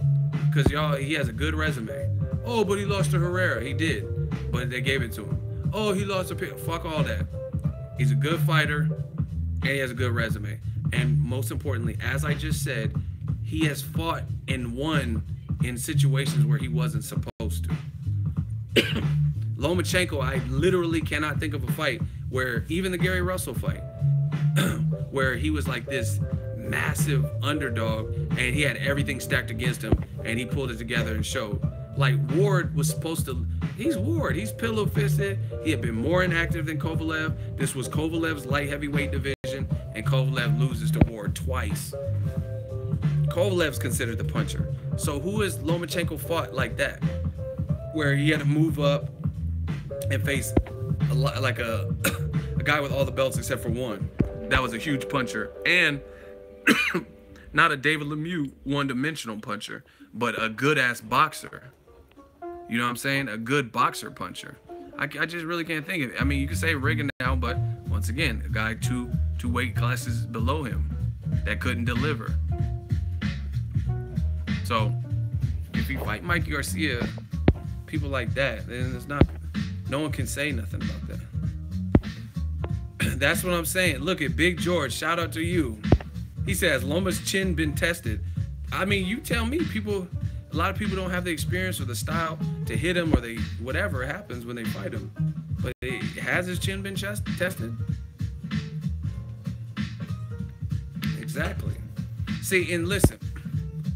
Because y'all, he has a good resume. Oh, but he lost to Herrera. He did. But they gave it to him. Oh, he lost to pick. Fuck all that. He's a good fighter and he has a good resume. And most importantly, as I just said, he has fought and won in situations where he wasn't supposed to. Lomachenko, I literally cannot think of a fight where even the Gary Russell fight, *clears throat* where he was like this massive underdog and he had everything stacked against him and he pulled it together and showed. Like Ward was supposed to, he's Ward, he's pillow fisted. He had been more inactive than Kovalev. This was Kovalev's light heavyweight division and Kovalev loses to Ward twice. Kovalev's considered the puncher. So who has Lomachenko fought like that? Where he had to move up and face a, lot like a, *coughs* a guy with all the belts except for one that was a huge puncher, and *coughs* not a David Lemieux one-dimensional puncher, but a good-ass boxer. You know what I'm saying? A good boxer puncher. I, I just really can't think of it. I mean, you could say Rigondeaux, but once again, a guy two two weight classes below him that couldn't deliver. So, if you fight Mikey Garcia, people like that, then it's not. No one can say nothing about that. *clears throat* That's what I'm saying. Look at Big George. Shout out to you. He says Loma's chin been tested. I mean, you tell me, people. A lot of people don't have the experience or the style to hit him or they whatever happens when they fight him. But has his chin been chest, tested? Exactly. See, and listen,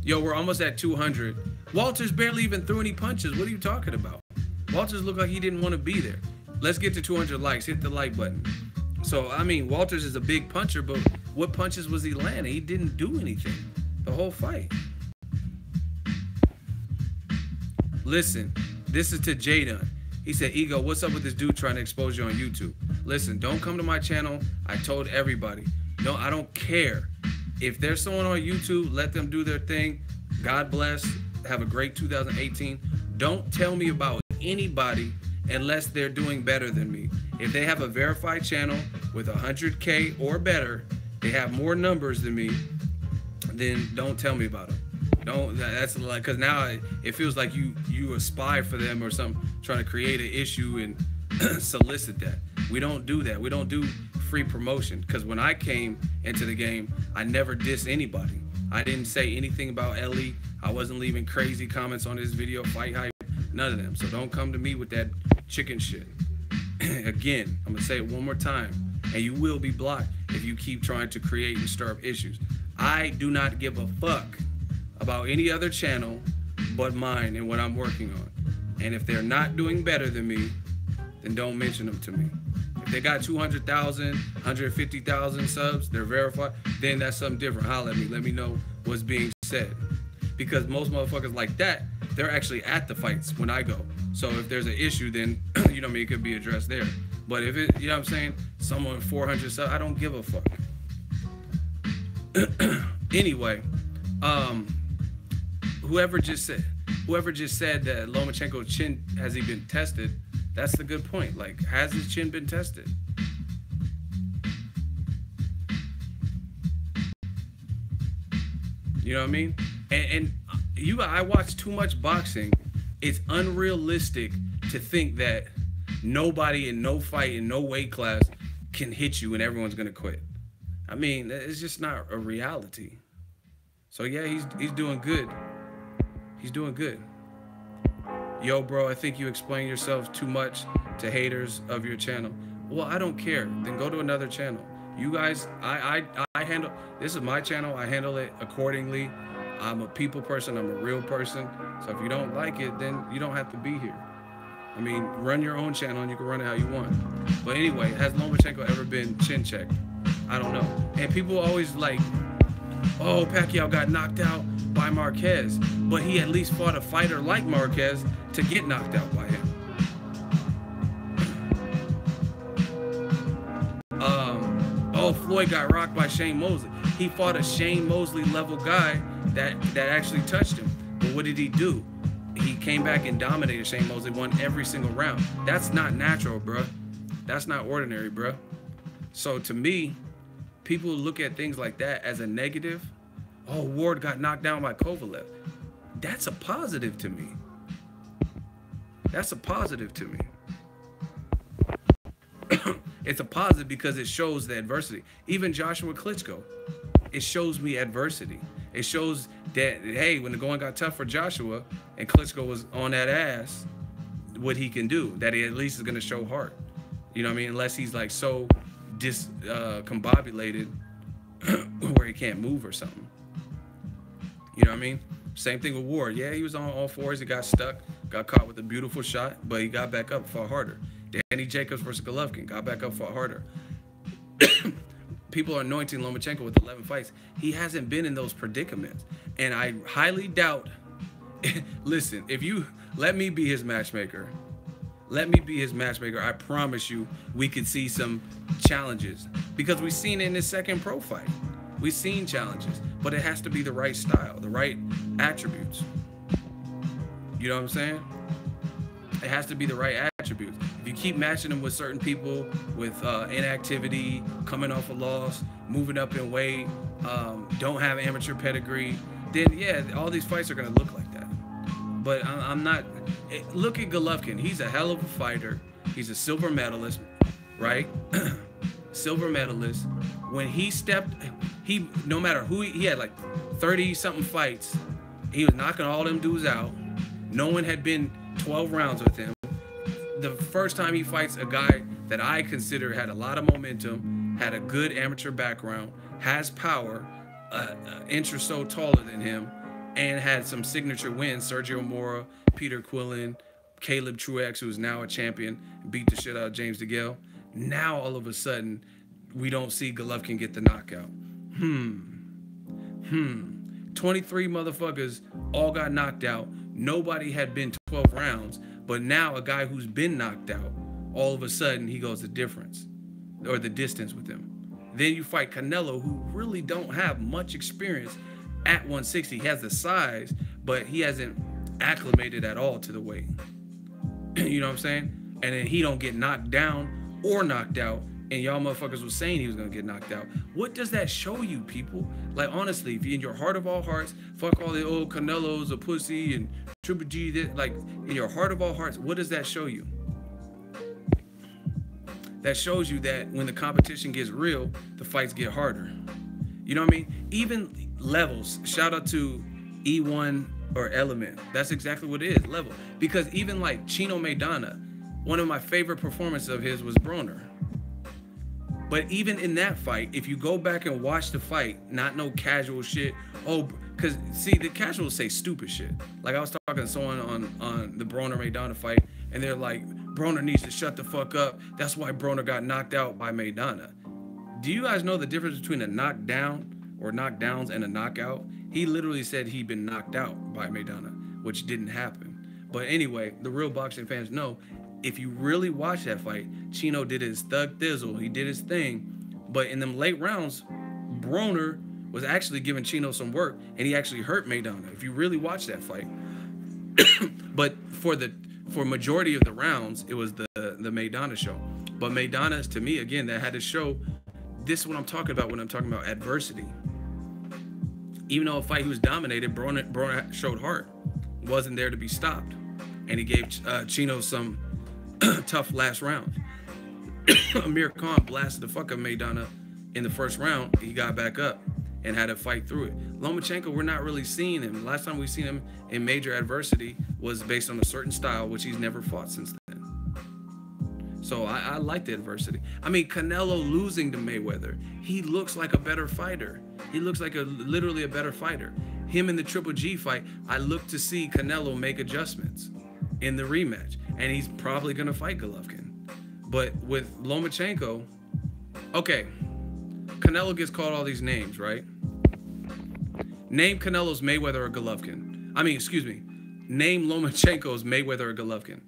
yo, we're almost at 200. Walters barely even threw any punches. What are you talking about? Walters looked like he didn't want to be there. Let's get to 200 likes. Hit the like button. So, I mean, Walters is a big puncher, but what punches was he landing? He didn't do anything the whole fight. Listen, this is to Jaden. He said, Ego, what's up with this dude trying to expose you on YouTube? Listen, don't come to my channel. I told everybody. No, I don't care. If there's someone on YouTube, let them do their thing. God bless. Have a great 2018. Don't tell me about anybody unless they're doing better than me. If they have a verified channel with 100K or better, they have more numbers than me, then don't tell me about them. Don't. That's like because now it, feels like you you a spy for them or something, trying to create an issue and *clears throat* solicit that. We don't do that. We don't do free promotion because when I came into the game, I never diss anybody. I didn't say anything about Ellie. I wasn't leaving crazy comments on this video, fight hype, none of them. So don't come to me with that chicken shit. *clears throat* Again, I'm gonna say it one more time, and you will be blocked if you keep trying to create and stir up issues. I do not give a fuck about any other channel but mine and what I'm working on. And if they're not doing better than me, then don't mention them to me. They got 200,000, 150,000 subs, they're verified, then that's something different. Holler at me. Let me know what's being said. Because most motherfuckers like that, they're actually at the fights when I go. So if there's an issue, then, *clears throat* you know I mean, it could be addressed there. But if it, you know what I'm saying, someone 400 subs, I don't give a fuck. *clears throat* anyway, um, whoever just said whoever just said that Lomachenko chin has he been tested, that's the good point. Like, has his chin been tested? You know what I mean? And, and you, I watch too much boxing. It's unrealistic to think that nobody in no fight in no weight class can hit you and everyone's gonna quit. I mean, it's just not a reality. So yeah, he's he's doing good. He's doing good. Yo, bro, I think you explain yourself too much to haters of your channel. Well, I don't care. Then go to another channel. You guys, I, I, I handle, this is my channel. I handle it accordingly. I'm a people person. I'm a real person. So if you don't like it, then you don't have to be here. I mean, run your own channel and you can run it how you want. But anyway, has Lomachenko ever been chin checked? I don't know. And people always like, oh, Pacquiao got knocked out by Marquez, but he at least fought a fighter like Marquez to get knocked out by him. Um, oh, Floyd got rocked by Shane Mosley. He fought a Shane Mosley level guy that that actually touched him. But what did he do? He came back and dominated Shane Mosley, won every single round. That's not natural, bruh. That's not ordinary, bruh. So to me, people look at things like that as a negative oh, Ward got knocked down by Kovalev. That's a positive to me. That's a positive to me. *coughs* it's a positive because it shows the adversity. Even Joshua Klitschko, it shows me adversity. It shows that, hey, when the going got tough for Joshua and Klitschko was on that ass, what he can do, that he at least is going to show heart. You know what I mean? Unless he's like so discombobulated uh, *clears throat* where he can't move or something. You know what I mean? Same thing with Ward. Yeah, he was on all fours. He got stuck, got caught with a beautiful shot, but he got back up, fought harder. Danny Jacobs versus Golovkin, got back up, fought harder. *clears throat* People are anointing Lomachenko with 11 fights. He hasn't been in those predicaments. And I highly doubt, *laughs* listen, if you let me be his matchmaker, let me be his matchmaker, I promise you we could see some challenges. Because we've seen in his second pro fight. We've seen challenges, but it has to be the right style, the right attributes. You know what I'm saying? It has to be the right attributes. If you keep matching them with certain people with uh, inactivity, coming off a loss, moving up in weight, um, don't have amateur pedigree, then yeah, all these fights are gonna look like. But I'm not. Eh, look at Golovkin. He's a hell of a fighter. He's a silver medalist, right? *clears throat* silver medalist. When he stepped, he no matter who he, he had like 30 something fights He was knocking all them dudes out. No one had been 12 rounds with him. The first time he fights a guy that I consider had a lot of momentum, had a good amateur background, has power, uh, an inch or so taller than him, and had some signature wins. Sergio Mora, Peter Quillin, Caleb Truax, who's now a champion, beat the shit out of James DeGale. Now all of a sudden, we don't see Golovkin get the knockout. Hmm. Hmm. 23 motherfuckers all got knocked out. Nobody had been 12 rounds, but now a guy who's been knocked out, all of a sudden he goes the difference or the distance with him. Then you fight Canelo, who really don't have much experience at 160. He has the size, but he hasn't acclimated at all to the weight. *clears throat* you know what I'm saying? And then he don't get knocked down or knocked out. And y'all motherfuckers was saying he was gonna get knocked out. What does that show you, people? Like honestly, if you in your heart of all hearts, fuck all the old Canelo's a pussy and Triple G, that like in your heart of all hearts, what does that show you? That shows you that when the competition gets real, the fights get harder. You know what I mean? Even levels. Shout out to E1 or Element. That's exactly what it is, level. Because even like Chino Maidana, one of my favorite performances of his was Broner. But even in that fight, if you go back and watch the fight, not no casual shit. Oh, because see, the casuals say stupid shit. Like I was talking to someone on on the Broner Maidana fight, and they're like, Broner needs to shut the fuck up. That's why Broner got knocked out by Maidana. Do you guys know the difference between a knockdown or knockdowns and a knockout? He literally said he'd been knocked out by Maidana, which didn't happen. But anyway, the real boxing fans know if you really watch that fight, Chino did his thug thizzle. He did his thing. But in them late rounds, Broner was actually giving Chino some work, and he actually hurt Maidana. If you really watch that fight, *coughs* but for the for majority of the rounds, it was the the Maidana show. But Maidana's to me again that had to show this is what I'm talking about when I'm talking about adversity. Even though a fight he was dominated, Broner, Broner showed heart, wasn't there to be stopped, and he gave uh, Chino some *clears throat* tough last round. *clears throat* Amir Khan blasted the fuck out of Maidana in the first round. He got back up and had to fight through it. Lomachenko, we're not really seeing him. Last time we've seen him in major adversity was based on a certain style, which he's never fought since then. So I, I like the adversity. I mean, Canelo losing to Mayweather, he looks like a better fighter. He looks like a literally a better fighter. Him in the Triple G fight, I look to see Canelo make adjustments in the rematch, and he's probably gonna fight Golovkin. But with Lomachenko, okay, Canelo gets called all these names, right? Name Canelo's Mayweather or Golovkin. I mean, excuse me. Name Lomachenko's Mayweather or Golovkin.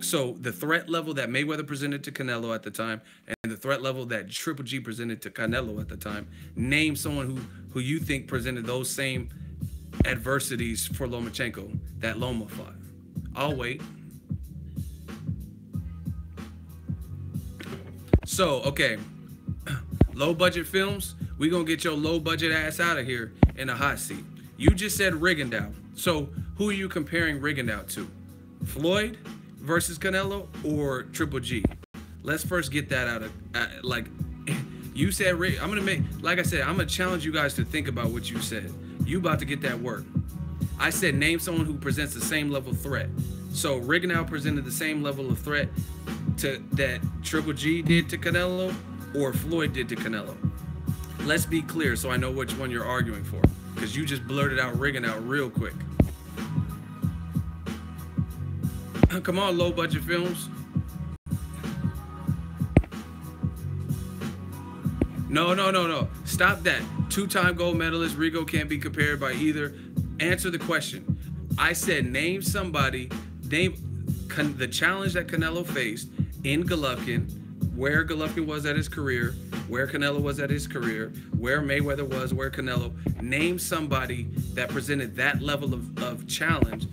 So the threat level that Mayweather presented to Canelo at the time, and the threat level that Triple G presented to Canelo at the time. Name someone who who you think presented those same adversities for Lomachenko that Loma fought. I'll wait. So okay, *clears throat* low budget films, we gonna get your low budget ass out of here in a hot seat. You just said Rigondeaux. So who are you comparing Rigondeaux to? Floyd versus Canelo or Triple G? Let's first get that out of uh, like *laughs* you said. I'm gonna make like I said. I'm gonna challenge you guys to think about what you said. You about to get that work. I said name someone who presents the same level threat. So Rigondeaux presented the same level of threat to that Triple G did to Canelo or Floyd did to Canelo. Let's be clear so I know which one you're arguing for. Because you just blurted out Rigondeaux real quick. *clears throat* Come on, low budget films. No, no, no, no. Stop that. Two time gold medalist Rigo can't be compared by either. Answer the question. I said name somebody, name the challenge that Canelo faced in Golovkin where Golovkin was at his career, where Canelo was at his career, where Mayweather was, where Canelo. Name somebody that presented that level of, of challenge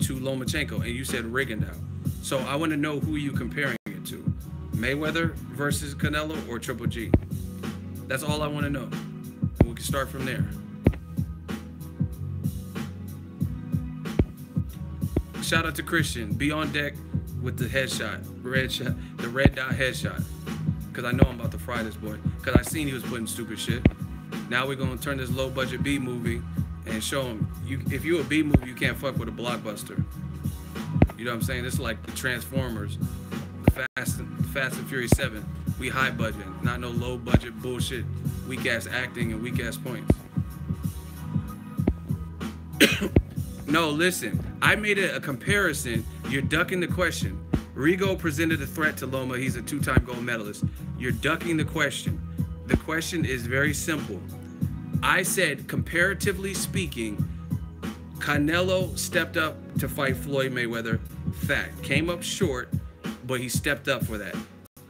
to Lomachenko, and you said Rigondeaux. So I want to know who you comparing it to, Mayweather versus Canelo or Triple G. That's all I want to know. We can start from there. Shout out to Christian. Be on deck with the headshot, red shot, the red dot headshot. Cause I know I'm about to fry this boy. Cause I seen he was putting stupid shit. Now we're gonna turn this low budget B movie and show them you if you a B movie, you can't fuck with a blockbuster. You know what I'm saying? It's like the Transformers, Fast Fast and Furious 7. We high budget, not no low budget bullshit, weak ass acting and weak ass points. *coughs* no, listen. I made a, a comparison. You're ducking the question. Rigo presented a threat to Loma. He's a two-time gold medalist. You're ducking the question. The question is very simple. I said, comparatively speaking, Canelo stepped up to fight Floyd Mayweather. Fact. Came up short, but he stepped up for that.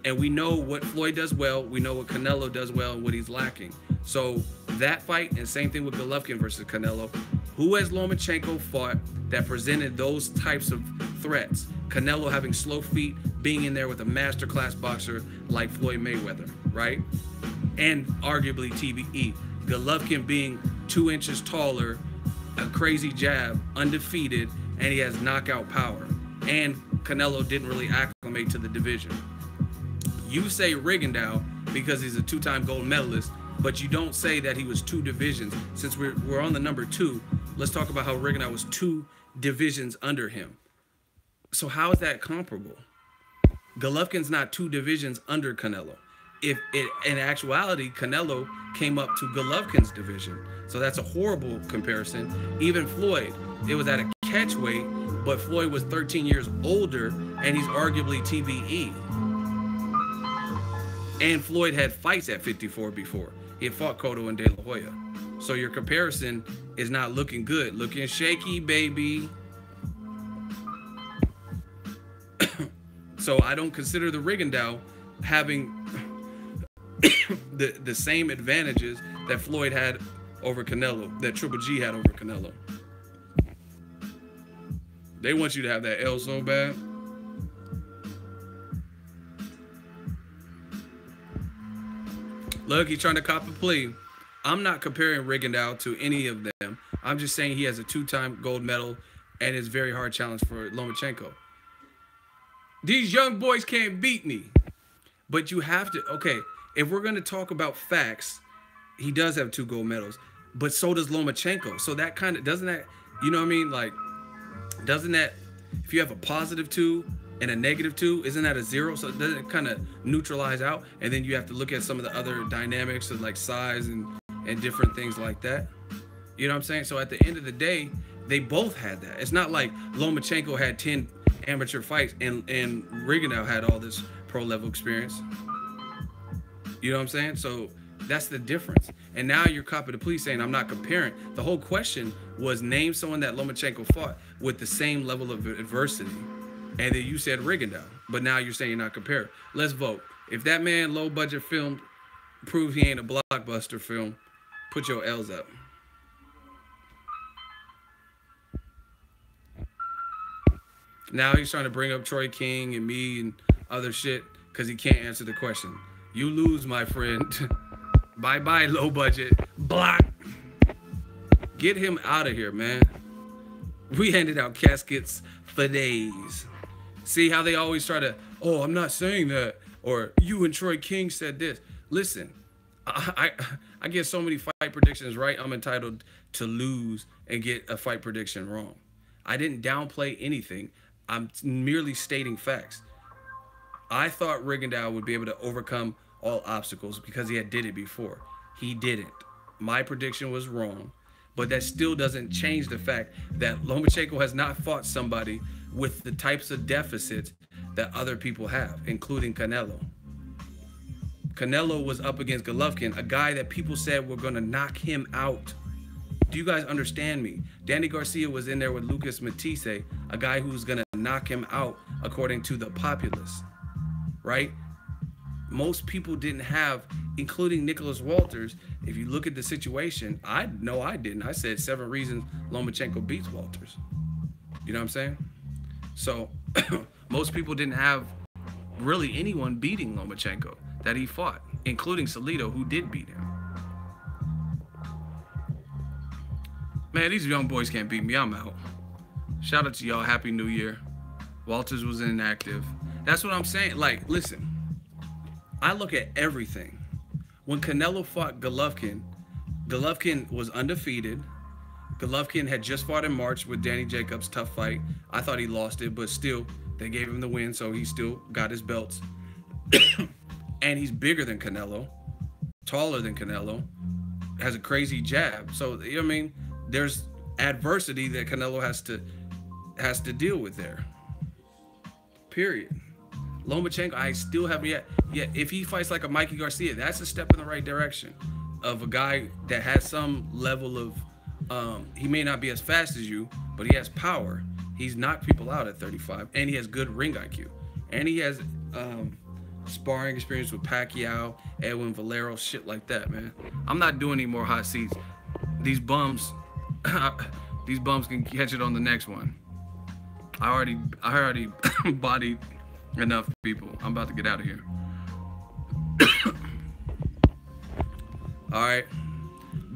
And we know what Floyd does well. We know what Canelo does well and what he's lacking. So that fight, and same thing with Golovkin versus Canelo. Who has Lomachenko fought that presented those types of threats? Canelo having slow feet, being in there with a masterclass boxer like Floyd Mayweather, right? And arguably TBE. Golovkin being two inches taller, a crazy jab, undefeated, and he has knockout power. And Canelo didn't really acclimate to the division. You say Rigondeaux because he's a two-time gold medalist, but you don't say that he was two divisions. Since we're, we're on the number two, let's talk about how Rigondeaux was two divisions under him. So how is that comparable? Golovkin's not two divisions under Canelo. If it, in actuality, Canelo came up to Golovkin's division. So that's a horrible comparison. Even Floyd, it was at a catch weight, but Floyd was 13 years older and he's arguably TBE. And Floyd had fights at 54 before. He had fought Cotto and De La Hoya. So your comparison is not looking good. Looking shaky, baby. *coughs* so I don't consider the Rigondeaux having *coughs* the the same advantages that Floyd had over Canelo, that Triple G had over Canelo. They want you to have that L so bad. Look, he's trying to cop a plea. I'm not comparing Rigondeaux to any of them. I'm just saying he has a two-time gold medal and it's very hard challenge for Lomachenko. These young boys can't beat me. But you have to, okay, if we're going to talk about facts, he does have two gold medals, but so does Lomachenko. So that kind of, doesn't that, you know what I mean? Like, doesn't that, if you have a positive two and a negative two, isn't that a zero? So it doesn't it kind of neutralize out? And then you have to look at some of the other dynamics of like size and, and different things like that. You know what I'm saying? So at the end of the day, they both had that. It's not like Lomachenko had 10 amateur fights and, and Rigondeaux had all this pro level experience. You know what I'm saying? So that's the difference. And now you're copying the police saying I'm not comparing. The whole question was name someone that Lomachenko fought with the same level of adversity. And then you said Rigondeaux. But now you're saying you're not comparing. Let's vote. If that man low budget film proves he ain't a blockbuster film, put your L's up. Now he's trying to bring up Troy King and me and other shit because he can't answer the question. You lose, my friend. *laughs* bye bye, low budget. Block. Get him out of here, man. We handed out caskets for days. See how they always try to, oh, I'm not saying that. Or you and Troy King said this. Listen, I, I, I get so many fight predictions right. I'm entitled to lose and get a fight prediction wrong. I didn't downplay anything. I'm merely stating facts. I thought Rigondeaux would be able to overcome all obstacles because he had did it before. He didn't. My prediction was wrong, but that still doesn't change the fact that Lomachenko has not fought somebody with the types of deficits that other people have, including Canelo. Canelo was up against Golovkin, a guy that people said were going to knock him out. Do you guys understand me? Danny Garcia was in there with Lucas Matthysse, a guy who's going to knock him out according to the populace right? Most people didn't have, including Nicholas Walters. If you look at the situation, I know I didn't. I said seven reasons Lomachenko beats Walters. You know what I'm saying? So *clears throat* most people didn't have really anyone beating Lomachenko that he fought, including Salido, who did beat him. Man, these young boys can't beat me. I'm out. Shout out to y'all. Happy New Year. Walters was inactive. That's what I'm saying. Like, listen, I look at everything. When Canelo fought Golovkin, Golovkin was undefeated. Golovkin had just fought in March with Danny Jacobs, tough fight. I thought he lost it, but still, they gave him the win, so he still got his belts. *coughs* and he's bigger than Canelo, taller than Canelo, has a crazy jab. So you know what I mean? There's adversity that Canelo has to has to deal with there. Period. Lomachenko, I still haven't yet. Yet, if he fights like a Mikey Garcia, that's a step in the right direction of a guy that has some level of. Um, he may not be as fast as you, but he has power. He's knocked people out at 35, and he has good ring IQ, and he has um, sparring experience with Pacquiao, Edwin Valero, shit like that, man. I'm not doing any more hot seats. These bums, *coughs* these bums can catch it on the next one. I already, I already *coughs* bodied enough people. I'm about to get out of here. *coughs* All right.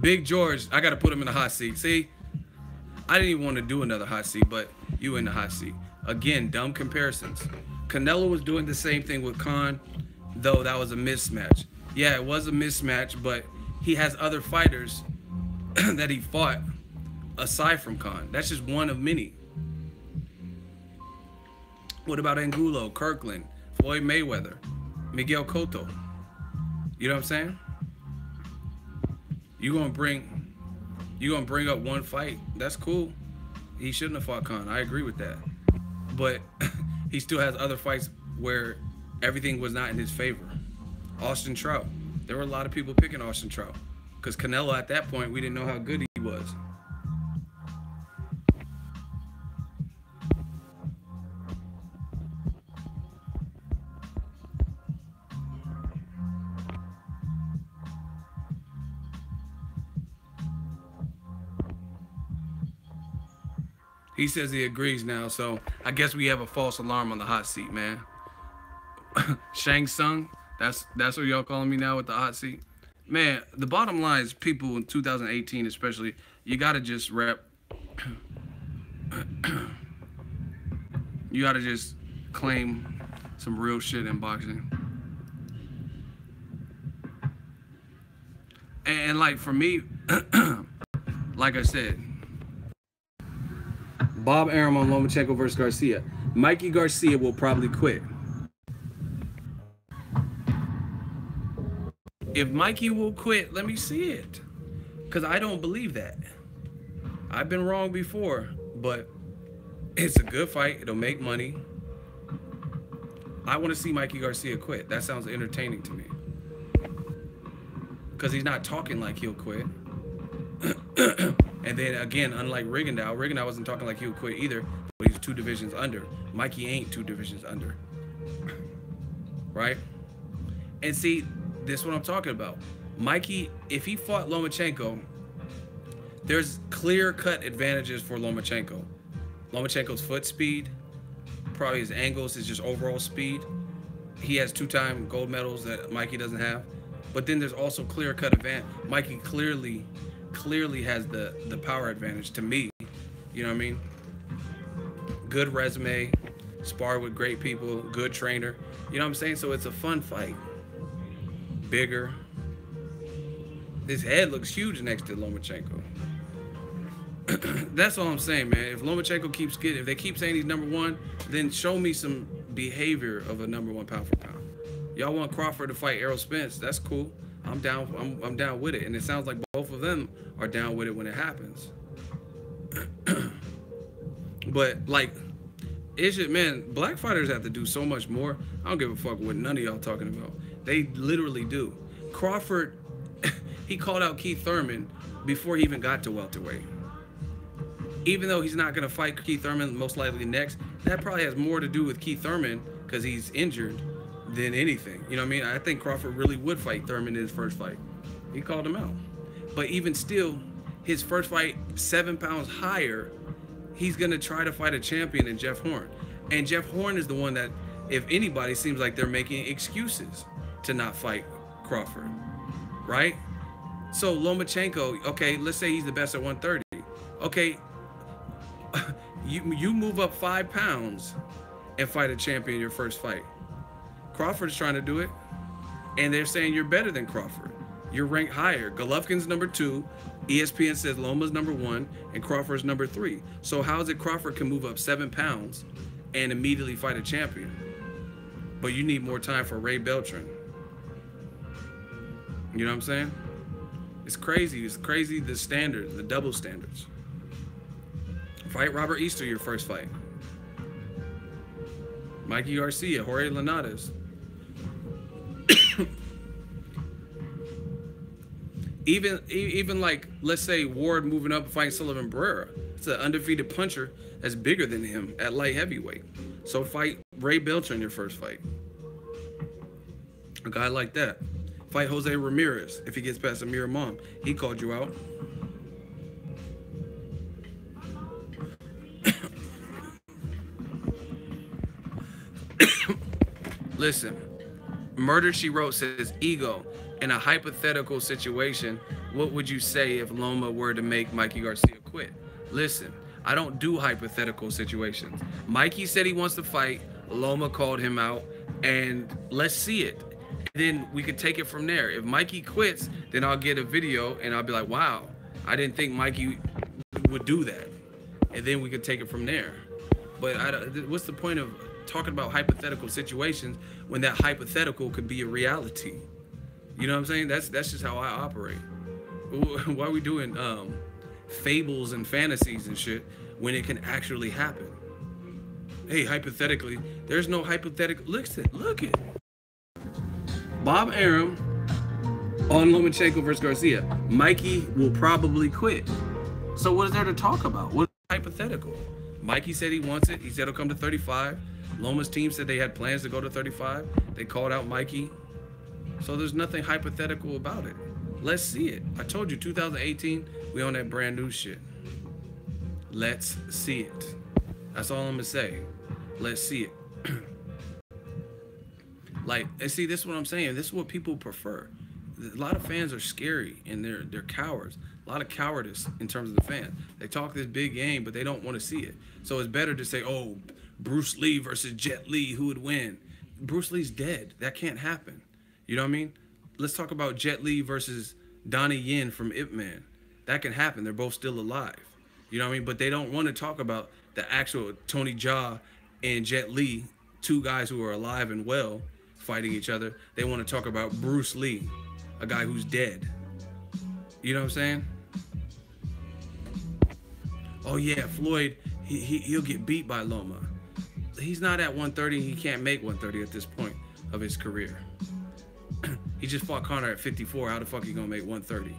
Big George, I got to put him in the hot seat. See, I didn't even want to do another hot seat, but you in the hot seat. Again, dumb comparisons. Canelo was doing the same thing with Khan, though that was a mismatch. Yeah, it was a mismatch, but he has other fighters *coughs* that he fought aside from Khan. That's just one of many. What about Angulo, Kirkland, Floyd Mayweather, Miguel Cotto? You know what I'm saying? You gonna bring you gonna bring up one fight? That's cool. He shouldn't have fought Khan. I agree with that. But *laughs* he still has other fights where everything was not in his favor. Austin Trout. There were a lot of people picking Austin Trout because Canelo at that point we didn't know how good he was. He says he agrees now, so I guess we have a false alarm on the hot seat, man. *laughs* Shang Tsung, that's that's what y'all calling me now with the hot seat. Man, the bottom line is people in 2018 especially, you gotta just rep *coughs* you gotta just claim some real shit in boxing. And like for me, *coughs* like I said, Bob Arum on Lomachenko versus Garcia. Mikey Garcia will probably quit. If Mikey will quit, let me see it. Because I don't believe that. I've been wrong before, but it's a good fight. It'll make money. I want to see Mikey Garcia quit. That sounds entertaining to me. Because he's not talking like he'll quit. *coughs* And then again, unlike Rigondeaux, Rigondeaux wasn't talking like he would quit either, but he's two divisions under. Mikey ain't two divisions under. *coughs* right? And see, this is what I'm talking about. Mikey, if he fought Lomachenko, there's clear-cut advantages for Lomachenko. Lomachenko's foot speed, probably his angles, his just overall speed. He has two-time gold medals that Mikey doesn't have. But then there's also clear-cut advantage. Mikey clearly clearly has the the power advantage to me. You know what I mean? Good resume, spar with great people, good trainer. You know what I'm saying? So it's a fun fight. Bigger. His head looks huge next to Lomachenko. *clears throat* That's all I'm saying, man. If Lomachenko keeps getting, if they keep saying he's number one, then show me some behavior of a number one pound for pound. Y'all want Crawford to fight Errol Spence? That's cool. I'm down. I'm, I'm down with it, and it sounds like both of them are down with it when it happens. *clears throat* but like, it's just man, black fighters have to do so much more. I don't give a fuck what none of y'all talking about. They literally do. Crawford, *laughs* he called out Keith Thurman before he even got to welterweight. Even though he's not gonna fight Keith Thurman most likely next, that probably has more to do with Keith Thurman because he's injured than anything. You know what I mean? I think Crawford really would fight Thurman in his first fight. He called him out. But even still, his first fight, seven pounds higher, he's gonna try to fight a champion in Jeff Horn. And Jeff Horn is the one that, if anybody, seems like they're making excuses to not fight Crawford, right? So Lomachenko, okay, let's say he's the best at 130. Okay, *laughs* you you move up five pounds and fight a champion in your first fight. Crawford's trying to do it, and they're saying you're better than Crawford. you're ranked higher. Golovkin's number two. ESPN says Loma's number one and Crawford's number three. So how is it Crawford can move up seven pounds and immediately fight a champion? But you need more time for Ray Beltran. You know what I'm saying? It's crazy. It's crazy the standards, the double standards. Fight Robert Easter your first fight. Mikey Garcia, Jorge Linares. *coughs* even even like let's say Ward moving up fighting Sullivan Barrera. It's an undefeated puncher that's bigger than him at light heavyweight. So fight Ray Belcher in your first fight. A guy like that. Fight Jose Ramirez if he gets past Amir Imam. He called you out. *coughs* *coughs* Listen, Murder She Wrote says ego. In a hypothetical situation, what would you say if Loma were to make Mikey Garcia quit? Listen, I don't do hypothetical situations. Mikey said he wants to fight. Loma called him out, and let's see it. then we could take it from there. If Mikey quits, then I'll get a video and I'll be like, wow, I didn't think Mikey would do that. And then we could take it from there. But I, what's the point of talking about hypothetical situations when that hypothetical could be a reality? You know what I'm saying? That's that's just how I operate. *laughs* Why are we doing um, fables and fantasies and shit when it can actually happen? Hey, hypothetically, there's no hypothetical. Look at look at Bob Arum on Lomachenko versus Garcia. Mikey will probably quit. So what is there to talk about? What hypothetical? Mikey said he wants it. He said he'll come to 35. Loma's team said they had plans to go to 35. They called out Mikey. So there's nothing hypothetical about it. Let's see it. I told you 2018, we on that brand new shit. Let's see it. That's all I'm gonna say. Let's see it. *clears throat* like, and see, this is what I'm saying. This is what people prefer. A lot of fans are scary and they're they're cowards. A lot of cowardice in terms of the fans. They talk this big game, but they don't want to see it. So it's better to say, "Oh, Bruce Lee versus Jet Li, who would win?" Bruce Lee's dead. That can't happen. You know what I mean? Let's talk about Jet Li versus Donnie Yen from Ip Man. That can happen. They're both still alive. You know what I mean? But they don't want to talk about the actual Tony Jaa and Jet Li, two guys who are alive and well, fighting each other. They want to talk about Bruce Lee, a guy who's dead. You know what I'm saying? Oh yeah, Floyd, he, he he'll get beat by Loma. He's not at 130. He can't make 130 at this point of his career. *clears throat* he just fought Conor at 54. How the fuck he gonna make 130?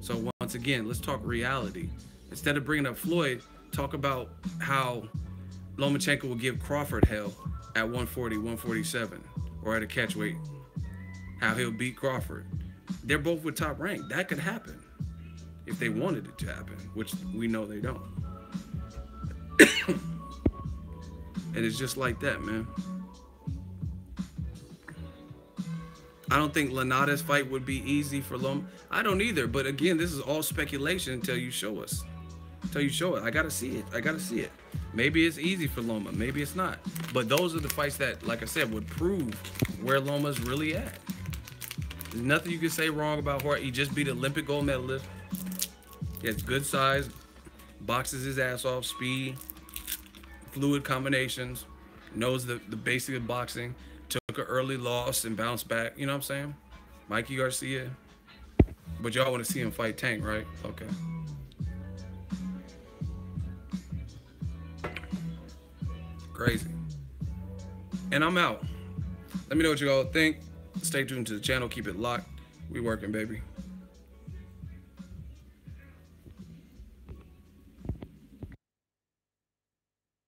So once again, let's talk reality. Instead of bringing up Floyd, talk about how Lomachenko will give Crawford hell at 140, 147, or at a catch weight. How he'll beat Crawford. They're both with top rank. That could happen if they wanted it to happen, which we know they don't. *coughs* and it's just like that, man. I don't think Linares fight would be easy for Lom. I don't either. But again, this is all speculation until you show us. Until you show it. I gotta see it. I gotta see it. Maybe it's easy for Loma. Maybe it's not. But those are the fights that, like I said, would prove where Loma's really at. There's nothing you can say wrong about Hort. He just beat Olympic gold medalist. He has good size, boxes his ass off, speed, fluid combinations, knows the, the basic of boxing took an early loss and bounced back. You know what I'm saying? Mikey Garcia. But y'all want to see him fight Tank, right? Okay. Crazy. And I'm out. Let me know what you all think. Stay tuned to the channel. Keep it locked. We working, baby.